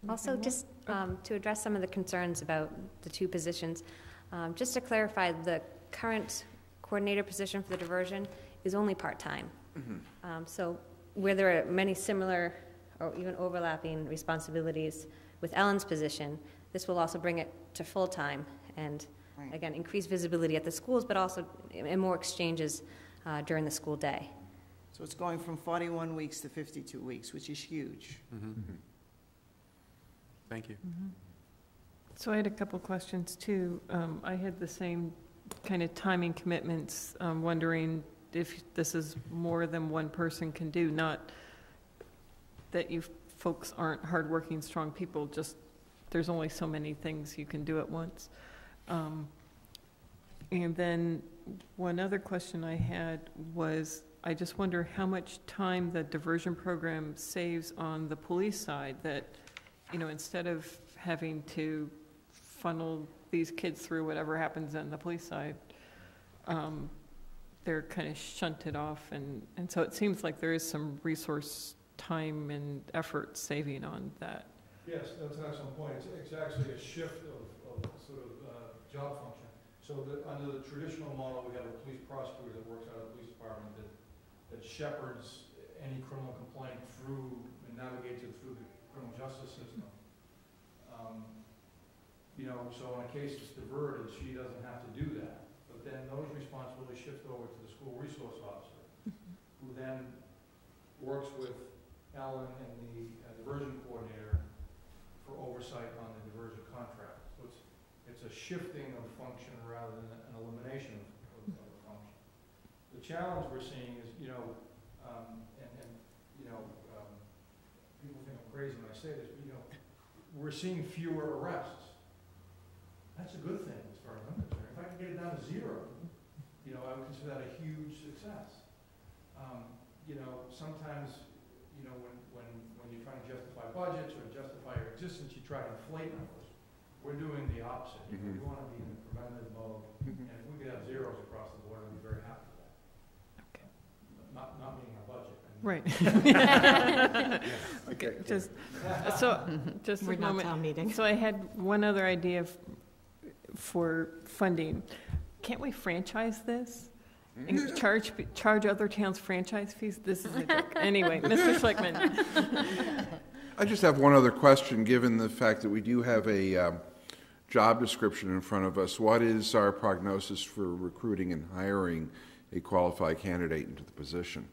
[SPEAKER 13] Also, just um, to address some of the concerns about the two positions, um, just to clarify, the current coordinator position for the diversion is only part-time. Um, So where there are many similar or even overlapping responsibilities with Ellen's position, this will also bring it to full-time and,
[SPEAKER 16] Right.
[SPEAKER 13] again, increase visibility at the schools, but also in more exchanges uh, during the school day.
[SPEAKER 16] So it's going from 41 weeks to 52 weeks, which is huge.
[SPEAKER 7] Mhm. Thank you.
[SPEAKER 1] So I had a couple questions too. Um, I had the same kind of timing commitments, um, wondering if this is more than one person can do, not that you folks aren't hardworking, strong people, just there's only so many things you can do at once. Um, and then one other question I had was, I just wonder how much time the diversion program saves on the police side that, you know, instead of having to funnel these kids through whatever happens on the police side, um, they're kind of shunted off, and, and so it seems like there is some resource, time, and effort saving on that.
[SPEAKER 14] Yes, that's an excellent point. It's, it's actually a shift of, of sort of, uh, job function. So that, under the traditional model, we have a police prosecutor that works out of the police department that, that shepherds any criminal complaint through, and navigates it through the criminal justice system. Um, You know, so in a case that's diverted, she doesn't have to do that. But then those responsibilities shift over to the school resource officer, who then works with Ellen and the uh, diversion coordinator for oversight on the diversion contract. So it's, it's a shifting of function rather than an elimination of, of function. The challenge we're seeing is, you know, um, and, and, you know, um, people think I'm crazy when I say this, but, you know, we're seeing fewer arrests. That's a good thing as far as I'm concerned. If I can get it down to zero, you know, I would consider that a huge success. Um, you know, sometimes, you know, when, when, when you're trying to justify budgets or justify your existence, you try to inflate numbers. We're doing the opposite. You know, We want to be in the preventative mode, and if we could have zeros across the board, I'd be very happy with that.
[SPEAKER 1] Okay.
[SPEAKER 14] Not, not being our budget. I mean-
[SPEAKER 1] Right. Okay, just, so, just
[SPEAKER 6] We're
[SPEAKER 1] a moment.
[SPEAKER 6] town meeting.
[SPEAKER 1] So I had one other idea f- for funding. Can't we franchise this? And charge, charge other towns franchise fees? This is a joke. Anyway, Mr. Schlichtman.
[SPEAKER 9] I just have one other question, given the fact that we do have a um, job description in front of us. What is our prognosis for recruiting and hiring a qualified candidate into the position?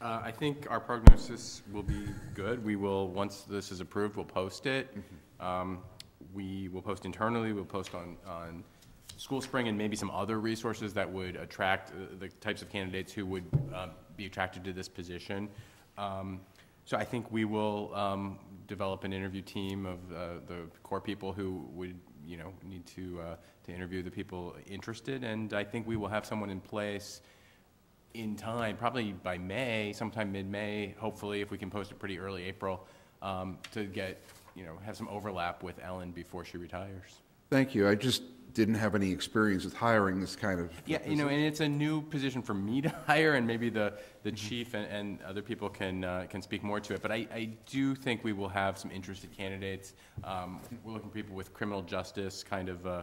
[SPEAKER 17] Uh, I think our prognosis will be good. We will, once this is approved, we'll post it. Um, We will post internally, we'll post on, on SchoolSpring and maybe some other resources that would attract uh, the types of candidates who would um, be attracted to this position. Um, So I think we will um, develop an interview team of uh, the core people who would, you know, need to, uh, to interview the people interested. And I think we will have someone in place in time, probably by May, sometime mid-May, hopefully, if we can post it pretty early April, um, to get, you know, have some overlap with Ellen before she retires.
[SPEAKER 9] Thank you. I just didn't have any experience with hiring this kind of.
[SPEAKER 17] Yeah, you know, and it's a new position for me to hire, and maybe the, the chief and, and other people can, uh, can speak more to it. But I, I do think we will have some interested candidates. Um, we're looking for people with criminal justice, kind of, uh, uh,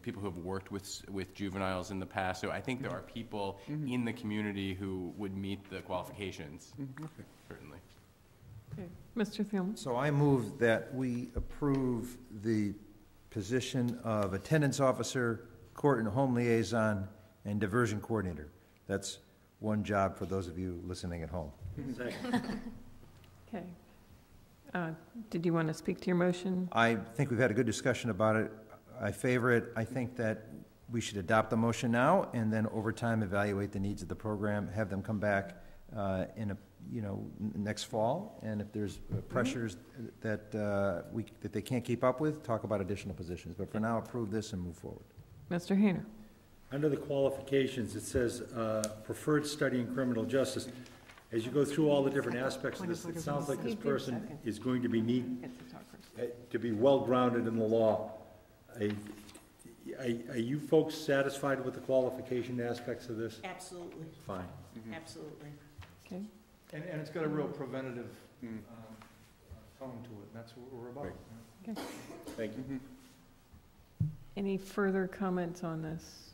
[SPEAKER 17] people who have worked with, with juveniles in the past. So I think there are people in the community who would meet the qualifications, Okay, certainly.
[SPEAKER 1] Okay. Mr. Thielman?
[SPEAKER 11] So I move that we approve the position of attendance officer, court and home liaison, and diversion coordinator. That's one job for those of you listening at home.
[SPEAKER 1] Okay. Uh, Did you want to speak to your motion?
[SPEAKER 11] I think we've had a good discussion about it. I favor it. I think that we should adopt the motion now, and then over time evaluate the needs of the program, have them come back uh, in a, you know, next fall, and if there's uh, pressures that uh, we, that they can't keep up with, talk about additional positions. But for now, approve this and move forward.
[SPEAKER 1] Mr. Hayner?
[SPEAKER 3] Under the qualifications, it says uh, preferred study in criminal justice. As you go through all the different aspects of this, it sounds like this person is going to be need, uh, to be well-grounded in the law. I- Are, are you folks satisfied with the qualification aspects of this?
[SPEAKER 16] Absolutely,
[SPEAKER 3] Fine.
[SPEAKER 16] absolutely.
[SPEAKER 1] Okay.
[SPEAKER 14] And, and it's got a real preventative hmm. um, tone to it, and that's what we're about.
[SPEAKER 1] Okay.
[SPEAKER 3] Thank you. Mm-hmm.
[SPEAKER 1] Any further comments on this?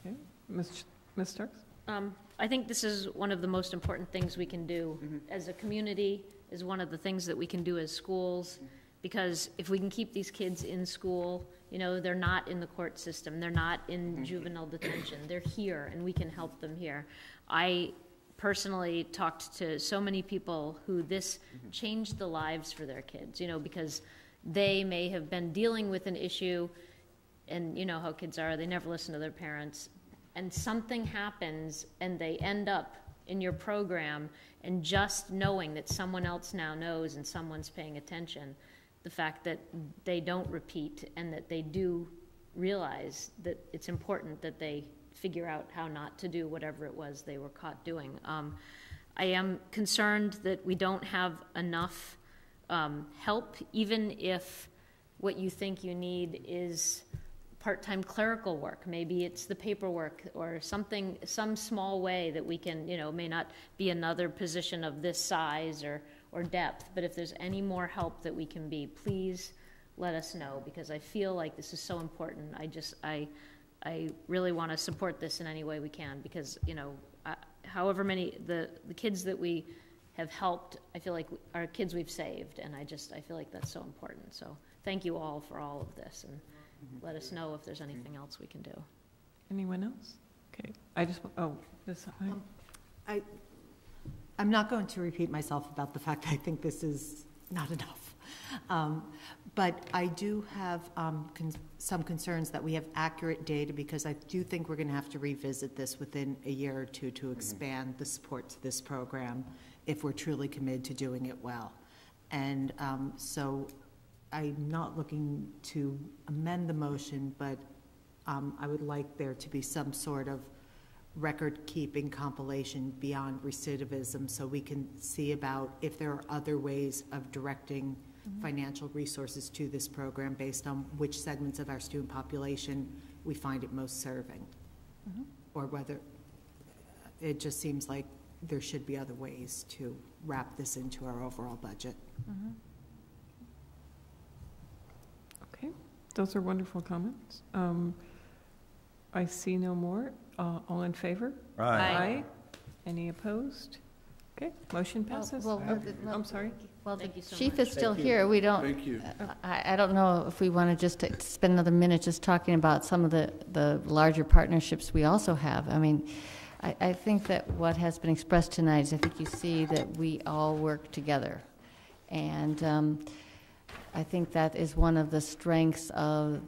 [SPEAKER 1] Okay. Ms. Ch- Ms. Starks?
[SPEAKER 2] Um, I think this is one of the most important things we can do mm-hmm. as a community, is one of the things that we can do as schools, mm-hmm. because if we can keep these kids in school, you know, they're not in the court system, they're not in juvenile detention, they're here, and we can help them here. I personally talked to so many people who this mm-hmm. changed the lives for their kids, you know, because they may have been dealing with an issue, and you know how kids are, they never listen to their parents, and something happens and they end up in your program, and just knowing that someone else now knows and someone's paying attention, the fact that they don't repeat and that they do realize that it's important that they figure out how not to do whatever it was they were caught doing. Um, I am concerned that we don't have enough um, help, even if what you think you need is part-time clerical work. Maybe it's the paperwork or something, some small way that we can, you know, may not be another position of this size or, or depth, but if there's any more help that we can be, please let us know, because I feel like this is so important. I just, I, I really want to support this in any way we can, because, you know, I- however many, the, the kids that we have helped, I feel like are kids we've saved, and I just, I feel like that's so important. So thank you all for all of this, and let us know if there's anything else we can do.
[SPEAKER 1] Anyone else? Okay, I just, oh, this, I-
[SPEAKER 6] I, I'm not going to repeat myself about the fact that I think this is not enough. Um, But I do have um, con- some concerns that we have accurate data, because I do think we're going to have to revisit this within a year or two to expand the support to this program if we're truly committed to doing it well. And um, so I'm not looking to amend the motion, but um, I would like there to be some sort of record-keeping compilation beyond recidivism, so we can see about if there are other ways of directing financial resources to this program based on which segments of our student population we find it most serving.
[SPEAKER 1] Mhm.
[SPEAKER 6] Or whether, it just seems like there should be other ways to wrap this into our overall budget.
[SPEAKER 1] Mhm. Okay, those are wonderful comments. Um, I see no more. Uh, All in favor?
[SPEAKER 11] Aye.
[SPEAKER 2] Aye.
[SPEAKER 1] Any opposed? Okay, motion
[SPEAKER 4] Oh,
[SPEAKER 1] passes.
[SPEAKER 4] well,
[SPEAKER 1] Oh,
[SPEAKER 4] well,
[SPEAKER 1] I'm sorry.
[SPEAKER 4] Well, the
[SPEAKER 2] Thank you so
[SPEAKER 4] chief
[SPEAKER 2] much.
[SPEAKER 4] is still
[SPEAKER 9] Thank you.
[SPEAKER 4] here. We don't.
[SPEAKER 9] Thank you.
[SPEAKER 4] I, I don't know if we want to just to spend another minute just talking about some of the, the larger partnerships we also have. I mean, I, I think that what has been expressed tonight is I think you see that we all work together. And um, I think that is one of the strengths of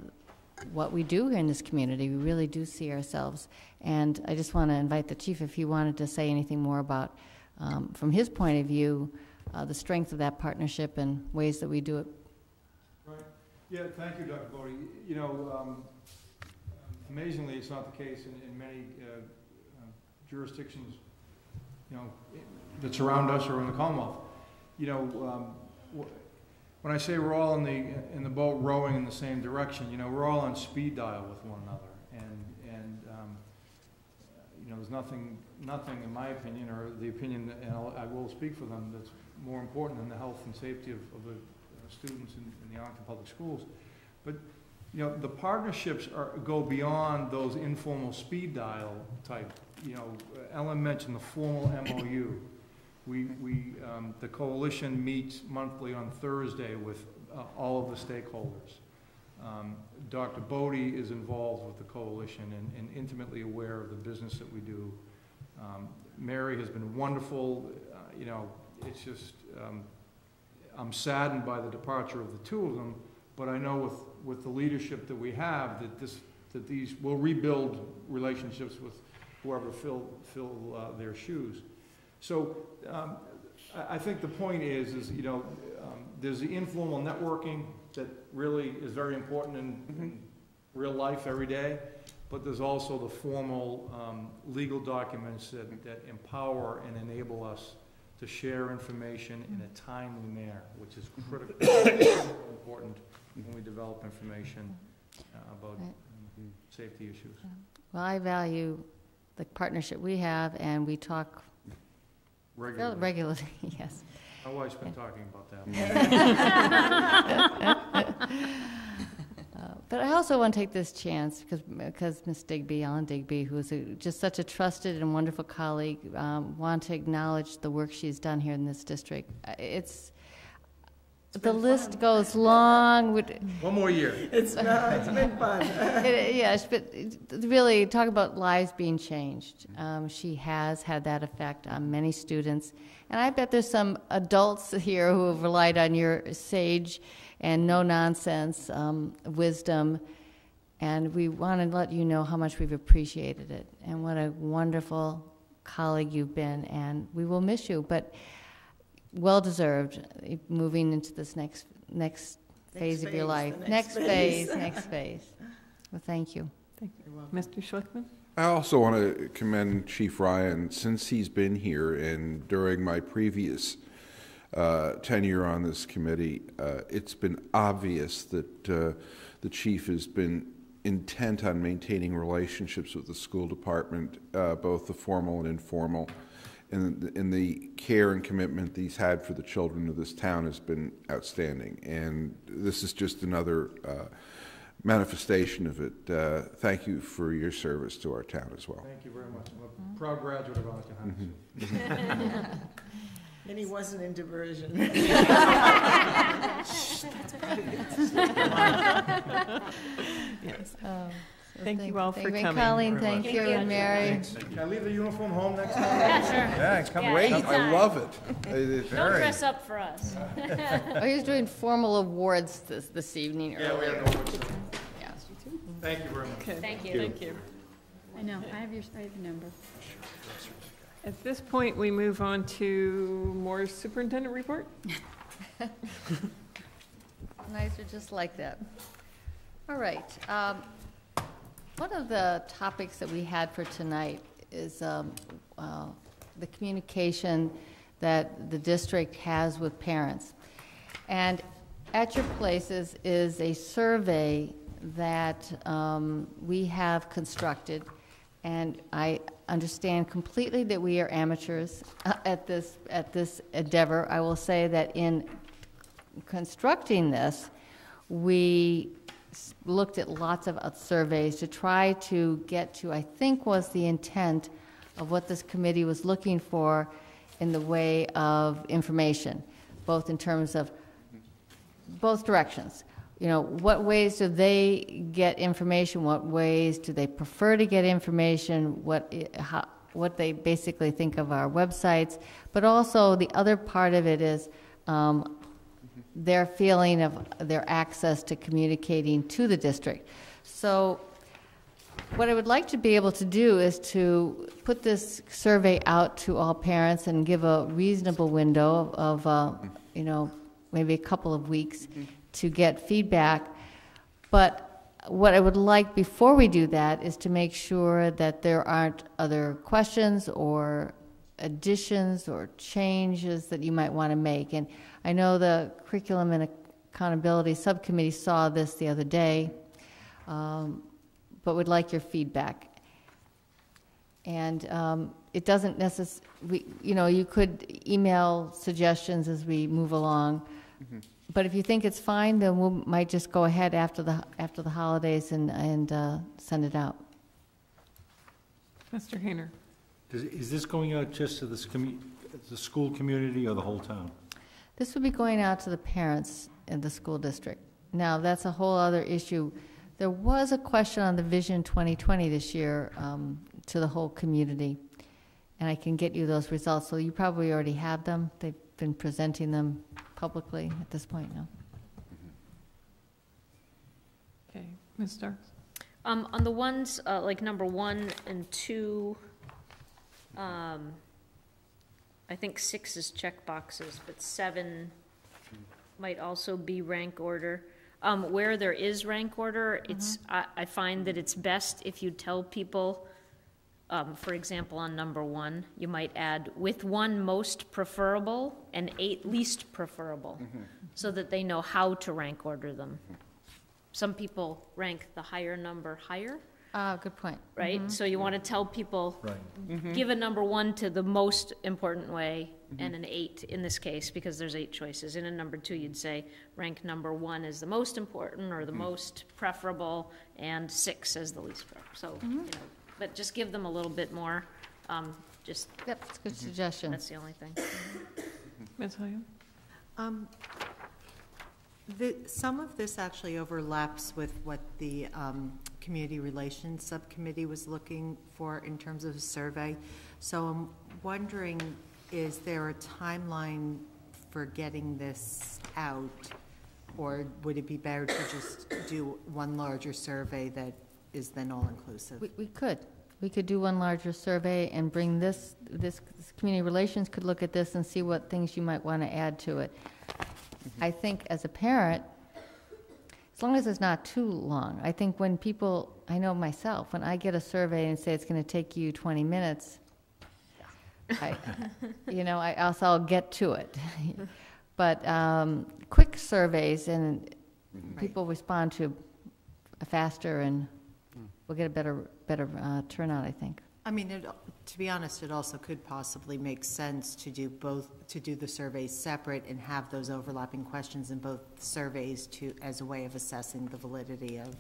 [SPEAKER 4] what we do here in this community. We really do see ourselves. And I just want to invite the chief if he wanted to say anything more about, um, from his point of view, uh, the strength of that partnership and ways that we do it.
[SPEAKER 14] Right. Yeah, thank you, Dr. Bodie. You know, um, amazingly, it's not the case in, in many uh, uh, jurisdictions, you know, that surround us or in the Commonwealth. You know, um, when I say we're all in the, in the boat rowing in the same direction, you know, we're all on speed dial with one another. And, and, um, you know, there's nothing, nothing, in my opinion, or the opinion, and I'll- I will speak for them, that's more important than the health and safety of, of the uh, students in, in the Arlington Public Schools. But, you know, the partnerships are, go beyond those informal speed dial type. You know, Ellen mentioned the formal MOU. We, we, um, the coalition meets monthly on Thursday with uh, all of the stakeholders. Um, Dr. Bodie is involved with the coalition and- and intimately aware of the business that we do. Um, Mary has been wonderful, uh, you know, it's just, um, I'm saddened by the departure of the two of them, but I know with, with the leadership that we have, that this, that these, will rebuild relationships with whoever fill, fill uh, their shoes. So um, I, I think the point is, is, you know, um, there's the informal networking that really is very important in, in real life every day, but there's also the formal um, legal documents that, that empower and enable us to share information in a timely manner, which is critically important when we develop information uh, about
[SPEAKER 4] Right.
[SPEAKER 14] um, safety issues.
[SPEAKER 4] Well, I value the partnership we have, and we talk
[SPEAKER 14] Regularly.
[SPEAKER 4] regularly, yes.
[SPEAKER 14] My wife's been talking about that.
[SPEAKER 4] Uh, But I also want to take this chance, because, because Ms. Digby, Ellen Digby, who is a- just such a trusted and wonderful colleague, um, want to acknowledge the work she's done here in this district. Uh, It's, the list goes long,
[SPEAKER 14] One more year.
[SPEAKER 16] It's, no, it's been fun.
[SPEAKER 4] It- Yes, but really, talk about lives being changed. Um, She has had that effect on many students. And I bet there's some adults here who have relied on your sage and no-nonsense um, wisdom. And we want to let you know how much we've appreciated it and what a wonderful colleague you've been. And we will miss you, but well-deserved, eh, moving into this next, next phase of your life.
[SPEAKER 16] next
[SPEAKER 4] Next
[SPEAKER 16] phase.
[SPEAKER 4] phase, next phase. Well, thank you.
[SPEAKER 1] Thank you. Mr. Schlichtman?
[SPEAKER 9] I also want to commend Chief Ryan since he's been here and during my previous uh, tenure on this committee. Uh, it's been obvious that uh, the chief has been intent on maintaining relationships with the school department, uh, both the formal and informal. And, and the care and commitment that he's had for the children of this town has been outstanding. And this is just another uh, manifestation of it. Uh, thank you for your service to our town as well.
[SPEAKER 14] Thank you very much. I'm a proud graduate of Arlington High School.
[SPEAKER 16] And he wasn't in diversion.
[SPEAKER 1] Yes.
[SPEAKER 4] Oh, so
[SPEAKER 1] Thank you all
[SPEAKER 4] thank
[SPEAKER 1] for
[SPEAKER 4] you.
[SPEAKER 1] coming.
[SPEAKER 4] Colleen,
[SPEAKER 14] Very
[SPEAKER 4] thank
[SPEAKER 14] much.
[SPEAKER 4] you, and Mary.
[SPEAKER 14] Can I leave the uniform home next time?
[SPEAKER 11] Yeah, come
[SPEAKER 2] Yeah,
[SPEAKER 11] wait.
[SPEAKER 2] anytime.
[SPEAKER 9] I love it. It is
[SPEAKER 2] Don't dress up for us.
[SPEAKER 4] Oh, he's doing formal awards this, this evening
[SPEAKER 14] Yeah, we
[SPEAKER 4] earlier.
[SPEAKER 14] have no words.
[SPEAKER 4] Yeah.
[SPEAKER 14] Thank you very much.
[SPEAKER 1] Okay.
[SPEAKER 2] Thank you.
[SPEAKER 1] Thank you.
[SPEAKER 12] I know, I have your, I have your number.
[SPEAKER 1] At this point, we move on to more superintendent report.
[SPEAKER 4] Nice, are just like that. All right. um, One of the topics that we had for tonight is um, uh, the communication that the district has with parents. And at your places is a survey that um, we have constructed, and I understand completely that we are amateurs uh, at this, at this endeavor. I will say that in constructing this, we looked at lots of surveys to try to get to, I think was the intent of what this committee was looking for in the way of information, both in terms of both directions. You know, what ways do they get information? What ways do they prefer to get information? What, how, what they basically think of our websites? But also, the other part of it is um, their feeling of their access to communicating to the district. So, what I would like to be able to do is to put this survey out to all parents and give a reasonable window of, uh, you know, maybe a couple of weeks to get feedback. But what I would like before we do that is to make sure that there aren't other questions or additions or changes that you might want to make. And I know the Curriculum and Accountability Subcommittee saw this the other day, um, but would like your feedback. And um, it doesn't necessarily, you know, you could email suggestions as we move along. But if you think it's fine, then we might just go ahead after the, after the holidays and, and uh, send it out.
[SPEAKER 1] Mr. Hayner?
[SPEAKER 3] Does- Is this going out just to this commu, the school community or the whole town?
[SPEAKER 4] This would be going out to the parents in the school district. Now, that's a whole other issue. There was a question on the Vision 2020 this year um, to the whole community, and I can get you those results. So you probably already have them. They've been presenting them publicly at this point now.
[SPEAKER 1] Okay, Ms. Starks?
[SPEAKER 2] Um, on the ones, uh, like number one and two, um, I think six is check boxes, but seven might also be rank order. Um, where there is rank order, it's, I, I find that it's best if you tell people, um, for example, on number one, you might add with one most preferable and eight least preferable, so that they know how to rank order them. Some people rank the higher number higher,
[SPEAKER 4] Ah, good point.
[SPEAKER 2] right?
[SPEAKER 4] Mhm.
[SPEAKER 2] So you want to tell people,
[SPEAKER 3] Right.
[SPEAKER 4] Mhm.
[SPEAKER 2] give a number one to the most important way, and an eight in this case, because there's eight choices. In a number two, you'd say, rank number one as the most important, or the most preferable, and six as the least preferable. So, you know, but just give them a little bit more, um, just.
[SPEAKER 4] Yep, it's a good suggestion.
[SPEAKER 2] That's the only thing.
[SPEAKER 1] Ms. Hilliard?
[SPEAKER 6] Um, The, some of this actually overlaps with what the um, Community Relations Subcommittee was looking for in terms of a survey. So I'm wondering, is there a timeline for getting this out? Or would it be better to just do one larger survey that is then all-inclusive?
[SPEAKER 4] We, we could. We could do one larger survey and bring this, this, this community relations could look at this and see what things you might want to add to it. I think as a parent, as long as it's not too long, I think when people, I know myself, when I get a survey and say it's going to take you 20 minutes, I, you know, I also I'll get to it. But um, quick surveys and people respond to faster and we'll get a better, better uh, turnout, I think.
[SPEAKER 6] I mean, it, to be honest, it also could possibly make sense to do both, to do the surveys separate and have those overlapping questions in both surveys to, as a way of assessing the validity of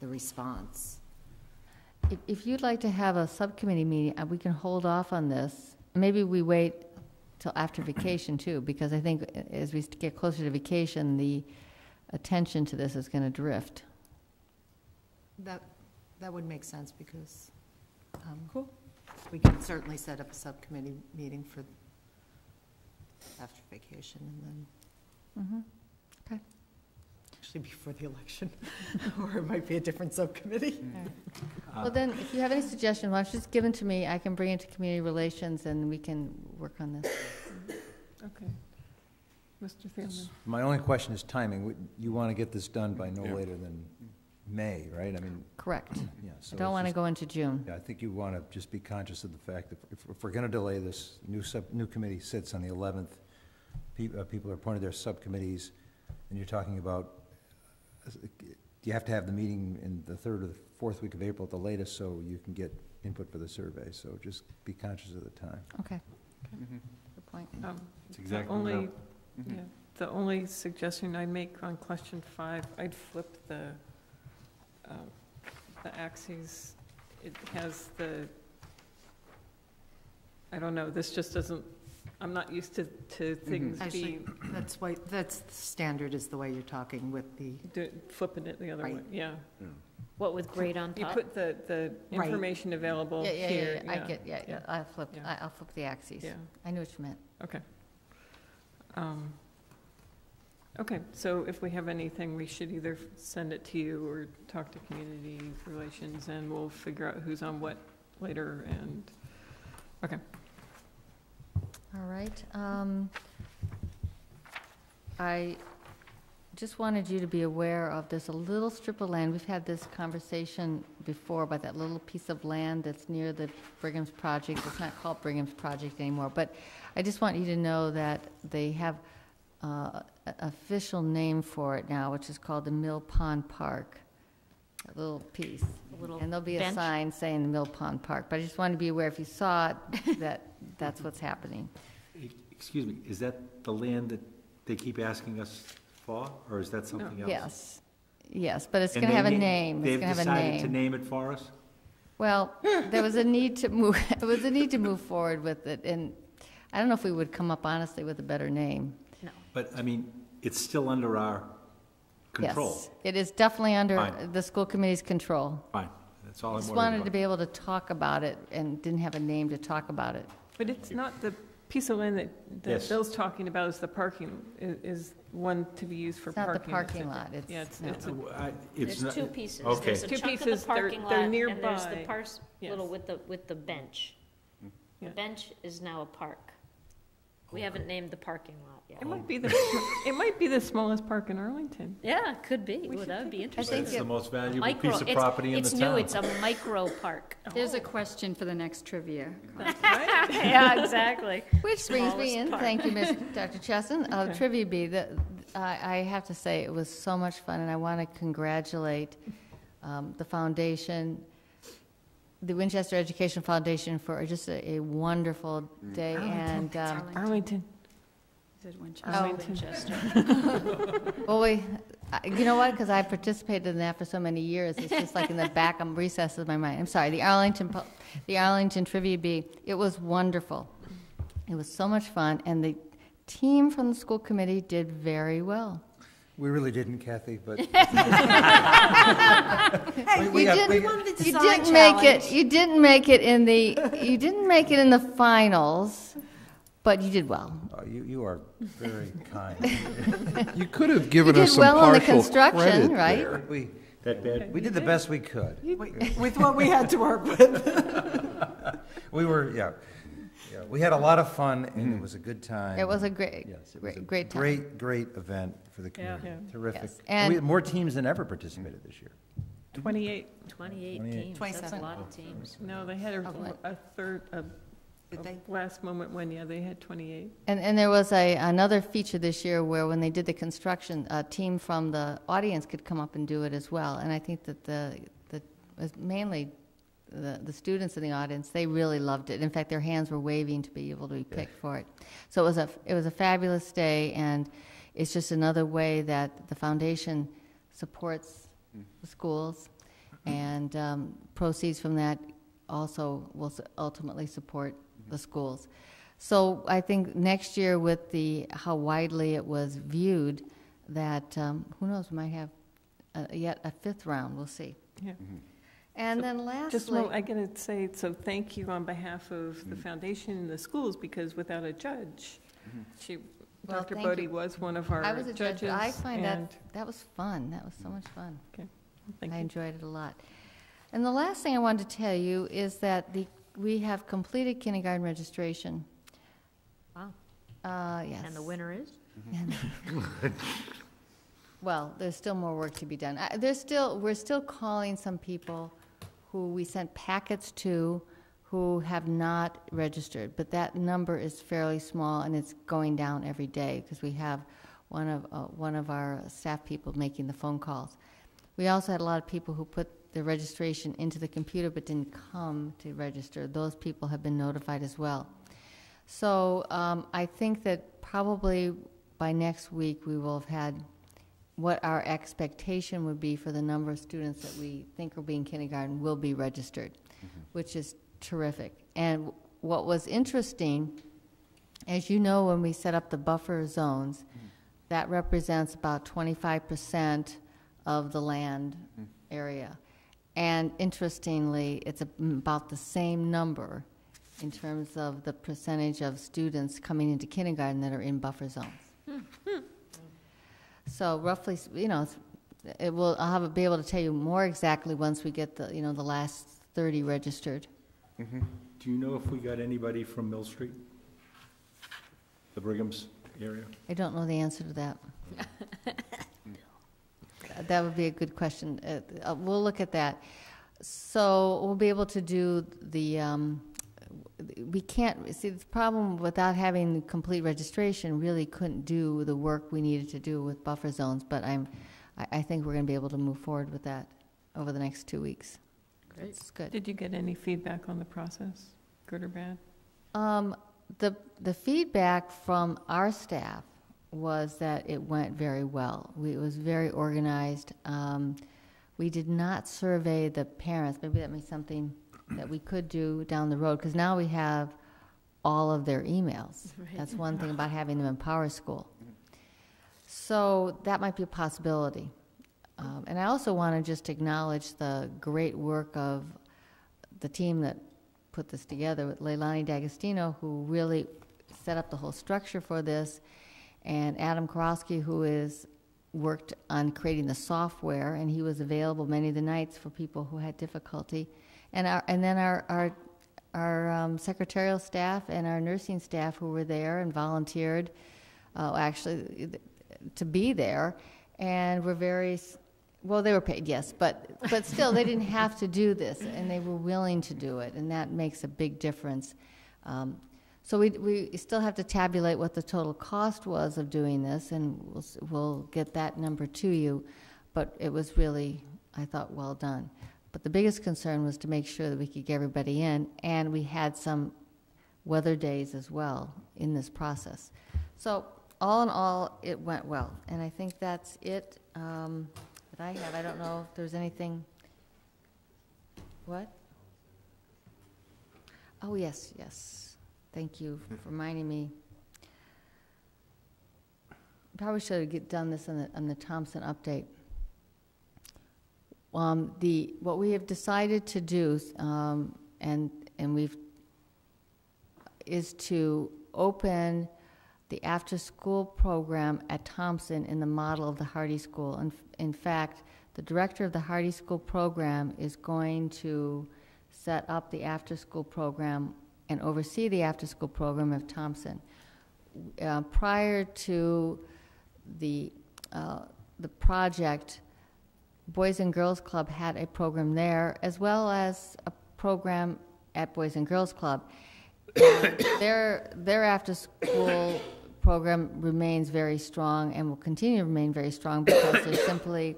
[SPEAKER 6] the response.
[SPEAKER 4] If, if you'd like to have a subcommittee meeting, uh, we can hold off on this. Maybe we wait till after vacation too, because I think as we get closer to vacation, the attention to this is going to drift.
[SPEAKER 6] That, that would make sense because, um, cool. We can certainly set up a subcommittee meeting for after vacation and then.
[SPEAKER 4] Mhm. Okay.
[SPEAKER 6] Actually before the election, or it might be a different subcommittee.
[SPEAKER 4] Well, then, if you have any suggestions, why don't you just give them to me? I can bring it to community relations and we can work on this.
[SPEAKER 1] Okay. Mr. Thielman?
[SPEAKER 11] My only question is timing. You want to get this done by no
[SPEAKER 9] Yeah.
[SPEAKER 11] later than May, right? I mean,
[SPEAKER 4] Correct.
[SPEAKER 11] yeah. so
[SPEAKER 4] I don't
[SPEAKER 11] it's
[SPEAKER 4] want to
[SPEAKER 11] just-
[SPEAKER 4] go into June.
[SPEAKER 11] Yeah, I think you want to just be conscious of the fact that if, if we're going to delay this, new sub, new committee sits on the 11th, pe- uh, people are appointed their subcommittees, and you're talking about, uh, you have to have the meeting in the third or the fourth week of April at the latest, so you can get input for the survey, so just be conscious of the time.
[SPEAKER 4] Okay. Good point.
[SPEAKER 1] Um,
[SPEAKER 3] That's
[SPEAKER 1] the
[SPEAKER 3] exactly what
[SPEAKER 1] only,
[SPEAKER 3] I'm-
[SPEAKER 1] yeah, the only suggestion I'd make on question five, I'd flip the, um, the axes. It has the, I don't know, this just doesn't, I'm not used to, to things
[SPEAKER 6] Actually,
[SPEAKER 1] being,
[SPEAKER 6] that's why, that's standard is the way you're talking with the,
[SPEAKER 1] do- flipping it the other way,
[SPEAKER 6] Right.
[SPEAKER 1] yeah.
[SPEAKER 2] What with grade on top?
[SPEAKER 1] You
[SPEAKER 2] top?
[SPEAKER 1] put the, the
[SPEAKER 6] Right.
[SPEAKER 1] information available
[SPEAKER 4] Yeah, yeah,
[SPEAKER 1] here.
[SPEAKER 4] yeah, yeah, I get, yeah, yeah, I'll flip,
[SPEAKER 1] Yeah.
[SPEAKER 4] I- I'll flip the axes.
[SPEAKER 1] Yeah.
[SPEAKER 4] I knew what you meant.
[SPEAKER 1] Okay. Um, Okay, so if we have anything, we should either send it to you or talk to community relations, and we'll figure out who's on what later, and, okay.
[SPEAKER 4] All right. um, I just wanted you to be aware of, there's a little strip of land, we've had this conversation before about that little piece of land that's near the Brigham's Project. It's not called Brigham's Project anymore, but I just want you to know that they have uh, official name for it now, which is called the Mill Pond Park, a little piece.
[SPEAKER 2] A little
[SPEAKER 4] And there'll be a sign saying the Mill Pond Park, but I just want to be aware, if you saw it, that that's what's happening.
[SPEAKER 3] Excuse me, is that the land that they keep asking us for, or is that something else?
[SPEAKER 4] Yes, yes, but it's going to have a name. It's going to have a
[SPEAKER 3] They've decided to
[SPEAKER 4] name.
[SPEAKER 3] name it for us?
[SPEAKER 4] Well, there was a need to move, there was a need to move forward with it, and I don't know if we would come up honestly with a better name.
[SPEAKER 3] But, I mean, it's still under our control.
[SPEAKER 4] Yes, it is definitely under
[SPEAKER 3] Fine.
[SPEAKER 4] the school committee's control.
[SPEAKER 3] Fine, that's all I'm
[SPEAKER 4] Just
[SPEAKER 3] worried
[SPEAKER 4] wanted
[SPEAKER 3] about.
[SPEAKER 4] to be able to talk about it and didn't have a name to talk about it.
[SPEAKER 1] But it's not the piece of land that, that
[SPEAKER 3] Yes.
[SPEAKER 1] Bill's talking about is the parking, i- is one to be used for
[SPEAKER 4] It's not the
[SPEAKER 1] parking.
[SPEAKER 4] parking
[SPEAKER 1] It's
[SPEAKER 4] lot, it's-
[SPEAKER 1] Yeah, it's,
[SPEAKER 4] no.
[SPEAKER 1] it's a- uh,
[SPEAKER 3] I- it's
[SPEAKER 2] There's
[SPEAKER 3] not-
[SPEAKER 2] two pieces.
[SPEAKER 3] Okay.
[SPEAKER 2] There's a
[SPEAKER 1] Two
[SPEAKER 2] chunk of the
[SPEAKER 1] pieces, they're-
[SPEAKER 2] parking
[SPEAKER 1] they're
[SPEAKER 2] lot, and there's the
[SPEAKER 1] nearby.
[SPEAKER 2] pars, little with the, with the bench. Hmm.
[SPEAKER 1] Yeah.
[SPEAKER 2] The bench is now a park. We haven't named the parking lot yet.
[SPEAKER 1] It might be the, it might be the smallest park in Arlington.
[SPEAKER 2] Yeah, it could be. Well, that would be interesting.
[SPEAKER 3] It's the most valuable
[SPEAKER 2] Micro-
[SPEAKER 3] piece of property in the
[SPEAKER 2] It's new,
[SPEAKER 3] town.
[SPEAKER 2] it's a micro park.
[SPEAKER 12] There's a question for the next trivia.
[SPEAKER 2] Yeah, exactly.
[SPEAKER 4] Which brings me in,
[SPEAKER 2] park.
[SPEAKER 4] thank you, Ms. Dr. Chesson. Uh,
[SPEAKER 1] Okay.
[SPEAKER 4] Trivia Bee, the, I, I have to say, it was so much fun, and I want to congratulate um, the foundation, the Winchester Education Foundation for just a, a wonderful day, and, um,
[SPEAKER 1] Arlington.
[SPEAKER 12] Is it Winchester?
[SPEAKER 4] Oh.
[SPEAKER 2] Winchester.
[SPEAKER 4] well, we, I- you know what, because I participated in that for so many years, it's just like in the back of recesses of my mind. I'm sorry, the Arlington, Po- the Arlington Trivia Bee, it was wonderful. It was so much fun, and the team from the school committee did very well.
[SPEAKER 11] We really didn't, Kathy, but.
[SPEAKER 4] Hey,
[SPEAKER 11] We- we
[SPEAKER 4] you
[SPEAKER 11] got-
[SPEAKER 4] didn't,
[SPEAKER 11] we
[SPEAKER 4] you
[SPEAKER 11] got-
[SPEAKER 4] didn't make it, you didn't make it in the, you didn't make it in the finals, but you did well.
[SPEAKER 11] Oh, You, you are very kind.
[SPEAKER 9] You could have given
[SPEAKER 4] You
[SPEAKER 9] us
[SPEAKER 4] did
[SPEAKER 9] some
[SPEAKER 4] well in the
[SPEAKER 9] partial
[SPEAKER 4] construction,
[SPEAKER 9] credit
[SPEAKER 4] right?
[SPEAKER 9] there.
[SPEAKER 11] We,
[SPEAKER 3] That bad?
[SPEAKER 11] we did the best we could.
[SPEAKER 6] With what we had to work with.
[SPEAKER 11] We were, yeah, yeah, we had a lot of fun, and it was a good time.
[SPEAKER 4] It was a great,
[SPEAKER 11] Yes, it was
[SPEAKER 4] great,
[SPEAKER 11] a
[SPEAKER 4] great time.
[SPEAKER 11] Great, great event for the community.
[SPEAKER 1] Yeah.
[SPEAKER 11] Terrific.
[SPEAKER 4] Yes,
[SPEAKER 11] And
[SPEAKER 4] and-
[SPEAKER 11] we had more teams than ever participated this year.
[SPEAKER 1] Twenty-eight.
[SPEAKER 2] Twenty-eight
[SPEAKER 11] 28.
[SPEAKER 2] teams, that's a
[SPEAKER 6] 27.
[SPEAKER 2] lot of teams.
[SPEAKER 1] No, they had a,
[SPEAKER 4] what?
[SPEAKER 1] a third, a,
[SPEAKER 6] Did they?
[SPEAKER 1] last moment one, yeah, they had twenty-eight.
[SPEAKER 4] And, and there was a, another feature this year where when they did the construction, a team from the audience could come up and do it as well. And I think that the, the, was mainly the, the students in the audience, they really loved it. In fact, their hands were waving to be able to be picked for it. So it was a, it was a fabulous day, and it's just another way that the foundation supports the schools, and um, proceeds from that also will ultimately support the schools. So I think next year, with the how widely it was viewed, that um, who knows, we might have uh, yet a fifth round. We'll see.
[SPEAKER 1] Yeah.
[SPEAKER 4] And
[SPEAKER 1] So,
[SPEAKER 4] then lastly,
[SPEAKER 1] Just, well, I gotta say, so thank you on behalf of the foundation and the schools, because without a judge, she,
[SPEAKER 4] Well,
[SPEAKER 1] Dr.
[SPEAKER 4] thank
[SPEAKER 1] Bodie
[SPEAKER 4] you.
[SPEAKER 1] was one of our
[SPEAKER 4] I was a judge.
[SPEAKER 1] judges.
[SPEAKER 4] but I find that that was fun. That was so much fun.
[SPEAKER 1] Okay, thank
[SPEAKER 4] I
[SPEAKER 1] you.
[SPEAKER 4] enjoyed it a lot. And the last thing I wanted to tell you is that the we have completed kindergarten registration.
[SPEAKER 2] Wow.
[SPEAKER 4] Uh, yes.
[SPEAKER 2] And the winner is?
[SPEAKER 4] Well, there's still more work to be done. I- There's still, we're still calling some people who we sent packets to who have not registered, but that number is fairly small and it's going down every day because we have one of, uh, one of our staff people making the phone calls. We also had a lot of people who put their registration into the computer but didn't come to register. Those people have been notified as well. So um, I think that probably by next week, we will have had what our expectation would be for the number of students that we think will be in kindergarten will be registered, mm-hmm. which is terrific. And what was interesting, as you know, when we set up the buffer zones, mm-hmm. that represents about 25% of the land mm-hmm. area. And interestingly, it's mm, about the same number in terms of the percentage of students coming into kindergarten that are in buffer zones. So roughly, you know, it will, I'll have, be able to tell you more exactly once we get the, you know, the last 30 registered. Mm-hmm.
[SPEAKER 3] Do you know if we got anybody from Mill Street? The Brigham's area?
[SPEAKER 4] I don't know the answer to that. That would be a good question. Uh, uh, We'll look at that. So we'll be able to do the, um, we can't, see, the problem without having complete registration, really couldn't do the work we needed to do with buffer zones, but I'm, I, I think we're going to be able to move forward with that over the next two weeks.
[SPEAKER 1] Great.
[SPEAKER 4] It's good.
[SPEAKER 1] Did you get any feedback on the process, good or bad?
[SPEAKER 4] Um, the, the feedback from our staff was that it went very well. We, it was very organized. Um, we did not survey the parents. Maybe that may be something that we could do down the road, because now we have all of their emails.
[SPEAKER 1] Right.
[SPEAKER 4] That's one thing about having them in Power School. So that might be a possibility. Um, And I also want to just acknowledge the great work of the team that put this together with Leilani D'Agostino, who really set up the whole structure for this, and Adam Korosky, who is worked on creating the software, and he was available many of the nights for people who had difficulty. And our, and then our, our, our um, secretarial staff and our nursing staff who were there and volunteered, uh, actually, to be there, and were very, well, they were paid, yes, but, but still, they didn't have to do this, and they were willing to do it, and that makes a big difference. Um, So we, we still have to tabulate what the total cost was of doing this, and we'll, we'll get that number to you, but it was really, I thought, well done. But the biggest concern was to make sure that we could get everybody in, and we had some weather days as well in this process. So all in all, it went well, and I think that's it um, that I have. I don't know if there's anything, what? Oh, yes, yes. Thank you for reminding me. Probably should have get- done this on the, on the Thompson update. Um, the, what we have decided to do, um, and, and we've, is to open the after-school program at Thompson in the model of the Hardy School. In, in fact, the director of the Hardy School program is going to set up the after-school program and oversee the after-school program of Thompson. Uh, prior to the, uh, the project, Boys and Girls Club had a program there, as well as a program at Boys and Girls Club. And their, their after-school program remains very strong and will continue to remain very strong because there's simply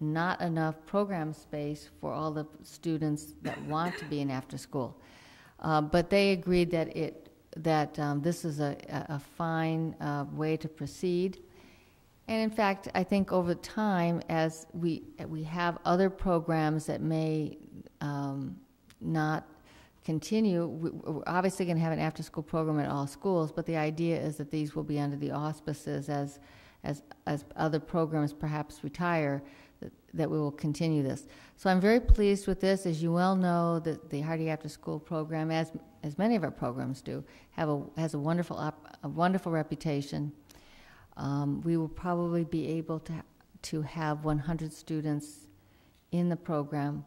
[SPEAKER 4] not enough program space for all the students that want to be in after-school. Uh, But they agreed that it, that um, this is a, a fine uh, way to proceed. And in fact, I think over time, as we, we have other programs that may um, not continue, we- we're obviously going to have an after-school program at all schools, but the idea is that these will be under the auspices as, as, as other programs perhaps retire, that, we will continue this. So I'm very pleased with this. As you well know, the, the Hardy After School program, as, as many of our programs do, have a, has a wonderful, op, a wonderful reputation. Um, we will probably be able to, to have 100 students in the program,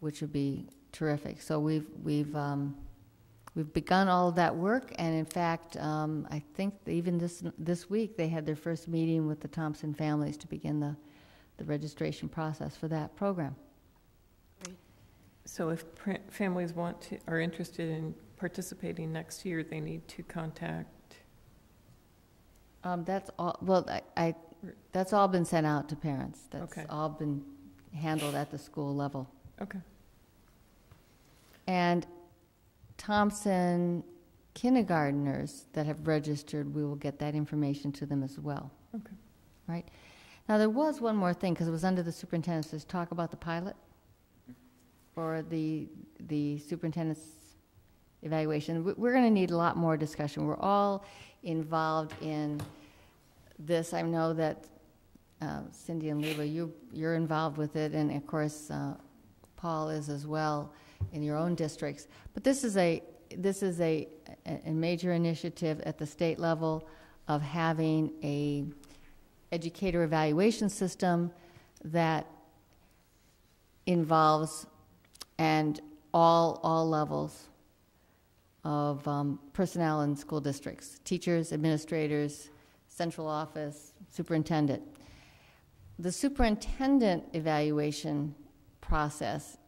[SPEAKER 4] which would be terrific. So we've, we've, um, we've begun all of that work, and in fact, um, I think even this, this week, they had their first meeting with the Thompson families to begin the, the registration process for that program.
[SPEAKER 1] So if pr- families want to, are interested in participating next year, they need to contact,
[SPEAKER 4] Um, that's all, well, I, I, that's all been sent out to parents. That's
[SPEAKER 1] Okay.
[SPEAKER 4] all been handled at the school level.
[SPEAKER 1] okay.
[SPEAKER 4] And Thompson kindergarteners that have registered, we will get that information to them as well.
[SPEAKER 1] Okay.
[SPEAKER 4] Right? Now, there was one more thing, because it was under the superintendent's, talk about the pilot or the, the superintendent's evaluation. We- We're going to need a lot more discussion. We're all involved in this. I know that uh, Cindy and Leba, you, you're involved with it, and of course, uh, Paul is as well in your own districts. But this is a, this is a a major initiative at the state level of having a educator evaluation system that involves and all, all levels of um, personnel in school districts, teachers, administrators, central office, superintendent. The superintendent evaluation process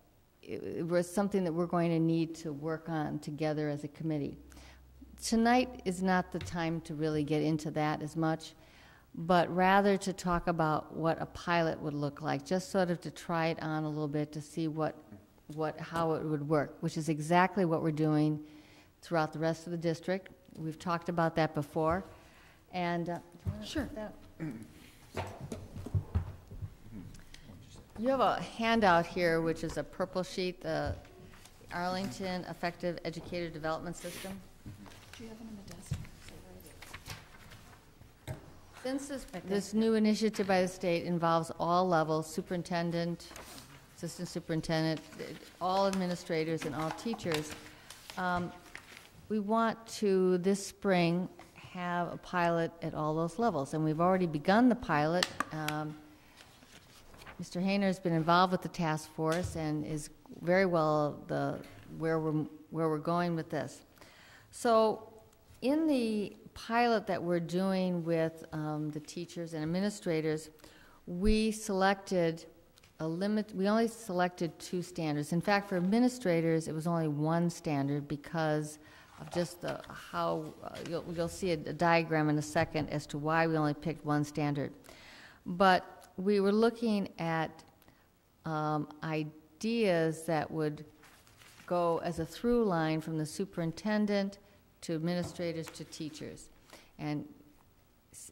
[SPEAKER 4] it it was something that we're going to need to work on together as a committee. Tonight is not the time to really get into that as much, but rather to talk about what a pilot would look like, just sort of to try it on a little bit to see what, what, how it would work, which is exactly what we're doing throughout the rest of the district. We've talked about that before, and. uh, Sure. You have a handout here, which is a purple sheet, the Arlington Effective Educator Development System.
[SPEAKER 10] Do you have one on the desk?
[SPEAKER 4] Since this, this new initiative by the state involves all levels, superintendent, assistant superintendent, all administrators and all teachers, um, we want to, this spring, have a pilot at all those levels. And we've already begun the pilot. Um, Mr. Hayner's been involved with the task force and is very well the, where we're, where we're going with this. So in the pilot that we're doing with um, the teachers and administrators, we selected a limit, we only selected two standards. In fact, for administrators, it was only one standard because of just the, how, uh, you'll, you'll see a, a diagram in a second as to why we only picked one standard. But we were looking at um, ideas that would go as a through line from the superintendent to administrators to teachers. And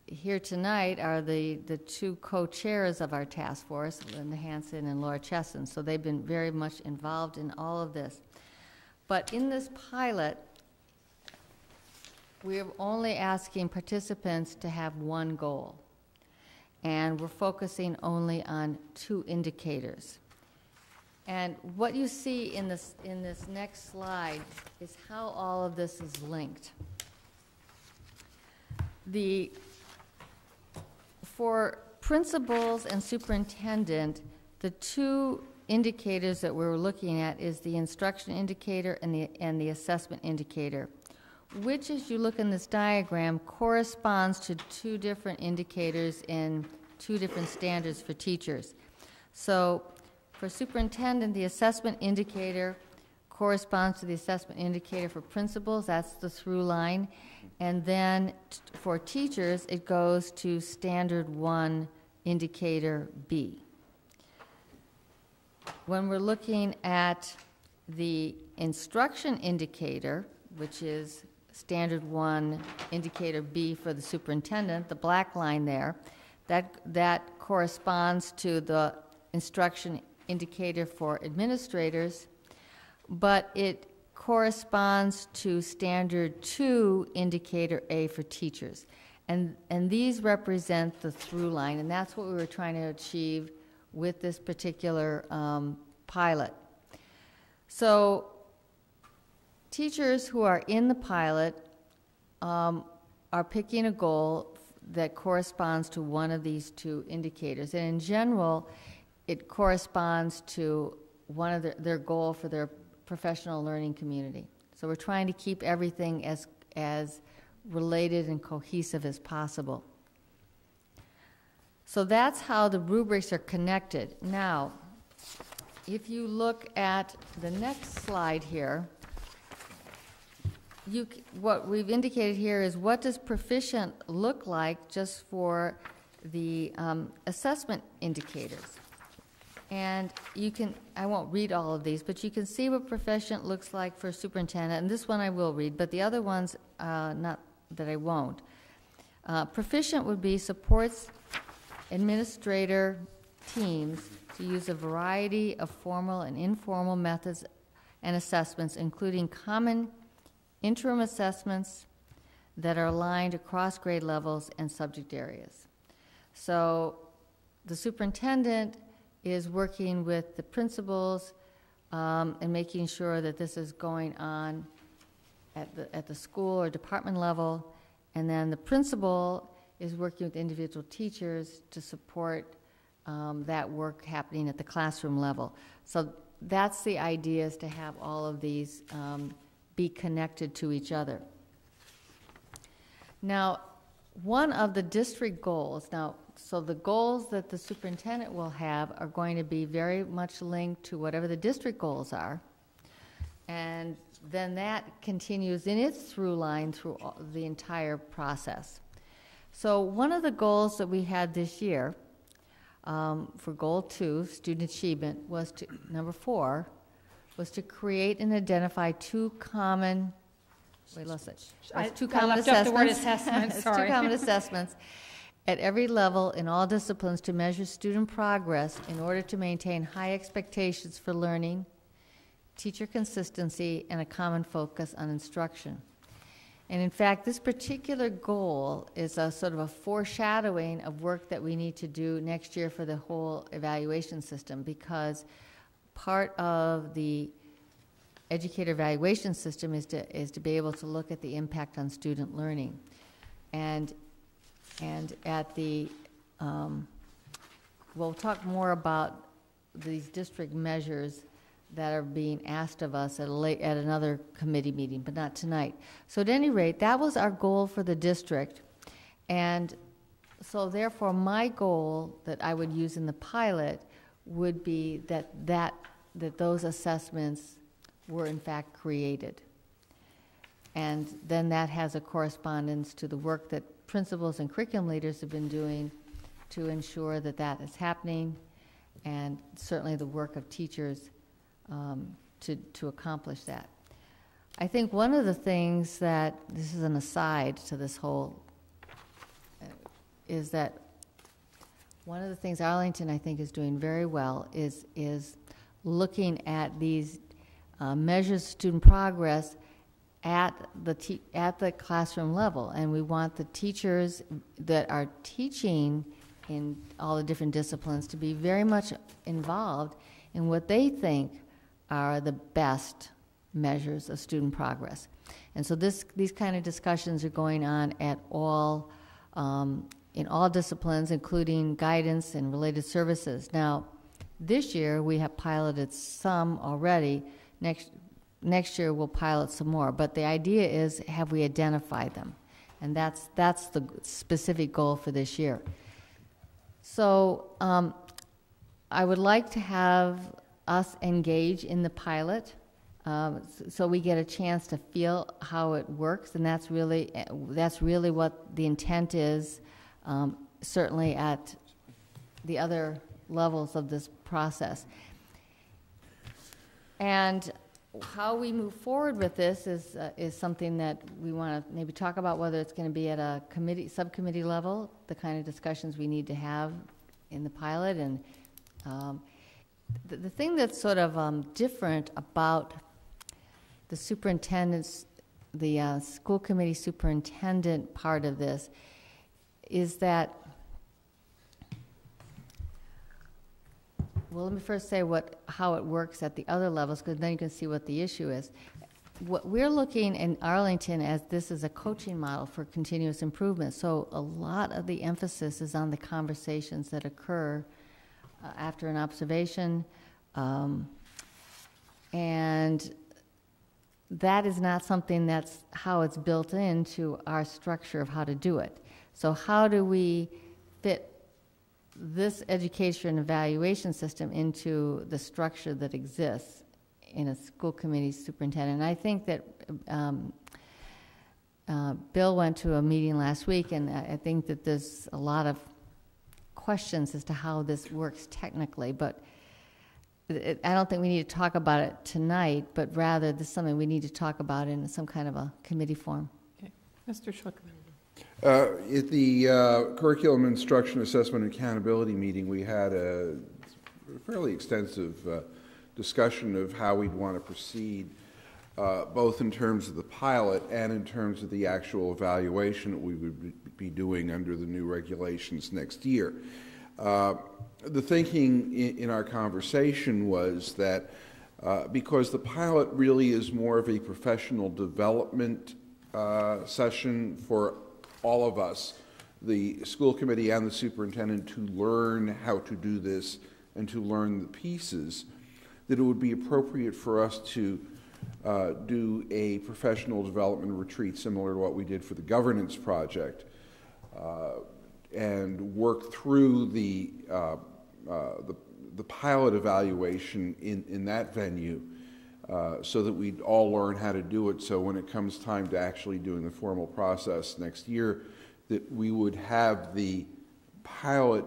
[SPEAKER 4] here tonight are the, the two co-chairs of our task force, Linda Hanson and Laura Chesson. So they've been very much involved in all of this. But in this pilot, we're only asking participants to have one goal. And we're focusing only on two indicators. And what you see in this, in this next slide is how all of this is linked. The, for principals and superintendent, the two indicators that we're looking at is the instruction indicator and the, and the assessment indicator, which, as you look in this diagram, corresponds to two different indicators in two different standards for teachers. So for superintendent, the assessment indicator corresponds to the assessment indicator for principals, that's the through line. And then for teachers, it goes to standard one indicator B. When we're looking at the instruction indicator, which is standard one indicator B for the superintendent, the black line there, that, that corresponds to the instruction indicator for administrators, but it corresponds to standard two indicator A for teachers. And, and these represent the through line, and that's what we were trying to achieve with this particular um, pilot. So, teachers who are in the pilot um, are picking a goal that corresponds to one of these two indicators. And in general, it corresponds to one of their, their goal for their professional learning community. So we're trying to keep everything as, as related and cohesive as possible. So that's how the rubrics are connected. Now, if you look at the next slide here, you, what we've indicated here is what does proficient look like just for the um, assessment indicators? And you can, I won't read all of these, but you can see what proficient looks like for superintendent, and this one I will read, but the other ones, uh, not that I won't. Uh, Proficient would be supports administrator teams to use a variety of formal and informal methods and assessments, including common interim assessments that are aligned across grade levels and subject areas. So the superintendent is working with the principals um, and making sure that this is going on at the, at the school or department level. And then the principal is working with individual teachers to support um, that work happening at the classroom level. So that's the idea is to have all of these um, be connected to each other. Now, one of the district goals, now, so the goals that the superintendent will have are going to be very much linked to whatever the district goals are. And then that continues in its through line through all- the entire process. So one of the goals that we had this year um, for goal two, student achievement, was to, number four, was to create and identify two common, wait, lost it.
[SPEAKER 2] I-
[SPEAKER 4] Two
[SPEAKER 2] I
[SPEAKER 4] common
[SPEAKER 2] left off the word
[SPEAKER 4] assessments.
[SPEAKER 2] assessment, sorry.
[SPEAKER 4] Two common assessments at every level in all disciplines to measure student progress in order to maintain high expectations for learning, teacher consistency, and a common focus on instruction. And in fact, this particular goal is a sort of a foreshadowing of work that we need to do next year for the whole evaluation system because part of the educator evaluation system is to, is to be able to look at the impact on student learning. And, and at the, um, we'll talk more about these district measures that are being asked of us at a late, at another committee meeting, but not tonight. So at any rate, that was our goal for the district. And so therefore, my goal that I would use in the pilot would be that, that, that those assessments were in fact created. And then that has a correspondence to the work that principals and curriculum leaders have been doing to ensure that that is happening, and certainly the work of teachers um, to, to accomplish that. I think one of the things that, this is an aside to this whole, uh, is that one of the things Arlington, I think, is doing very well is, is looking at these uh, measures of student progress at the, te- at the classroom level. And we want the teachers that are teaching in all the different disciplines to be very much involved in what they think are the best measures of student progress. And so this, these kind of discussions are going on at all, um, in all disciplines, including guidance and related services. Now, this year we have piloted some already. Next, next year we'll pilot some more. But the idea is, have we identified them? And that's, that's the specific goal for this year. So um, I would like to have us engage in the pilot um, so we get a chance to feel how it works, and that's really that's really what the intent is. Um, certainly at the other levels of this process, and how we move forward with this is uh, is something that we want to maybe talk about whether it's going to be at a committee subcommittee level, the kind of discussions we need to have in the pilot, and um, the, the thing that's sort of um, different about the superintendent's, the uh, school committee superintendent part of this is that, well, let me first say what, how it works at the other levels, because then you can see what the issue is. What we're looking in Arlington as this is a coaching model for continuous improvement. So a lot of the emphasis is on the conversations that occur uh, after an observation. Um, and that is not something that's how it's built into our structure of how to do it. So, how do we fit this education evaluation system into the structure that exists in a school committee superintendent? And I think that um, uh, Bill went to a meeting last week, and I think that there's a lot of questions as to how this works technically, but I don't think we need to talk about it tonight, but rather this is something we need to talk about in some kind of a committee form.
[SPEAKER 1] Okay. Mr. Schlichtman.
[SPEAKER 9] Uh, At the uh, Curriculum Instruction Assessment and Accountability meeting, we had a fairly extensive uh, discussion of how we'd want to proceed, uh, both in terms of the pilot and in terms of the actual evaluation that we would be doing under the new regulations next year. Uh, the thinking in, in, our conversation was that uh, because the pilot really is more of a professional development session for all of us, the school committee and the superintendent, to learn how to do this and to learn the pieces, that it would be appropriate for us to uh, do a professional development retreat similar to what we did for the governance project uh, and work through the, uh, uh, the, the, pilot evaluation in, in that venue uh, so that we'd all learn how to do it. So when it comes time to actually doing the formal process next year, that we would have the pilot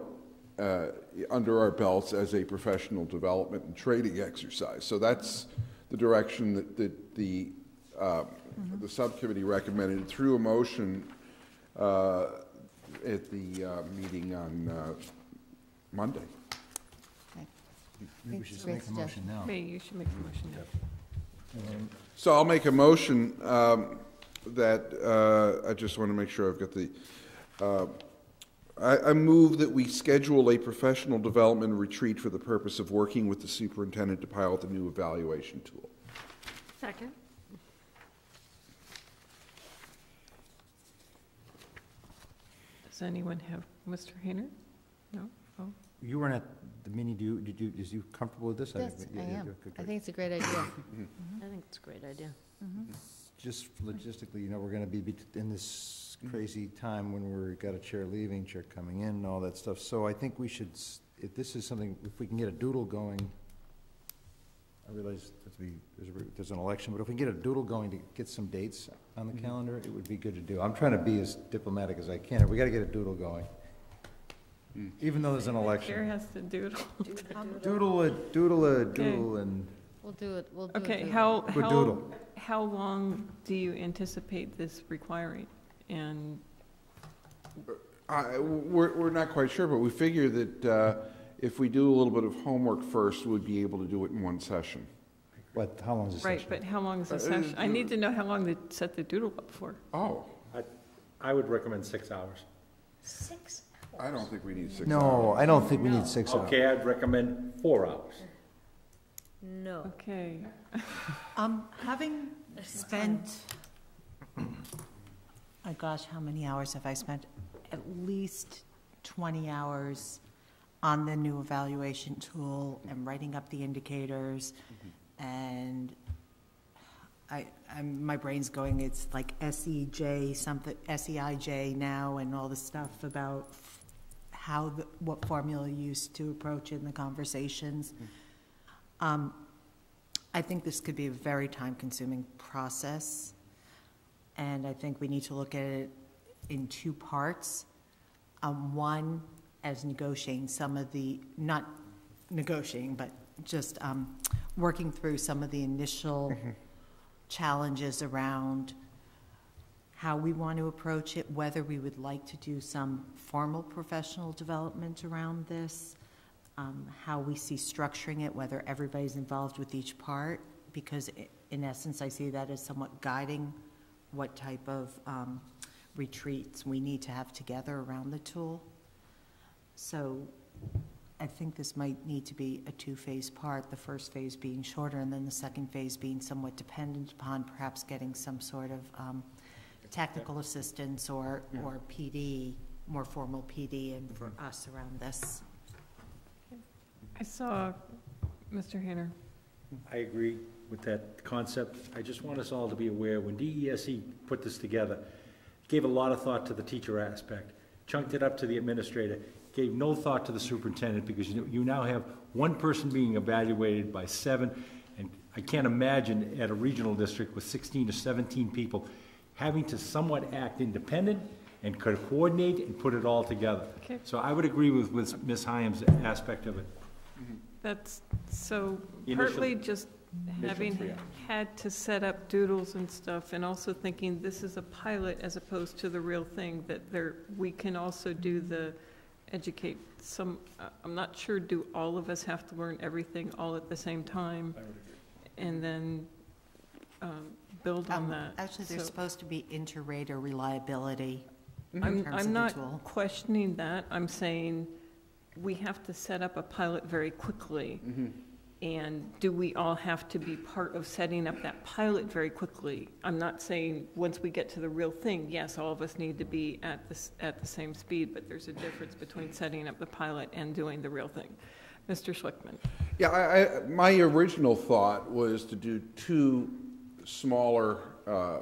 [SPEAKER 9] uh, under our belts as a professional development and training exercise. So that's the direction that, that the, uh, mm-hmm. the subcommittee recommended through a motion uh, at the uh, meeting on uh, Monday.
[SPEAKER 11] Maybe we should make a motion now.
[SPEAKER 1] Maybe you should make a motion now.
[SPEAKER 9] So I'll make a motion um, that, uh, I just want to make sure I've got the, uh, I, I move that we schedule a professional development retreat for the purpose of working with the superintendent to pilot the new evaluation tool.
[SPEAKER 2] Second.
[SPEAKER 1] Does anyone have, Mr. Hayner? No? Oh,
[SPEAKER 11] You weren't at the meeting, do you, did you, is you comfortable with this?
[SPEAKER 4] Yes,
[SPEAKER 11] yeah,
[SPEAKER 4] I
[SPEAKER 11] yeah,
[SPEAKER 4] am.
[SPEAKER 11] good,
[SPEAKER 4] I think it's a great idea.
[SPEAKER 2] I think it's a great idea.
[SPEAKER 11] Just logistically, you know, we're gonna be bet- in this
[SPEAKER 9] Mm-hmm.
[SPEAKER 11] crazy time when we're, got a chair leaving, chair coming in, and all that stuff. So I think we should, s- if this is something, if we can get a doodle going, I realize that we, there's, a- there's an election, but if we can get a doodle going to get some dates on
[SPEAKER 9] Mm-hmm.
[SPEAKER 11] the calendar, it would be good to do. I'm trying to be as diplomatic as I can. We gotta get a doodle going.
[SPEAKER 9] Mm.
[SPEAKER 11] Even though there's an
[SPEAKER 1] Chair
[SPEAKER 11] election.
[SPEAKER 1] has to doodle.
[SPEAKER 11] Doodle a, doodle a,
[SPEAKER 1] Okay.
[SPEAKER 11] doodle and,
[SPEAKER 4] We'll do it, we'll do it.
[SPEAKER 1] Okay,
[SPEAKER 4] doodle.
[SPEAKER 1] how,
[SPEAKER 11] Good
[SPEAKER 1] how,
[SPEAKER 11] doodle.
[SPEAKER 1] how long do you anticipate this requiring? And,
[SPEAKER 9] I, we're, we're not quite sure, but we figure that, uh, if we do a little bit of homework first, we'd be able to do it in one session.
[SPEAKER 11] what, how long is this
[SPEAKER 1] right,
[SPEAKER 11] session?
[SPEAKER 1] but how long is the
[SPEAKER 9] Uh,
[SPEAKER 1] session? I need to know how long to set the doodle up for.
[SPEAKER 9] Oh,
[SPEAKER 3] I, I would recommend six hours.
[SPEAKER 2] Six.
[SPEAKER 9] I don't think we need six hours.
[SPEAKER 11] No, I don't think we need six hours.
[SPEAKER 3] Okay, I'd recommend four hours.
[SPEAKER 2] No.
[SPEAKER 1] Okay.
[SPEAKER 6] Um, having spent, my gosh, how many hours have I spent? At least twenty hours on the new evaluation tool and writing up the indicators. And I, I'm, my brain's going, it's like SEJ something, SEIJ now and all the stuff about how, the what formula you used to approach in the conversations. Um, I think this could be a very time-consuming process, and I think we need to look at it in two parts. Um, one, as negotiating some of the, not negotiating, but just um, working through some of the initial challenges around how we want to approach it, whether we would like to do some formal professional development around this, um, how we see structuring it, whether everybody's involved with each part, because i- in essence, I see that as somewhat guiding what type of um, retreats we need to have together around the tool. So I think this might need to be a two-phase part, the first phase being shorter, and then the second phase being somewhat dependent upon perhaps getting some sort of um, technical assistance or, or PD, more formal PD, and for us around this.
[SPEAKER 1] I saw, Mr. Hayner.
[SPEAKER 3] I agree with that concept. I just want us all to be aware, when DESE put this together, gave a lot of thought to the teacher aspect, chunked it up to the administrator, gave no thought to the superintendent, because you you now have one person being evaluated by seven, and I can't imagine at a regional district with 16 to 17 people, having to somewhat act independent and could coordinate and put it all together.
[SPEAKER 1] Okay.
[SPEAKER 3] So I would agree with, with Ms. Heigham's aspect of it.
[SPEAKER 1] That's, so
[SPEAKER 3] Initial-
[SPEAKER 1] partly just having
[SPEAKER 3] three
[SPEAKER 1] had to set up doodles and stuff, and also thinking this is a pilot as opposed to the real thing, that there, we can also do the educate some, uh, I'm not sure, do all of us have to learn everything all at the same time? I would agree. And then um, build on
[SPEAKER 6] Um,
[SPEAKER 1] that.
[SPEAKER 6] Actually, there's
[SPEAKER 1] So-
[SPEAKER 6] supposed to be inter-rater reliability in
[SPEAKER 1] I'm,
[SPEAKER 6] terms
[SPEAKER 1] I'm
[SPEAKER 6] of the
[SPEAKER 1] not
[SPEAKER 6] tool.
[SPEAKER 1] questioning that, I'm saying we have to set up a pilot very quickly. And do we all have to be part of setting up that pilot very quickly? I'm not saying, once we get to the real thing, yes, all of us need to be at the, at the same speed, but there's a difference between setting up the pilot and doing the real thing. Mr. Schlichtman?
[SPEAKER 9] Yeah, I, I, my original thought was to do two smaller uh,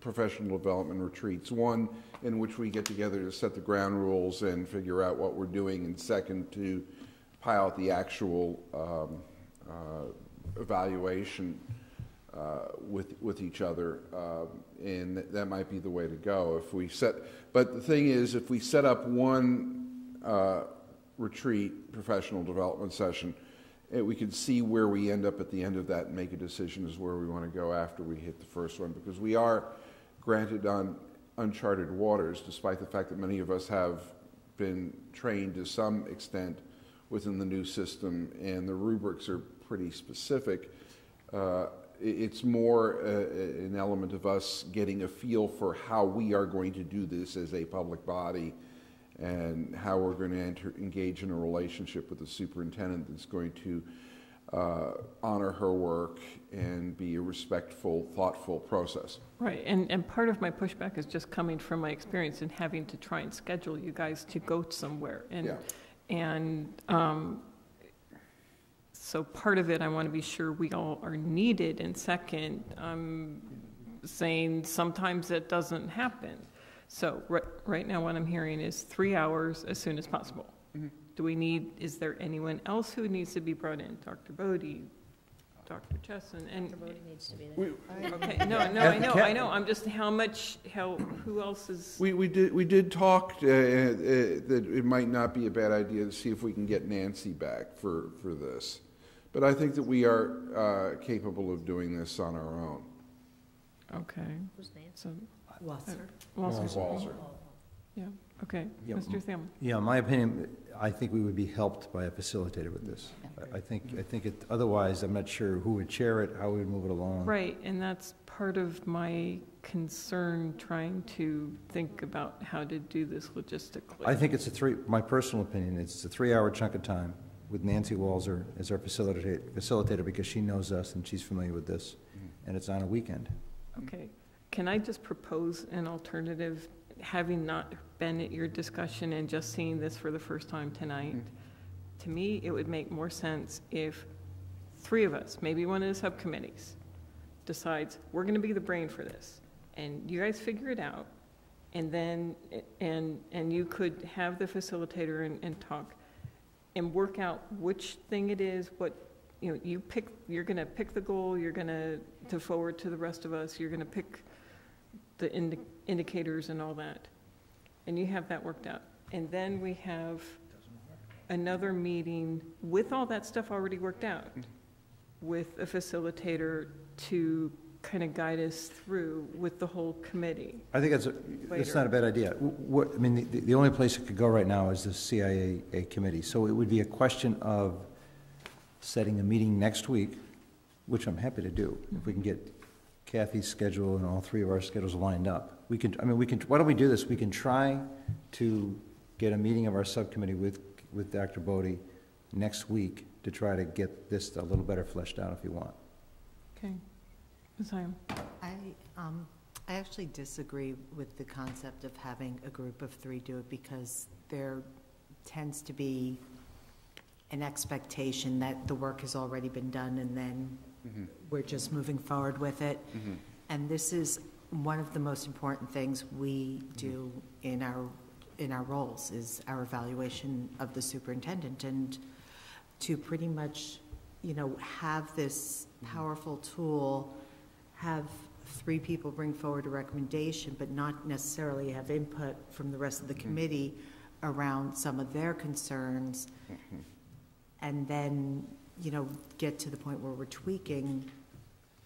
[SPEAKER 9] professional development retreats. One in which we get together to set the ground rules and figure out what we're doing, and second to pilot the actual um, uh, evaluation uh, with with each other, um, and th- that might be the way to go if we set. But the thing is, if we set up one uh, retreat, professional development session, eh, we could see where we end up at the end of that and make a decision as where we want to go after we hit the first one, because we are granted on uncharted waters, despite the fact that many of us have been trained to some extent within the new system, and the rubrics are pretty specific. Uh, it's more uh, an element of us getting a feel for how we are going to do this as a public body and how we're going to enter, engage in a relationship with the superintendent that's going to uh, honor her work and be a respectful, thoughtful process.
[SPEAKER 1] Right, and, and part of my pushback is just coming from my experience in having to try and schedule you guys to go somewhere. And,
[SPEAKER 9] Yeah.
[SPEAKER 1] and um, so part of it, I want to be sure we all are needed. And second, I'm saying sometimes it doesn't happen. So right, right now, what I'm hearing is three hours as soon as possible. Do we need, is there anyone else who needs to be brought in? Dr. Bodie, Dr. Chesson, and.
[SPEAKER 2] Dr. Bodie needs to be there.
[SPEAKER 1] Okay, no, no, I know, I know, I'm just, how much, how, who else is?
[SPEAKER 9] We, we did, we did talk uh, uh, that it might not be a bad idea to see if we can get Nancy back for, for this. But I think that we are uh, capable of doing this on our own.
[SPEAKER 1] Okay.
[SPEAKER 2] Who's Nancy?
[SPEAKER 1] So.
[SPEAKER 6] Walser.
[SPEAKER 1] Walser.
[SPEAKER 9] Walser.
[SPEAKER 1] Yeah, okay.
[SPEAKER 11] Yeah,
[SPEAKER 1] Mr. Thielman?
[SPEAKER 11] Yeah, my opinion, I think we would be helped by a facilitator with this. I- I think, I think it, otherwise, I'm not sure who would chair it, how we would move it along.
[SPEAKER 1] Right, and that's part of my concern, trying to think about how to do this logistically.
[SPEAKER 11] I think it's a three, my personal opinion, it's a three-hour chunk of time with Nancy Walzer as our facilitator, facilitator because she knows us and she's familiar with this, mm. and it's on a weekend.
[SPEAKER 1] Okay, can I just propose an alternative, having not been at your discussion and just seeing this for the first time tonight? Mm. To me, it would make more sense if three of us, maybe one of the subcommittees, decides, we're gonna be the brain for this, and you guys figure it out, and then, and, and you could have the facilitator and, and talk, and work out which thing it is, what, you know, you pick, you're gonna pick the goal, you're gonna, to forward to the rest of us, you're gonna pick the indi- indicators and all that. And you have that worked out. And then we have another meeting with all that stuff already worked out, with a facilitator to kind of guide us through with the whole committee.
[SPEAKER 11] I think that's, a it's not a bad idea. What, I mean, the, the only place it could go right now is the CIA committee. So it would be a question of setting a meeting next week, which I'm happy to do, if we can get Kathy's schedule and all three of our schedules lined up. We can, I mean, we can, why don't we do this? We can try to get a meeting of our subcommittee with, with Dr. Bodie next week to try to get this a little better fleshed out if you want.
[SPEAKER 1] Okay. Ms. Heigham?
[SPEAKER 6] I, um, I actually disagree with the concept of having a group of three do it because there tends to be an expectation that the work has already been done and then
[SPEAKER 9] Mhm.
[SPEAKER 6] we're just moving forward with it.
[SPEAKER 9] Mhm.
[SPEAKER 6] And this is one of the most important things we do in our, in our roles, is our evaluation of the superintendent. And to pretty much, you know, have this powerful tool, have three people bring forward a recommendation, but not necessarily have input from the rest of the committee around some of their concerns, and then, you know, get to the point where we're tweaking,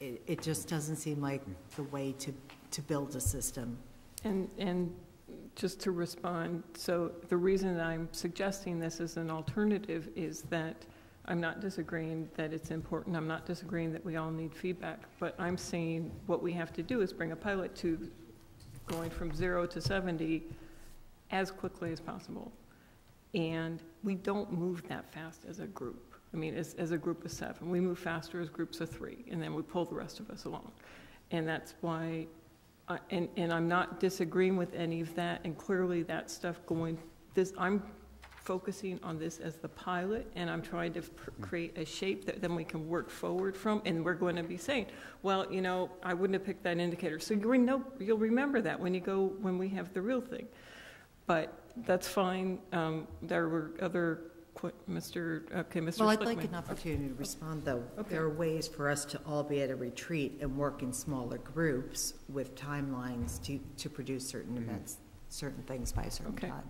[SPEAKER 6] it, it just doesn't seem like the way to, to build a system.
[SPEAKER 1] And, and just to respond, so the reason I'm suggesting this as an alternative is that I'm not disagreeing that it's important, I'm not disagreeing that we all need feedback, but I'm saying what we have to do is bring a pilot to going from zero to 70 as quickly as possible. And we don't move that fast as a group. I mean, as, as a group of seven, we move faster as groups of three, and then we pull the rest of us along. And that's why I- And, and I'm not disagreeing with any of that, and clearly that stuff going, this, I'm focusing on this as the pilot, and I'm trying to pr- create a shape that then we can work forward from, and we're going to be saying, well, you know, I wouldn't have picked that indicator. So you know, you'll remember that when you go, when we have the real thing. But that's fine, um, there were other, Mr., okay, Mr.
[SPEAKER 6] Well, I'd like an opportunity to respond, though.
[SPEAKER 1] Okay.
[SPEAKER 6] There are ways for us to all be at a retreat and work in smaller groups with timelines to, to produce certain events, certain things by a certain
[SPEAKER 1] Okay.
[SPEAKER 6] time.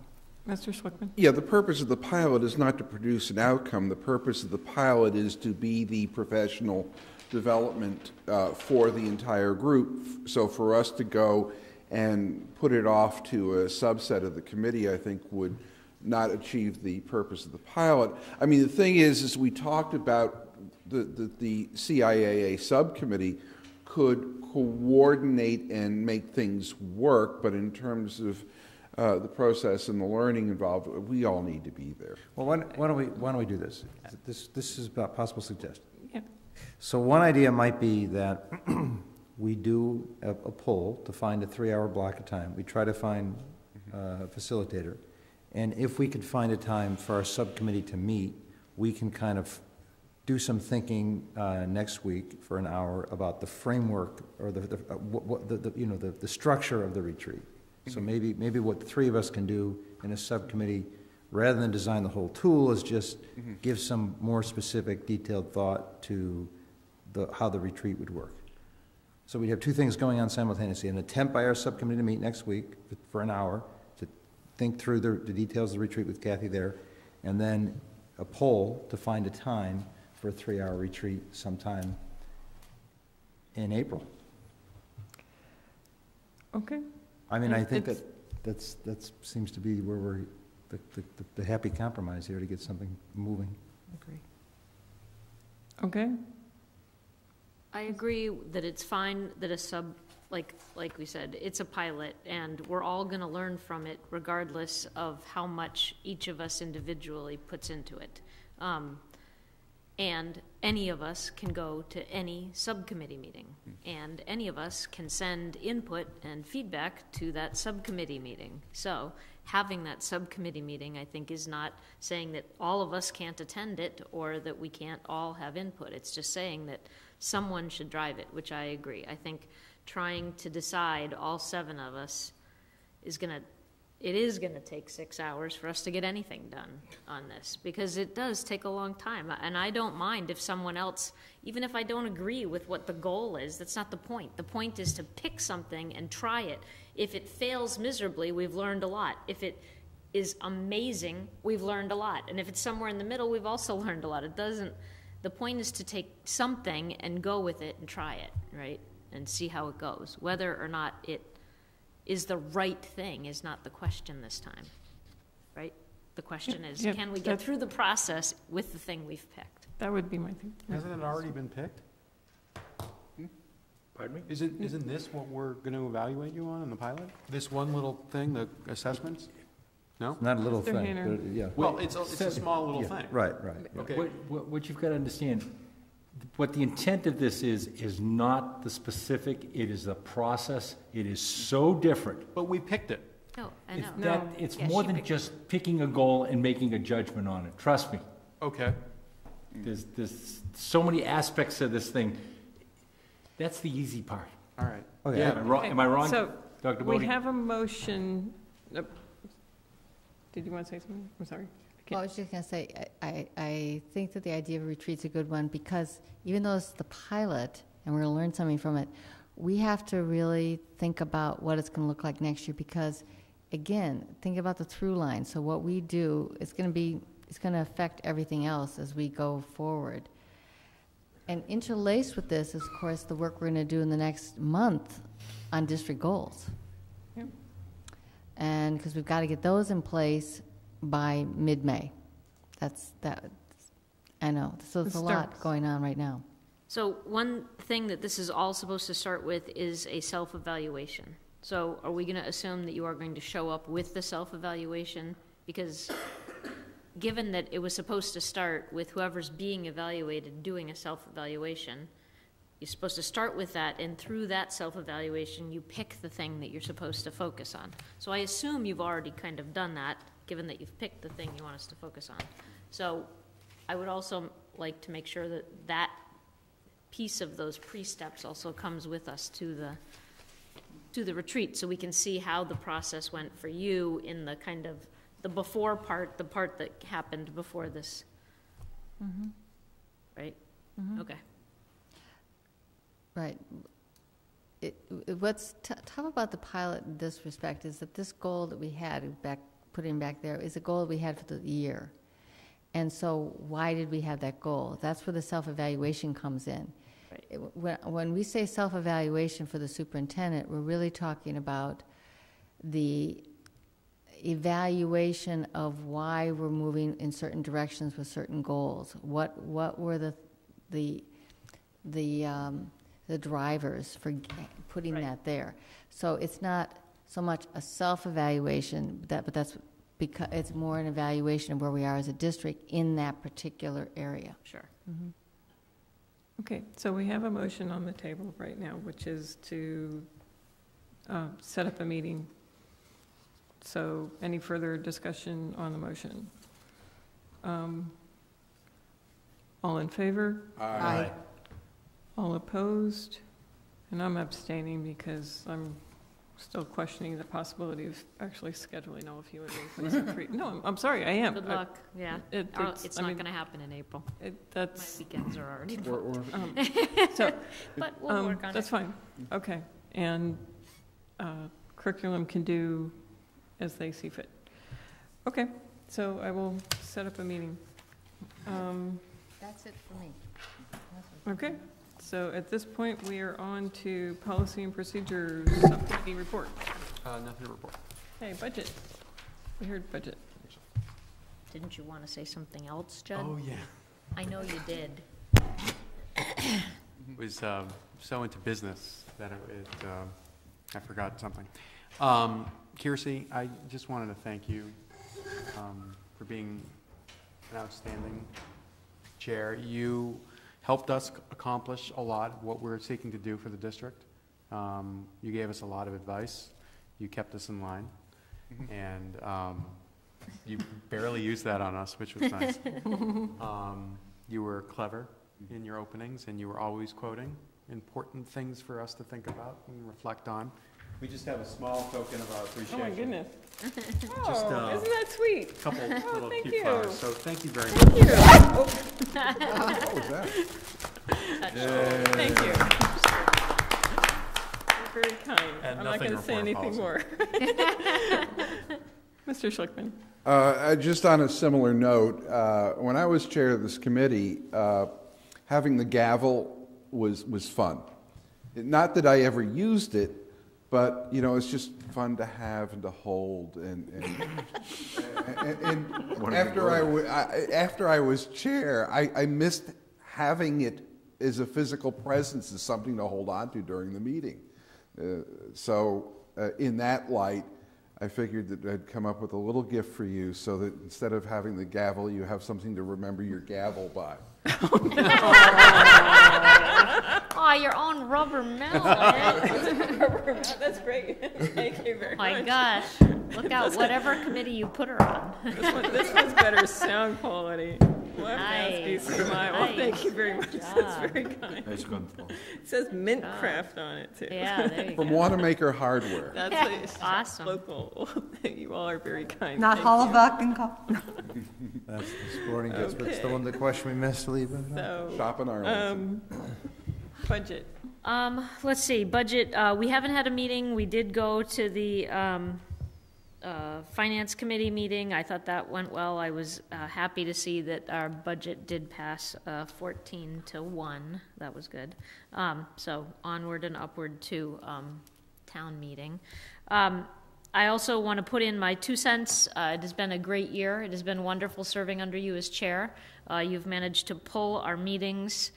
[SPEAKER 1] Mr. Schlichtman?
[SPEAKER 9] Yeah, the purpose of the pilot is not to produce an outcome. The purpose of the pilot is to be the professional development uh, for the entire group. So for us to go and put it off to a subset of the committee, I think would not achieve the purpose of the pilot. I mean, the thing is, is we talked about the, the, the CIAA subcommittee could coordinate and make things work, but in terms of uh, the process and the learning involved, we all need to be there.
[SPEAKER 11] Well, why, why don't we, why don't we do this? This, this is a possible suggestion.
[SPEAKER 1] Yeah.
[SPEAKER 11] So one idea might be that we do a, a poll to find a three-hour block of time. We try to find uh, a facilitator. And if we could find a time for our subcommittee to meet, we can kind of do some thinking uh, next week for an hour about the framework or the, the, uh, what, what, the, the, you know, the, the structure of the retreat. So maybe, maybe what the three of us can do in a subcommittee, rather than design the whole tool, is just give some more specific, detailed thought to the, how the retreat would work. So we'd have two things going on simultaneously, an attempt by our subcommittee to meet next week for an hour think through the, the details of the retreat with Kathy there, and then a poll to find a time for a three-hour retreat sometime in April.
[SPEAKER 1] Okay.
[SPEAKER 11] I mean, I think that, that's, that seems to be where we're, the, the, the happy compromise here to get something moving.
[SPEAKER 6] Agree.
[SPEAKER 1] Okay.
[SPEAKER 2] I agree that it's fine that a sub, like, like we said, it's a pilot, and we're all gonna learn from it regardless of how much each of us individually puts into it. Um, and any of us can go to any subcommittee meeting, and any of us can send input and feedback to that subcommittee meeting. So, having that subcommittee meeting, I think, is not saying that all of us can't attend it or that we can't all have input. It's just saying that someone should drive it, which I agree. I think trying to decide, all seven of us, is gonna, it is gonna take six hours for us to get anything done on this, because it does take a long time. And I don't mind if someone else, even if I don't agree with what the goal is, that's not the point. The point is to pick something and try it. If it fails miserably, we've learned a lot. If it is amazing, we've learned a lot. And if it's somewhere in the middle, we've also learned a lot. It doesn't, the point is to take something and go with it and try it, right? And see how it goes. Whether or not it is the right thing is not the question this time, right? The question is,
[SPEAKER 1] Yeah,
[SPEAKER 2] can we get through the process with the thing we've picked?
[SPEAKER 1] That would be my thing.
[SPEAKER 7] Hasn't it already been picked? Hmm?
[SPEAKER 3] Pardon me?
[SPEAKER 7] Isn't, isn't this what we're going to evaluate you on in the pilot? This one little thing, the assessments? No?
[SPEAKER 11] Not a little
[SPEAKER 1] Mr.
[SPEAKER 11] thing,
[SPEAKER 1] Hayner.
[SPEAKER 11] but, yeah.
[SPEAKER 7] Well, it's, a- it's a small little
[SPEAKER 11] Yeah,
[SPEAKER 7] thing.
[SPEAKER 11] Right, right.
[SPEAKER 7] Okay.
[SPEAKER 3] What, what- what you've got to understand, what the intent of this is, is not the specific, it is the process. It is so different.
[SPEAKER 7] But we picked it.
[SPEAKER 2] No, I
[SPEAKER 3] It's
[SPEAKER 2] know.
[SPEAKER 3] that, it's
[SPEAKER 2] Yeah,
[SPEAKER 3] more
[SPEAKER 2] she
[SPEAKER 3] than
[SPEAKER 2] picked-
[SPEAKER 3] just picking a goal and making a judgment on it. Trust me.
[SPEAKER 7] Okay.
[SPEAKER 3] There's, there's so many aspects of this thing. That's the easy part.
[SPEAKER 7] All right.
[SPEAKER 11] Okay.
[SPEAKER 3] Am I wrong, am I wrong,
[SPEAKER 1] So,
[SPEAKER 3] Dr.
[SPEAKER 1] we have a motion. uh, Did you want to say something? I'm sorry.
[SPEAKER 4] Well, I was just going to say, I, I I think that the idea of retreat's a good one because even though it's the pilot and we're going to learn something from it, we have to really think about what it's going to look like next year because, again, think about the through line. So what we do is going to be, it's going to affect everything else as we go forward. And interlaced with this is, of course, the work we're going to do in the next month on district goals. And, because we've got to get those in place by mid-May. That's, that, I know, so there's a lot going on right now.
[SPEAKER 2] So one thing that this is all supposed to start with is a self-evaluation. So are we going to assume that you are going to show up with the self-evaluation? Because given that it was supposed to start with whoever's being evaluated doing a self-evaluation, you're supposed to start with that, and through that self-evaluation, you pick the thing that you're supposed to focus on. So I assume you've already kind of done that, given that you've picked the thing you want us to focus on. So I would also like to make sure that that piece of those pre-steps also comes with us to the, to the retreat, so we can see how the process went for you in the kind of, the before part, the part that happened before this, mm-hmm. right? Mm-hmm. Okay.
[SPEAKER 4] Right. It, it- what's t- tough about the pilot in this respect is that this goal that we had back, putting back there, is a goal we had for the year. And so why did we have that goal? That's where the self-evaluation comes in.
[SPEAKER 2] Right.
[SPEAKER 4] It- When, when we say self-evaluation for the superintendent, we're really talking about the evaluation of why we're moving in certain directions with certain goals. What, what were the the, the, um, the drivers for putting that there. So it's not so much a self-evaluation, that, but that's because, it's more an evaluation of where we are as a district in that particular area.
[SPEAKER 2] Sure.
[SPEAKER 1] Okay, so we have a motion on the table right now, which is to uh, set up a meeting. So any further discussion on the motion? Um, All in favor?
[SPEAKER 9] Aye.
[SPEAKER 1] All opposed? And I'm abstaining because I'm still questioning the possibility of actually scheduling all of you in May for the free. No, I'm, I'm sorry, I am.
[SPEAKER 2] Good
[SPEAKER 1] I-
[SPEAKER 2] luck, yeah.
[SPEAKER 1] It-
[SPEAKER 2] Oh,
[SPEAKER 1] it's-
[SPEAKER 2] It's
[SPEAKER 1] I
[SPEAKER 2] not
[SPEAKER 1] mean,
[SPEAKER 2] gonna happen in April.
[SPEAKER 1] It,
[SPEAKER 2] My
[SPEAKER 1] that's,
[SPEAKER 2] weekends are already
[SPEAKER 9] Or- or-
[SPEAKER 1] um, so,
[SPEAKER 2] But we'll
[SPEAKER 1] um,
[SPEAKER 2] work on it.
[SPEAKER 1] that's fine, okay. And uh, curriculum can do as they see fit. Okay, so I will set up a meeting. Um,
[SPEAKER 4] That's it for me.
[SPEAKER 1] Okay, so at this point, we are on to policy and procedures subcommittee report.
[SPEAKER 7] Uh, Nothing to report.
[SPEAKER 1] Hey, budget. We heard budget.
[SPEAKER 2] Didn't you want to say something else, Judd?
[SPEAKER 7] Oh, yeah.
[SPEAKER 2] I know you did.
[SPEAKER 7] was um, so into business that it, it, um, I forgot something. Um, Kirsi, I just wanted to thank you um, for being an outstanding chair. You helped us accomplish a lot of what we're seeking to do for the district. Um, You gave us a lot of advice. You kept us in line. And um, you barely used that on us, which was nice. Um, You were clever in your openings, and you were always quoting important things for us to think about and reflect on. We just have a small token of our appreciation.
[SPEAKER 1] Oh,
[SPEAKER 7] appreciation.
[SPEAKER 1] my goodness.
[SPEAKER 7] Just,
[SPEAKER 1] Oh,
[SPEAKER 7] uh,
[SPEAKER 1] isn't that sweet?
[SPEAKER 7] Couple
[SPEAKER 1] Oh,
[SPEAKER 7] little
[SPEAKER 1] thank
[SPEAKER 7] cute
[SPEAKER 1] you.
[SPEAKER 7] flowers, so thank you very much.
[SPEAKER 1] Thank
[SPEAKER 7] much.
[SPEAKER 1] you. Oh,
[SPEAKER 9] What was that?
[SPEAKER 1] Thank you. You're very kind.
[SPEAKER 7] And
[SPEAKER 1] I'm not
[SPEAKER 7] nothing
[SPEAKER 1] going to say
[SPEAKER 7] report
[SPEAKER 1] anything more. Mr. Schlichtman.
[SPEAKER 9] Uh, uh, Just on a similar note, uh, when I was chair of this committee, uh, having the gavel was, was fun. Not that I ever used it, but, you know, it's just fun to have and to hold, and, and, and- and
[SPEAKER 3] What a
[SPEAKER 9] after I,
[SPEAKER 3] good
[SPEAKER 9] wa- I- after I was chair, I, I missed having it as a physical presence, as something to hold on to during the meeting. Uh, So, uh, in that light, I figured that I'd come up with a little gift for you so that instead of having the gavel, you have something to remember your gavel by.
[SPEAKER 2] Oh, your own rubber mallet.
[SPEAKER 1] That's great. Thank you very much.
[SPEAKER 2] My gosh, look out, whatever committee you put her on.
[SPEAKER 1] This one, this one's better sound quality. Well,
[SPEAKER 2] Nice.
[SPEAKER 1] smile. Well, thank you very much.
[SPEAKER 2] Nice
[SPEAKER 1] That's
[SPEAKER 2] job.
[SPEAKER 1] very kind.
[SPEAKER 3] Nice gun,
[SPEAKER 1] It says mint craft on it, too.
[SPEAKER 2] Yeah, there you
[SPEAKER 9] From
[SPEAKER 2] go.
[SPEAKER 9] Wanamaker Hardware.
[SPEAKER 1] That's
[SPEAKER 2] Yeah,
[SPEAKER 1] a-
[SPEAKER 2] awesome.
[SPEAKER 1] Local. You all are very kind.
[SPEAKER 11] Not
[SPEAKER 1] Thank.
[SPEAKER 11] Hollaback and Co. That's the sporting goods, but it's the one that question we missed, leave it.
[SPEAKER 1] So,
[SPEAKER 9] Shop in Arlington.
[SPEAKER 1] um, budget.
[SPEAKER 2] Um, let's see, budget, uh, we haven't had a meeting, we did go to the, um, uh, finance committee meeting, I thought that went well, I was, uh, happy to see that our budget did pass, uh, fourteen to one, that was good. Um, so onward and upward to, um, town meeting. Um, I also want to put in my two cents. Uh, it has been a great year. It has been wonderful serving under you as chair. Uh, you've managed to pull our meetings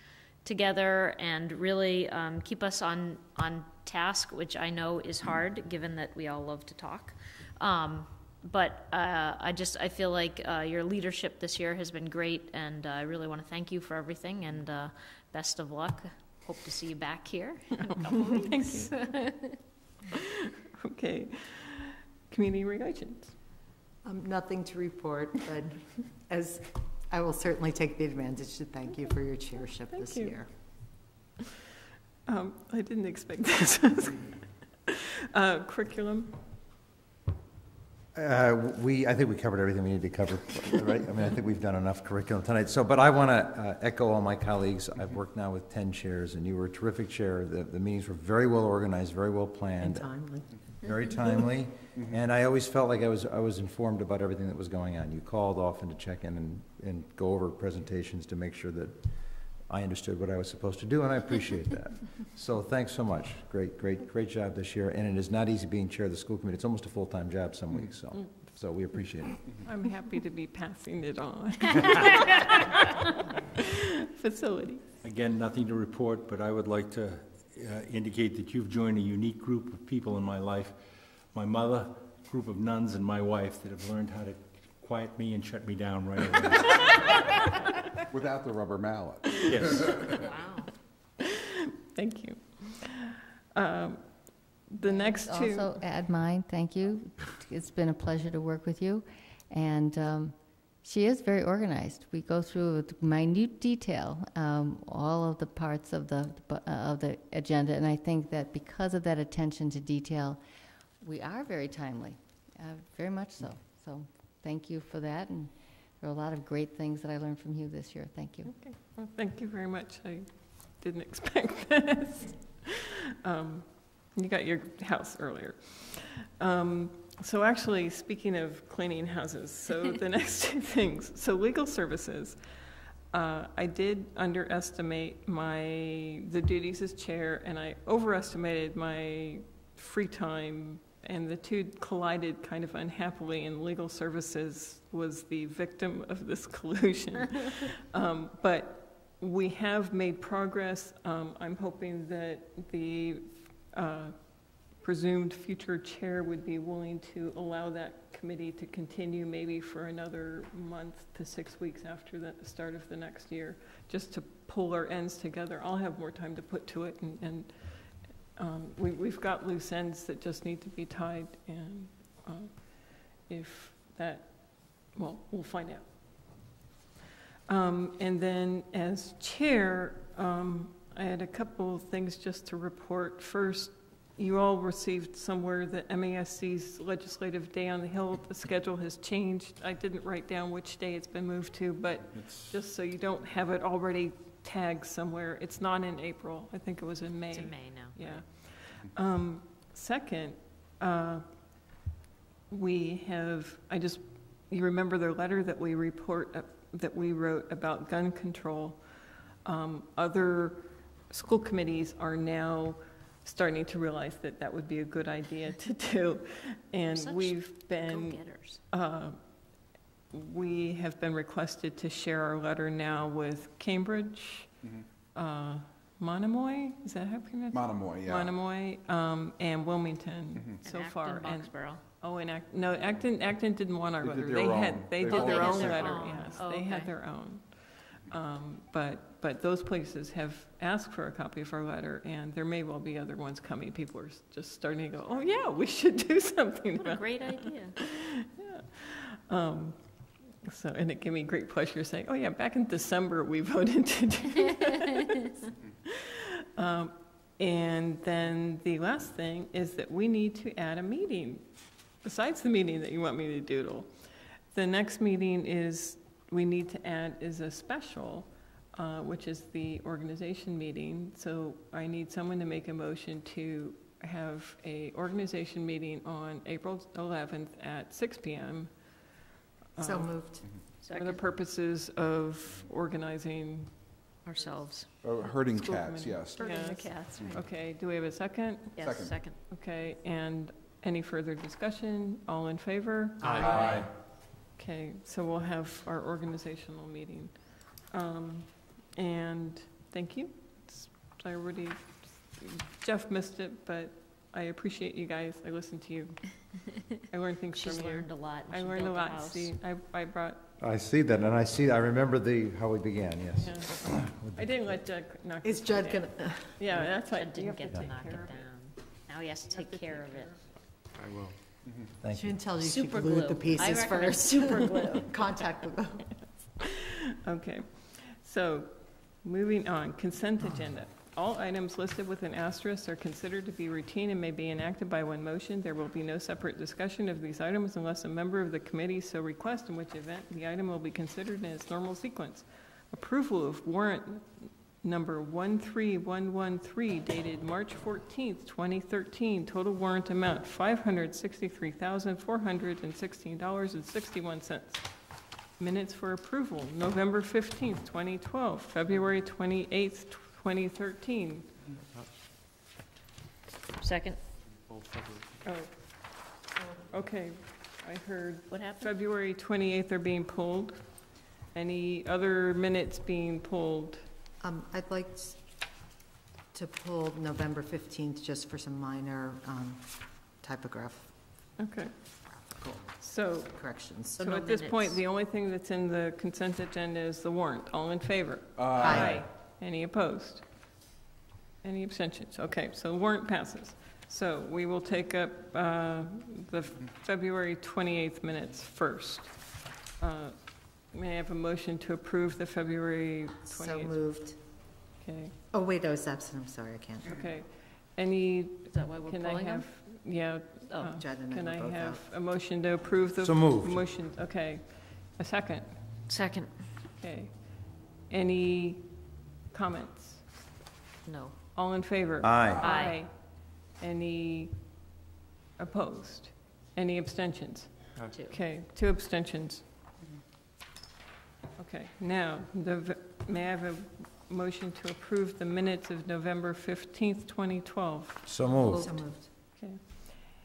[SPEAKER 2] together and really um, keep us on on task, which I know is hard, given that we all love to talk. Um, but uh, I just I feel like uh, your leadership this year has been great, and uh, I really want to thank you for everything. And uh, best of luck. Hope to see you back here in a couple of weeks.
[SPEAKER 1] Okay. Community relations.
[SPEAKER 6] Um, Nothing to report, but as, I will certainly take the advantage to thank you for your chairship
[SPEAKER 1] Thank
[SPEAKER 6] this
[SPEAKER 1] you.
[SPEAKER 6] year.
[SPEAKER 1] Um, I didn't expect this. Uh, curriculum.
[SPEAKER 11] Uh, we, I think we covered everything we need to cover, right? I mean, I think we've done enough curriculum tonight. So, but I want to echo all my colleagues. I've worked now with 10 chairs, and you were a terrific chair. The, the meetings were very well organized, very well planned.
[SPEAKER 6] And
[SPEAKER 11] planned.
[SPEAKER 6] timely.
[SPEAKER 11] Very mm-hmm. timely, mm-hmm. and I always felt like I was, I was informed about everything that was going on. You called often to check in and, and go over presentations to make sure that I understood what I was supposed to do, and I appreciate that. So thanks so much. Great, great, great job this year, and it is not easy being chair of the school committee. It's almost a full-time job some weeks, so mm.
[SPEAKER 18] So we appreciate it. Mm-hmm.
[SPEAKER 1] I'm happy to be passing it on. Facility.
[SPEAKER 3] Again, nothing to report, but I would like to indicate that you've joined a unique group of people in my life. My mother, group of nuns, and my wife that have learned how to quiet me and shut me down right away.
[SPEAKER 9] Without the rubber mallet.
[SPEAKER 3] Yes.
[SPEAKER 1] Wow. Thank you. Um, The next two.
[SPEAKER 4] Also add mine, thank you. It's been a pleasure to work with you. And um, she is very organized. We go through with minute detail um, all of the parts of the, of the agenda, and I think that because of that attention to detail, we are very timely, uh, very much so. So thank you for that, and there are a lot of great things that I learned from you this year. Thank you.
[SPEAKER 1] Okay, well, thank you very much. I didn't expect this. Um, You got your house earlier. Um, So actually, speaking of cleaning houses, so the next two things, so legal services. uh, I did underestimate my, the duties as chair, and I overestimated my free time, and the two collided kind of unhappily, and legal services was the victim of this collusion. Um, But we have made progress. Um, I'm hoping that the uh, presumed future chair would be willing to allow that committee to continue maybe for another month to six weeks after the start of the next year, just to pull our ends together. I'll have more time to put to it, and, and um, we, we've got loose ends that just need to be tied, and uh, if that, well, we'll find out. Um, And then as chair, um, I had a couple of things just to report. First, you all received somewhere that MASC's Legislative Day on the Hill, the schedule has changed. I didn't write down which day it's been moved to, but just so you don't have it already tagged somewhere, it's not in April. I think it was in May.
[SPEAKER 2] It's in May now.
[SPEAKER 1] Yeah. Um, Second, uh, we have, I just, you remember the letter that we report, uh, that we wrote about gun control? Um, Other school committees are now starting to realize that that would be a good idea to do. And
[SPEAKER 2] Such
[SPEAKER 1] we've been,
[SPEAKER 2] Go-getters.
[SPEAKER 1] uh, we have been requested to share our letter now with Cambridge, uh, Monomoy, is that how you pronounce it?
[SPEAKER 9] Monomoy, yeah.
[SPEAKER 1] Monomoy, um, and Wilmington so
[SPEAKER 2] And
[SPEAKER 1] far.
[SPEAKER 2] Acton, Boxborough.
[SPEAKER 1] Oh, and Act, no, Acton, Acton didn't want our
[SPEAKER 9] They did
[SPEAKER 1] letter.
[SPEAKER 9] their
[SPEAKER 1] They had, they
[SPEAKER 9] They
[SPEAKER 1] did their
[SPEAKER 9] did
[SPEAKER 1] own
[SPEAKER 9] their
[SPEAKER 1] letter,
[SPEAKER 2] own.
[SPEAKER 1] yes,
[SPEAKER 2] Oh,
[SPEAKER 1] they had
[SPEAKER 2] okay.
[SPEAKER 1] their own. Um, But, but those places have asked for a copy of our letter, and there may well be other ones coming. People are just starting to go, oh, yeah, we should do something
[SPEAKER 2] What a great idea.
[SPEAKER 1] um, So, and it gave me great pleasure saying, oh, yeah, back in December, we voted to do this. Um, And then the last thing is that we need to add a meeting, besides the meeting that you want me to doodle. The next meeting is, we need to add is a special, uh, which is the organization meeting. So I need someone to make a motion to have a organization meeting on April 11th at 6 PM.
[SPEAKER 10] So
[SPEAKER 1] um,
[SPEAKER 10] moved.
[SPEAKER 1] For the
[SPEAKER 2] Second.
[SPEAKER 1] purposes of organizing.
[SPEAKER 2] Ourselves.
[SPEAKER 9] Oh, herding
[SPEAKER 1] school
[SPEAKER 9] cats,
[SPEAKER 1] committee.
[SPEAKER 9] yes.
[SPEAKER 2] Herding the
[SPEAKER 1] Yes.
[SPEAKER 2] cats, right.
[SPEAKER 1] Okay, do we have a second?
[SPEAKER 2] Yes,
[SPEAKER 9] Second.
[SPEAKER 2] second.
[SPEAKER 1] Okay, and any further discussion? All in favor?
[SPEAKER 7] Aye.
[SPEAKER 1] Okay, so we'll have our organizational meeting. Um, And thank you. It's- I already, Jeff missed it, but I appreciate you guys. I listened to you. I learned things
[SPEAKER 2] She's
[SPEAKER 1] from you.
[SPEAKER 2] learned a lot.
[SPEAKER 1] I learned a lot.
[SPEAKER 2] house.
[SPEAKER 1] See, I, I brought,
[SPEAKER 18] I see that, and I see, I remember the, how we began, yes.
[SPEAKER 1] yeah. I didn't let Judd knock.
[SPEAKER 10] Is
[SPEAKER 1] it
[SPEAKER 10] Judd
[SPEAKER 1] down.
[SPEAKER 10] gonna,
[SPEAKER 1] Yeah, that's why.
[SPEAKER 2] Judd didn't get to knock it down. Now he has to take care of it.
[SPEAKER 7] I will.
[SPEAKER 18] Thank
[SPEAKER 10] she
[SPEAKER 18] you.
[SPEAKER 10] didn't tell you she
[SPEAKER 2] Super
[SPEAKER 10] glued the
[SPEAKER 2] glue. I
[SPEAKER 10] pieces
[SPEAKER 2] recommend
[SPEAKER 10] first.
[SPEAKER 2] super glue.
[SPEAKER 10] Contact glue.
[SPEAKER 1] Okay, so, moving on, consent oh. agenda. All items listed with an asterisk are considered to be routine and may be enacted by one motion. There will be no separate discussion of these items unless a member of the committee so requests, in which event the item will be considered in its normal sequence. Approval of warrant number 13113 dated March 14th, 2013. Total warrant amount $563,416.61. Minutes for approval, November 15th, 2012, February 28th, 2013.
[SPEAKER 2] Second.
[SPEAKER 1] Oh, okay. I heard
[SPEAKER 2] What happened?
[SPEAKER 1] February 28th are being pulled. Any other minutes being pulled?
[SPEAKER 6] Um, I'd like to pull November 15th just for some minor um, typograph
[SPEAKER 1] Okay. cool, So,
[SPEAKER 6] corrections.
[SPEAKER 1] so at this point, the only thing that's in the consent agenda is the warrant. All in favor?
[SPEAKER 6] Aye.
[SPEAKER 1] Any opposed? Any abstentions? Okay, so the warrant passes. So we will take up uh, the February 28th minutes first. Uh, May I have a motion to approve the February 28th?
[SPEAKER 6] So moved.
[SPEAKER 1] Okay,
[SPEAKER 6] Oh, wait, I was absent, I'm sorry, I can't.
[SPEAKER 1] okay. Any,
[SPEAKER 2] Is that why we're
[SPEAKER 1] can I
[SPEAKER 2] pulling them?
[SPEAKER 1] have, yeah.
[SPEAKER 2] Oh.
[SPEAKER 1] uh,
[SPEAKER 6] Judd and I
[SPEAKER 1] Can
[SPEAKER 6] were
[SPEAKER 1] I
[SPEAKER 6] both
[SPEAKER 1] have
[SPEAKER 6] out.
[SPEAKER 1] a motion to approve the?
[SPEAKER 11] So moved.
[SPEAKER 1] Motion, okay. A second,
[SPEAKER 2] Second,
[SPEAKER 1] okay. Any comments?
[SPEAKER 2] no.
[SPEAKER 1] All in favor?
[SPEAKER 11] Aye.
[SPEAKER 2] Aye.
[SPEAKER 1] Any opposed? Any abstentions?
[SPEAKER 2] Two.
[SPEAKER 1] Okay, two abstentions. Okay, now, the, may I have a motion to approve the minutes of November 15th, 2012?
[SPEAKER 11] So moved.
[SPEAKER 6] So moved.
[SPEAKER 1] Okay,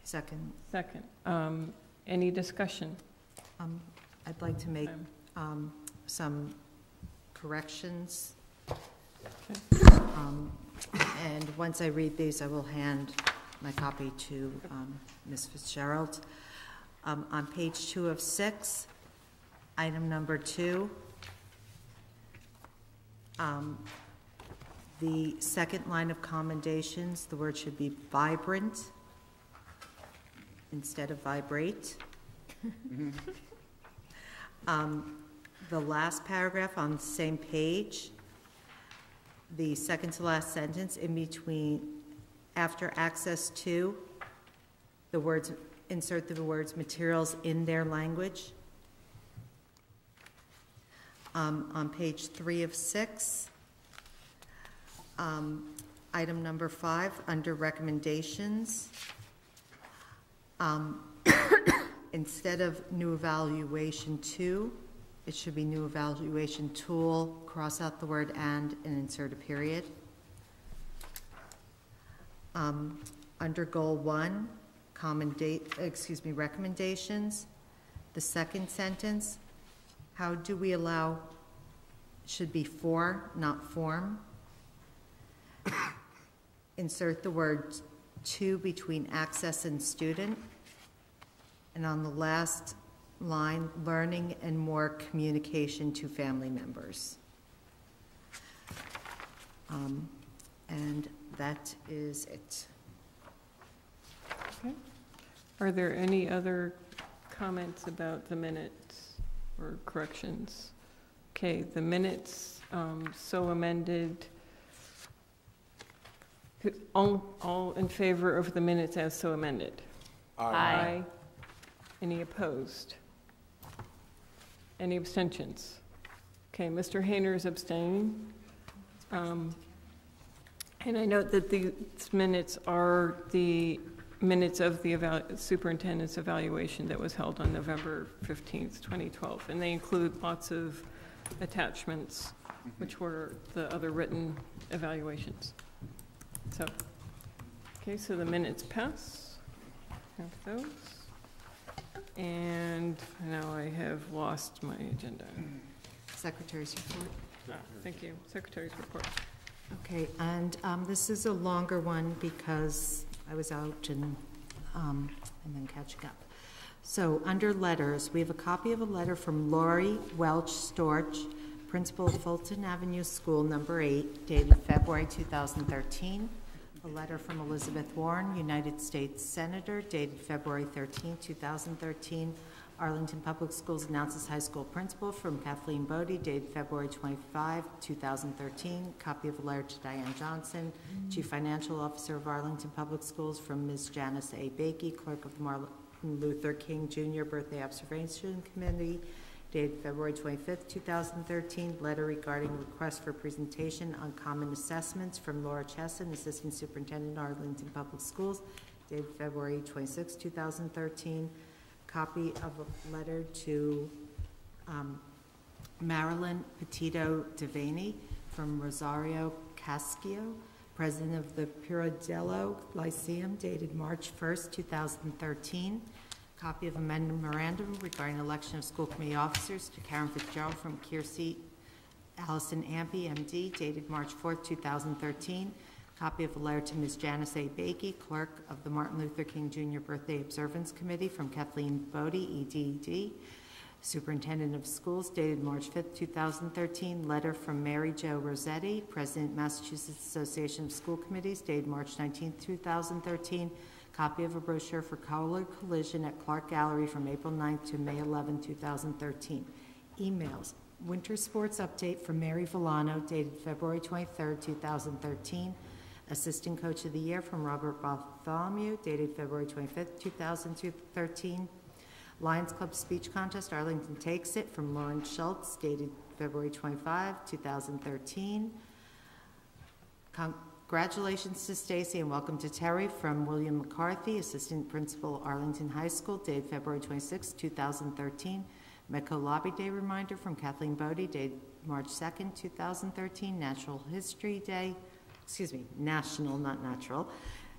[SPEAKER 6] Second,
[SPEAKER 1] second. Um, Any discussion?
[SPEAKER 6] um, I'd like to make
[SPEAKER 1] Um,
[SPEAKER 6] um, some corrections.
[SPEAKER 1] Okay.
[SPEAKER 6] Um, And once I read these, I will hand my copy to um, Ms. Fitzgerald. Um, On page two of six, item number two, um, the second line of commendations, the word should be vibrant instead of vibrate. Um, The last paragraph on the same page, the second to last sentence in between, after access to, the words, insert the words materials in their language. Um, On page three of six, um, item number five, under recommendations, um, instead of new evaluation two, it should be new evaluation tool, cross out the word and, and insert a period. Um, Under goal one, common date, excuse me, recommendations, the second sentence, how do we allow, should be for, not form. Insert the word to between access and student. And on the last line, learning and more communication to family members. Um, And that is it.
[SPEAKER 1] Okay. Are there any other comments about the minutes or corrections? Okay, the minutes, um, so amended. All, all in favor of the minutes as so amended?
[SPEAKER 2] Aye.
[SPEAKER 1] Any opposed? Any abstentions? Okay, Mr. Hayner is abstaining. Um, And I note that these minutes are the minutes of the eval- superintendent's evaluation that was held on November 15th, 2012. And they include lots of attachments, which were the other written evaluations. So, okay, so the minutes pass. Have those. And now I have lost my agenda.
[SPEAKER 6] Secretary's report.
[SPEAKER 1] Ah, Thank you. Secretary's report.
[SPEAKER 6] Okay, and um, this is a longer one because I was out and, um, and then catching up. So, under letters, we have a copy of a letter from Lori Welch Storch, principal of Fulton Avenue School, number eight, dated February 2013. A letter from Elizabeth Warren, United States Senator, dated February 13, 2013. Arlington Public Schools announces high school principal from Kathleen Bodie, dated February 25, 2013. Copy of a letter to Diane Johnson, Chief Financial Officer of Arlington Public Schools, from Ms. Janice A. Bakey, Clerk of the Martin Luther King Jr. Birthday Observation Committee, dated February 25, 2013. Letter regarding request for presentation on common assessments from Laura Chesson, Assistant Superintendent, of Arlington Public Schools, dated February 26, 2013. Copy of a letter to um, Marilyn Petito Devaney from Rosario Cascio, President of the Pirandello Lyceum, dated March 1st, 2013. Copy of a memorandum regarding election of school committee officers to Karen Fitzgerald from Kirsi, Allison Ampe, MD, dated March 4th, 2013. Copy of a letter to Ms. Janice A. Bakey, clerk of the Martin Luther King Jr. Birthday Observance Committee, from Kathleen Bodie, EDD, Superintendent of Schools, dated March 5th, 2013. Letter from Mary Jo Rossetti, President, Massachusetts Association of School Committees, dated March 19th, 2013. Copy of a brochure for Cowler Collision at Clark Gallery from April 9th to May 11, 2013. Emails. Winter Sports Update from Mary Villano, dated February 23rd, 2013. Assistant Coach of the Year from Robert Bartholomew, dated February 25th, 2013. Lions Club Speech Contest, Arlington Takes It, from Lauren Schultz, dated February 25, 2013. Congratulations to Stacy and welcome to Terry from William McCarthy, Assistant Principal, Arlington High School, dated February 26, 2013. METCO Lobby Day reminder from Kathleen Bodie, dated March 2nd, 2013. Natural History Day, excuse me, National, not natural.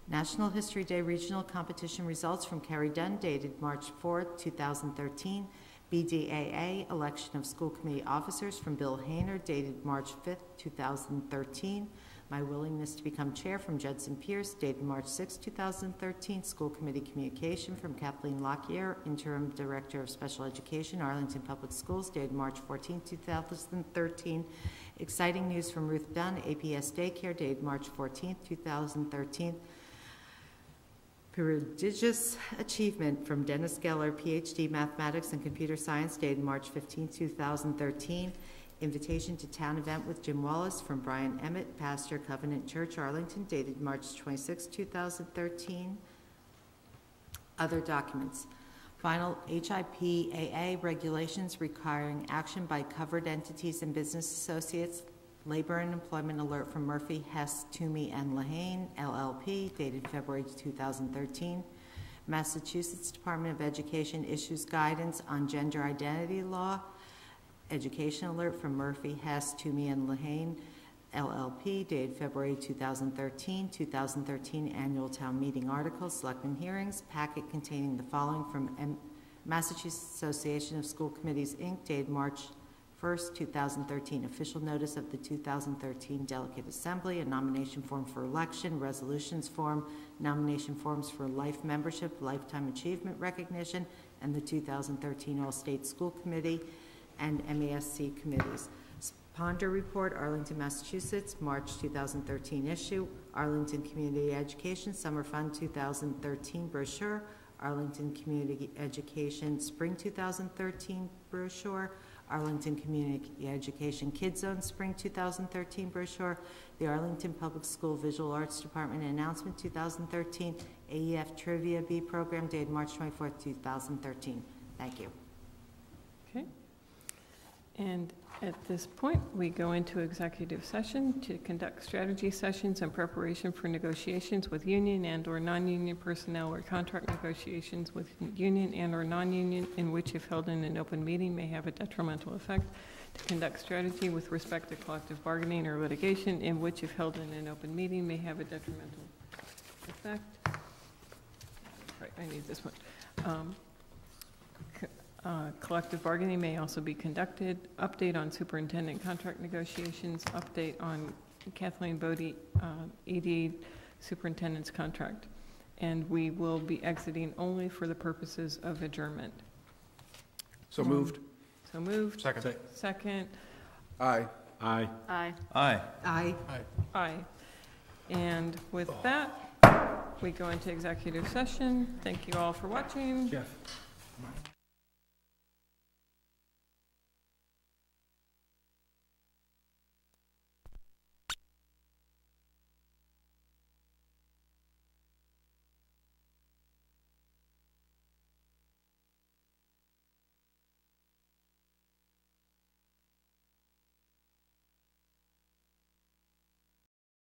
[SPEAKER 6] National History Day Regional Competition results from Carrie Dunn, dated March 4th, 2013. BDAA Election of School Committee Officers from Bill Hayner, dated March 5th, 2013. My willingness to become chair from Judson Pierce, dated March 6, 2013. School Committee Communication from Kathleen Lockyer, Interim Director of Special Education, Arlington Public Schools, dated March 14, 2013. Exciting news from Ruth Dunn, APS Daycare, dated March 14, 2013. Prodigious achievement from Dennis Geller, PhD Mathematics and Computer Science, dated March 15, 2013. Invitation to town event with Jim Wallace from Brian Emmett, pastor Covenant Church, Arlington, dated March 26, 2013. Other documents. Final HIPAA regulations requiring action by covered entities and business associates. Labor and Employment Alert from Murphy, Hesse, Toomey, and Lehane, LLP, dated February 2013. Massachusetts Department of Education issues guidance on gender identity law. Education alert from Murphy, Hesse, Toomey, and Lehane, LLP, dated February 2013. 2013 Annual Town Meeting Articles, Selectmen Hearings, packet containing the following from M- Massachusetts Association of School Committees, Inc., dated March 1st, 2013. Official notice of the 2013 Delegate Assembly, a nomination form for election, resolutions form, nomination forms for life membership, lifetime achievement recognition, and the 2013 All-State School Committee and MASC committees. Ponder Report, Arlington, Massachusetts, March 2013 issue, Arlington Community Education Summer Fund 2013 brochure, Arlington Community Education Spring 2013 brochure, Arlington Community Education Kids Zone Spring 2013 brochure, the Arlington Public School Visual Arts Department announcement 2013, AEF Trivia Bee program dated March 24, 2013. Thank you.
[SPEAKER 1] Okay. And at this point, we go into executive session to conduct strategy sessions in preparation for negotiations with union and/or non-union personnel or contract negotiations with union and/or non-union in which if held in an open meeting may have a detrimental effect. To conduct strategy with respect to collective bargaining or litigation in which if held in an open meeting may have a detrimental effect. Right, I need this one. Um, uh, Collective bargaining may also be conducted. Update on superintendent contract negotiations, update on Kathleen Bodie, uh, ED superintendent's contract. And we will be exiting only for the purposes of adjournment.
[SPEAKER 9] So moved.
[SPEAKER 1] So moved.
[SPEAKER 7] Second.
[SPEAKER 1] Second.
[SPEAKER 9] Aye.
[SPEAKER 3] Aye.
[SPEAKER 2] Aye.
[SPEAKER 11] Aye.
[SPEAKER 6] Aye.
[SPEAKER 1] Aye. And with that, we go into executive session. Thank you all for watching.
[SPEAKER 3] Jeff.